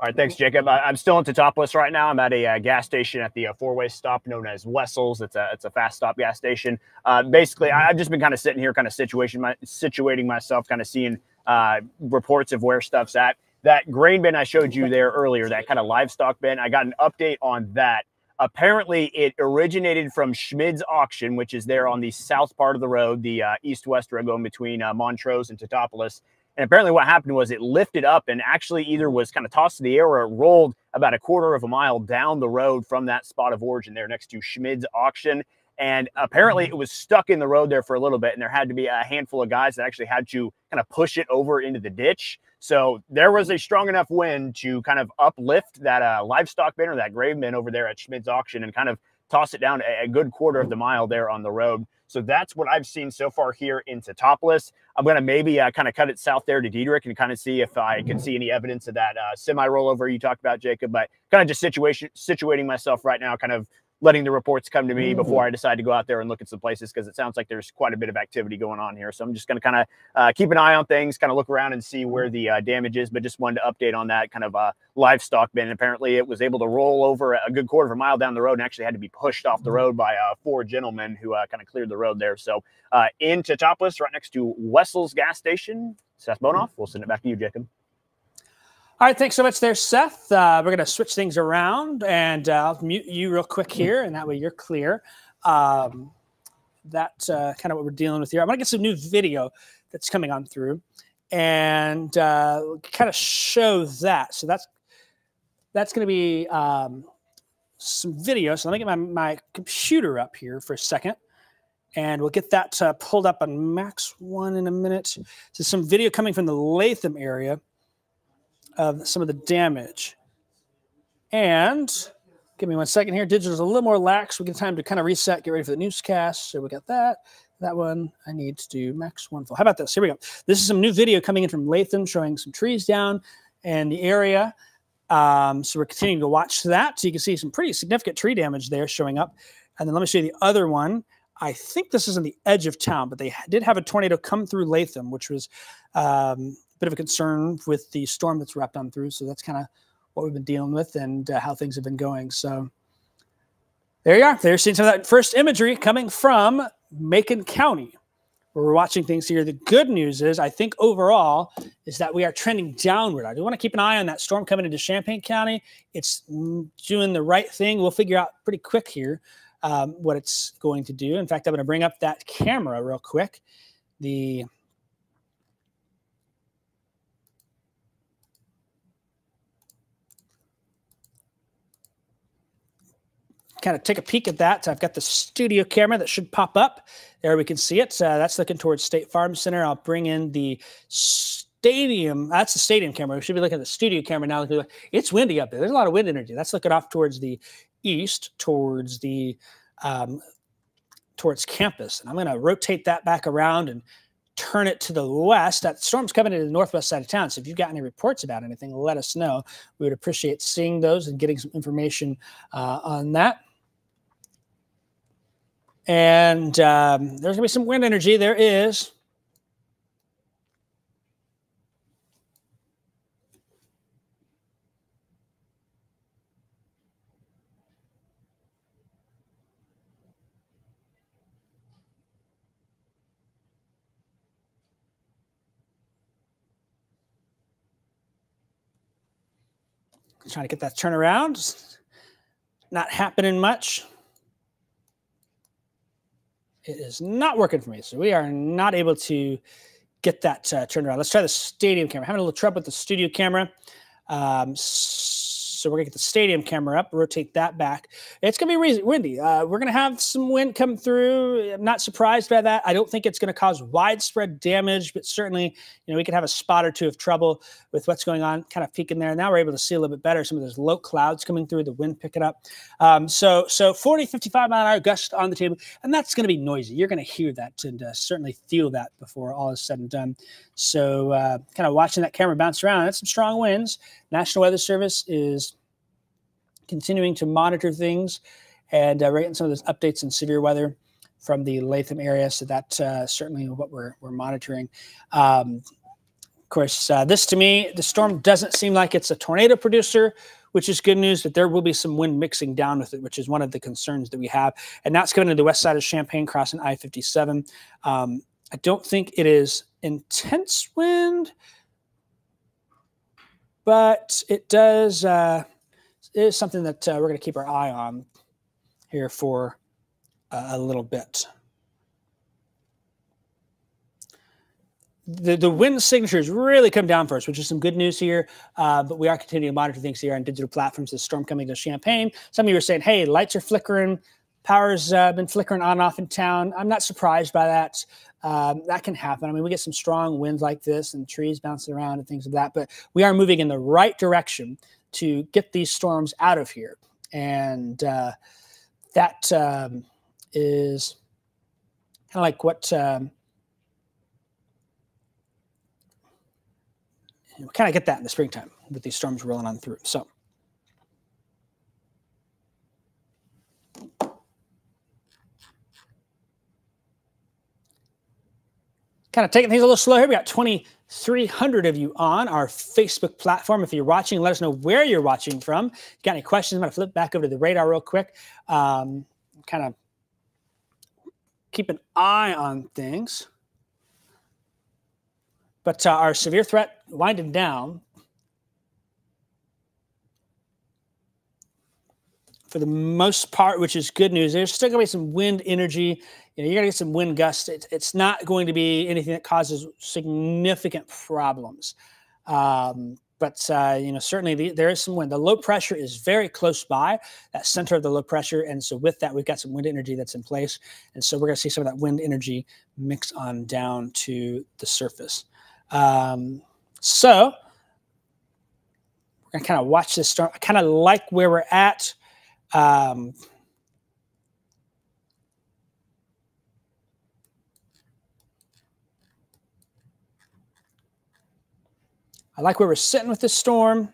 S2: All right, thanks, Jacob. I, am still in Teutopolis right now. I'm at a uh, gas station at the uh, four-way stop known as Wessels. It's a it's a fast stop gas station. Uh, basically, I, have just been kind of sitting here, kind of situation my, situating myself, kind of seeing uh, reports of where stuff's at. that grain bin I showed you there earlier, that kind of livestock bin, I got an update on that. Apparently, it originated from Schmid's auction, which is there on the south part of the road, the uh, east-west road going between uh, Montrose and Teutopolis. And apparently, what happened was it lifted up and actually either was kind of tossed to the air or it rolled about a quarter of a mile down the road from that spot of origin there next to Schmid's auction. And apparently, it was stuck in the road there for a little bit, and there had to be a handful of guys that actually had to kind of push it over into the ditch. So there was a strong enough wind to kind of uplift that uh, livestock bin or that grave bin over there at Schmid's auction and kind of toss it down a, a good quarter of the mile there on the road. So that's what I've seen so far here in Teutopolis. I'm going to maybe uh, kind of cut it south there to Dieterich and kind of see if I can see any evidence of that uh, semi rollover you talked about, Jacob. But kind of just situation situating myself right now, kind of letting the reports come to me before I decide to go out there and look at some places because it sounds like there's quite a bit of activity going on here. So I'm just going to kind of uh, keep an eye on things, kind of look around and see where the uh, damage is. But just wanted to update on that kind of uh, livestock bin. Apparently, it was able to roll over a good quarter of a mile down the road and actually had to be pushed off the road by uh, four gentlemen who uh, kind of cleared the road there. So uh, in Teutopolis, right next to Wessel's gas station, Seth Bohnhoff, we'll send it back to you, Jacob.
S1: All right, thanks so much there, Seth. Uh, we're going to switch things around and uh, I'll mute you real quick here, and that way you're clear. Um, that's uh, kind of what we're dealing with here. I'm going to get some new video that's coming on through and uh, kind of show that. So that's that's going to be um, some video. So let me get my, my computer up here for a second. And we'll get that uh, pulled up on Max One in a minute. So some video coming from the Latham area of some of the damage. And give me one second here. Digital's a little more lax. We get time to kind of reset, get ready for the newscast. So we got that. That one I need to do max one full. How about this? Here we go. This is some new video coming in from Latham showing some trees down in the area. Um, so we're continuing to watch that. So you can see some pretty significant tree damage there showing up. And then let me show you the other one. I think this is in the edge of town, but they did have a tornado come through Latham, which was um, bit of a concern with the storm that's wrapped on through. So that's kind of what we've been dealing with and uh, how things have been going. So there you are. There's seeing some of that first imagery coming from Macon County. We're watching things here. The good news is, I think overall, is that we are trending downward. I do want to keep an eye on that storm coming into Champaign County. It's doing the right thing. We'll figure out pretty quick here um, what it's going to do. In fact, I'm going to bring up that camera real quick. The kind of take a peek at that. So I've got the studio camera that should pop up. There we can see it. That's looking towards State Farm Center. I'll bring in the stadium. That's the stadium camera. We should be looking at the studio camera now. It's windy up there. There's a lot of wind energy. That's looking off towards the east, towards the um, towards campus. And I'm going to rotate that back around and turn it to the west. That storm's coming into the northwest side of town. So if you've got any reports about anything, let us know. We would appreciate seeing those and getting some information uh, on that. And um, there's going to be some wind energy. There is. Trying to get that turnaround. Not happening much it is not working for me. So we are not able to get that uh, turned around. Let's try the stadium camera. Having a little trouble with the studio camera. Um, so we're gonna get the stadium camera up, rotate that back. It's gonna be windy. Uh, we're gonna have some wind come through. I'm not surprised by that. I don't think it's gonna cause widespread damage, but certainly, you know, we could have a spot or two of trouble with what's going on, kind of peeking there. Now we're able to see a little bit better. Some of those low clouds coming through, the wind picking up. Um, so, so 40, 55 mile an hour gust on the table, and that's gonna be noisy. You're gonna hear that and uh, certainly feel that before all is said and done. So, uh, kind of watching that camera bounce around. That's some strong winds. National Weather Service is continuing to monitor things, and uh, some of those updates in severe weather from the Latham area. So that's uh, certainly what we're we're monitoring. Um, of course, uh, this to me, the storm doesn't seem like it's a tornado producer, which is good news. That there will be some wind mixing down with it, which is one of the concerns that we have. And that's coming to the west side of Champaign, crossing I-57. Um, I don't think it is intense wind but it does uh, is something that uh, we're going to keep our eye on here for uh, a little bit. The, the wind signatures really come down first, which is some good news here. Uh, but we are continuing to monitor things here on digital platforms. The storm coming to Champaign. Some of you are saying, "Hey, lights are flickering, power's uh, been flickering on and off in town." I'm not surprised by that. Um, that can happen. I mean, we get some strong winds like this and trees bouncing around and things like that. But we are moving in the right direction to get these storms out of here, and uh, that um, is kind of like what um, we kind of get that in the springtime with these storms rolling on through. So. Kind of taking things a little slow here. We got 2,300 of you on our Facebook platform. If you're watching, let us know where you're watching from. Got any questions? I'm going to flip back over to the radar real quick. Um, kind of keep an eye on things. But uh, our severe threat winding down. For the most part, which is good news, there's still going to be some wind energy. You know, you're going to get some wind gusts. It's, it's not going to be anything that causes significant problems. Um, but uh, you know certainly the, there is some wind. The low pressure is very close by that center of the low pressure, and so with that we've got some wind energy that's in place, and so we're going to see some of that wind energy mix on down to the surface. Um, so we're going to kind of watch this storm. I kind of like where we're at. Um, I like where we're sitting with this storm.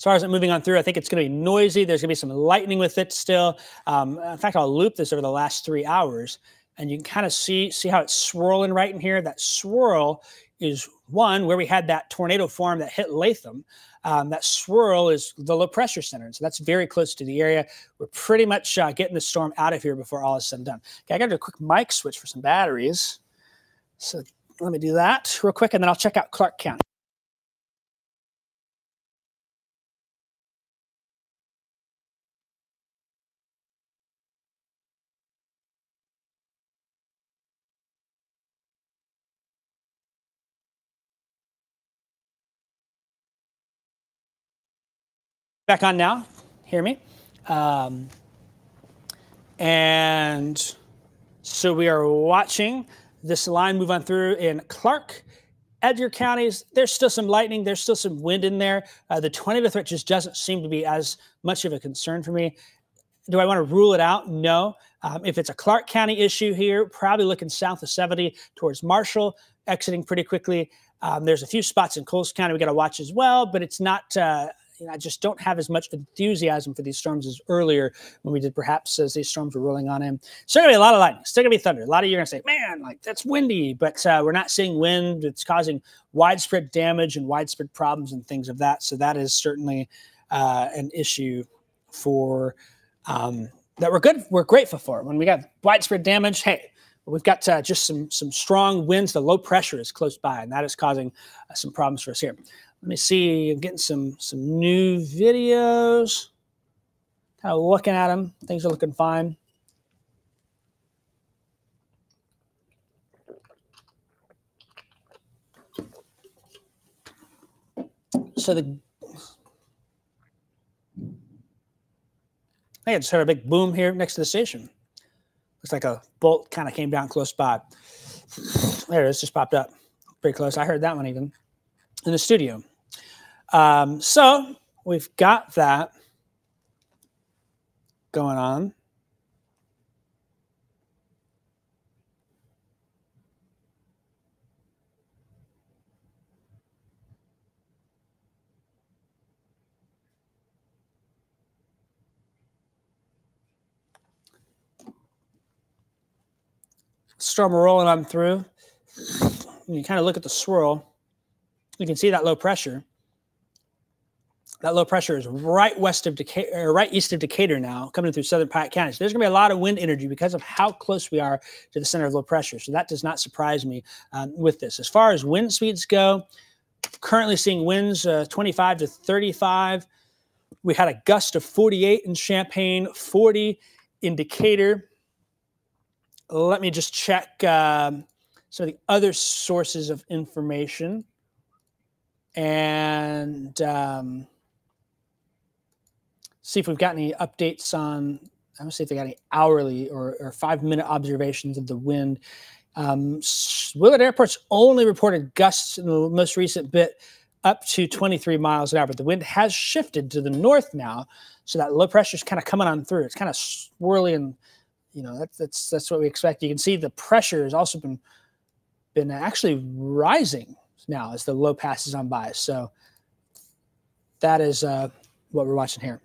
S1: As far as it moving on through, I think it's going to be noisy. There's going to be some lightning with it still. Um, in fact, I'll loop this over the last three hours, and you can kind of see see how it's swirling right in here. That swirl is one where we had that tornado form that hit Latham. Um, that swirl is the low pressure center, and so that's very close to the area. We're pretty much uh, getting the storm out of here before all is said and done. Okay, I got to do a quick mic switch for some batteries. So let me do that real quick, and then I'll check out Clark County. Back on now. Hear me? Um, and so we are watching this line move on through in Clark, Edgar counties. There's still some lightning. There's still some wind in there. Uh, the tornado threat just doesn't seem to be as much of a concern for me. Do I want to rule it out? No. Um, if it's a Clark County issue here, probably looking south of 70 towards Marshall, exiting pretty quickly. Um, there's a few spots in Coles County we got to watch as well, but it's not uh, I just don't have as much enthusiasm for these storms as earlier when we did, perhaps as these storms were rolling on in. Still gonna be a lot of lightning, still gonna be thunder. A lot of you are gonna say, man, like that's windy, but uh, we're not seeing wind. It's causing widespread damage and widespread problems and things of that. So that is certainly uh, an issue for um, that we're good. We're grateful for when we got widespread damage. Hey, we've got uh, just some some strong winds. The low pressure is close by, and that is causing uh, some problems for us here. Let me see. I'm getting some some new videos. Kind of looking at them. Things are looking fine. So the I just heard a big boom here next to the station. Looks like a bolt kind of came down close by. There it is, just popped up pretty close. I heard that one even in the studio. Um, so we've got that going on. Storm rolling on through. you kind of look at the swirl, you can see that low pressure. That low pressure is right west of Decatur, right east of Decatur now, coming through southern Piatt County. So there's going to be a lot of wind energy because of how close we are to the center of low pressure. So that does not surprise me um, with this. As far as wind speeds go, currently seeing winds uh, 25 to 35. We had a gust of 48 in Champaign, 40 in Decatur. Let me just check um, some of the other sources of information. And um, see if we've got any updates on, I don't see if they got any hourly or, or five minute observations of the wind. Um, Willard Airport's only reported gusts in the most recent bit up to 23 miles an hour, but the wind has shifted to the north now, so that low pressure is kind of coming on through. It's kind of swirling, and you know that's that's that's what we expect. You can see the pressure has also been been actually rising now as the low passes on by. So that is uh, what we're watching here.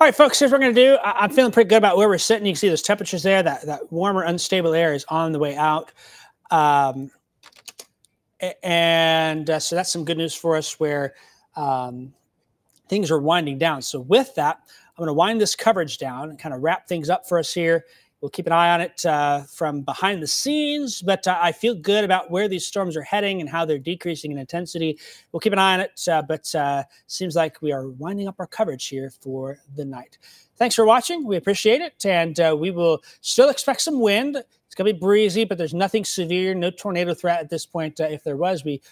S1: All right, folks, here's what we're going to do. I- am feeling pretty good about where we're sitting. You can see those temperatures there. That, that warmer, unstable air is on the way out. Um, and uh, so that's some good news for us where um, things are winding down. So, with that, I'm going to wind this coverage down and kind of wrap things up for us here. We'll keep an eye on it uh, from behind the scenes, but uh, I feel good about where these storms are heading and how they're decreasing in intensity. We'll keep an eye on it, uh, but uh, seems like we are winding up our coverage here for the night. Thanks for watching. We appreciate it, and uh, we will still expect some wind. It's going to be breezy, but there's nothing severe, no tornado threat at this point. Uh, if there was, we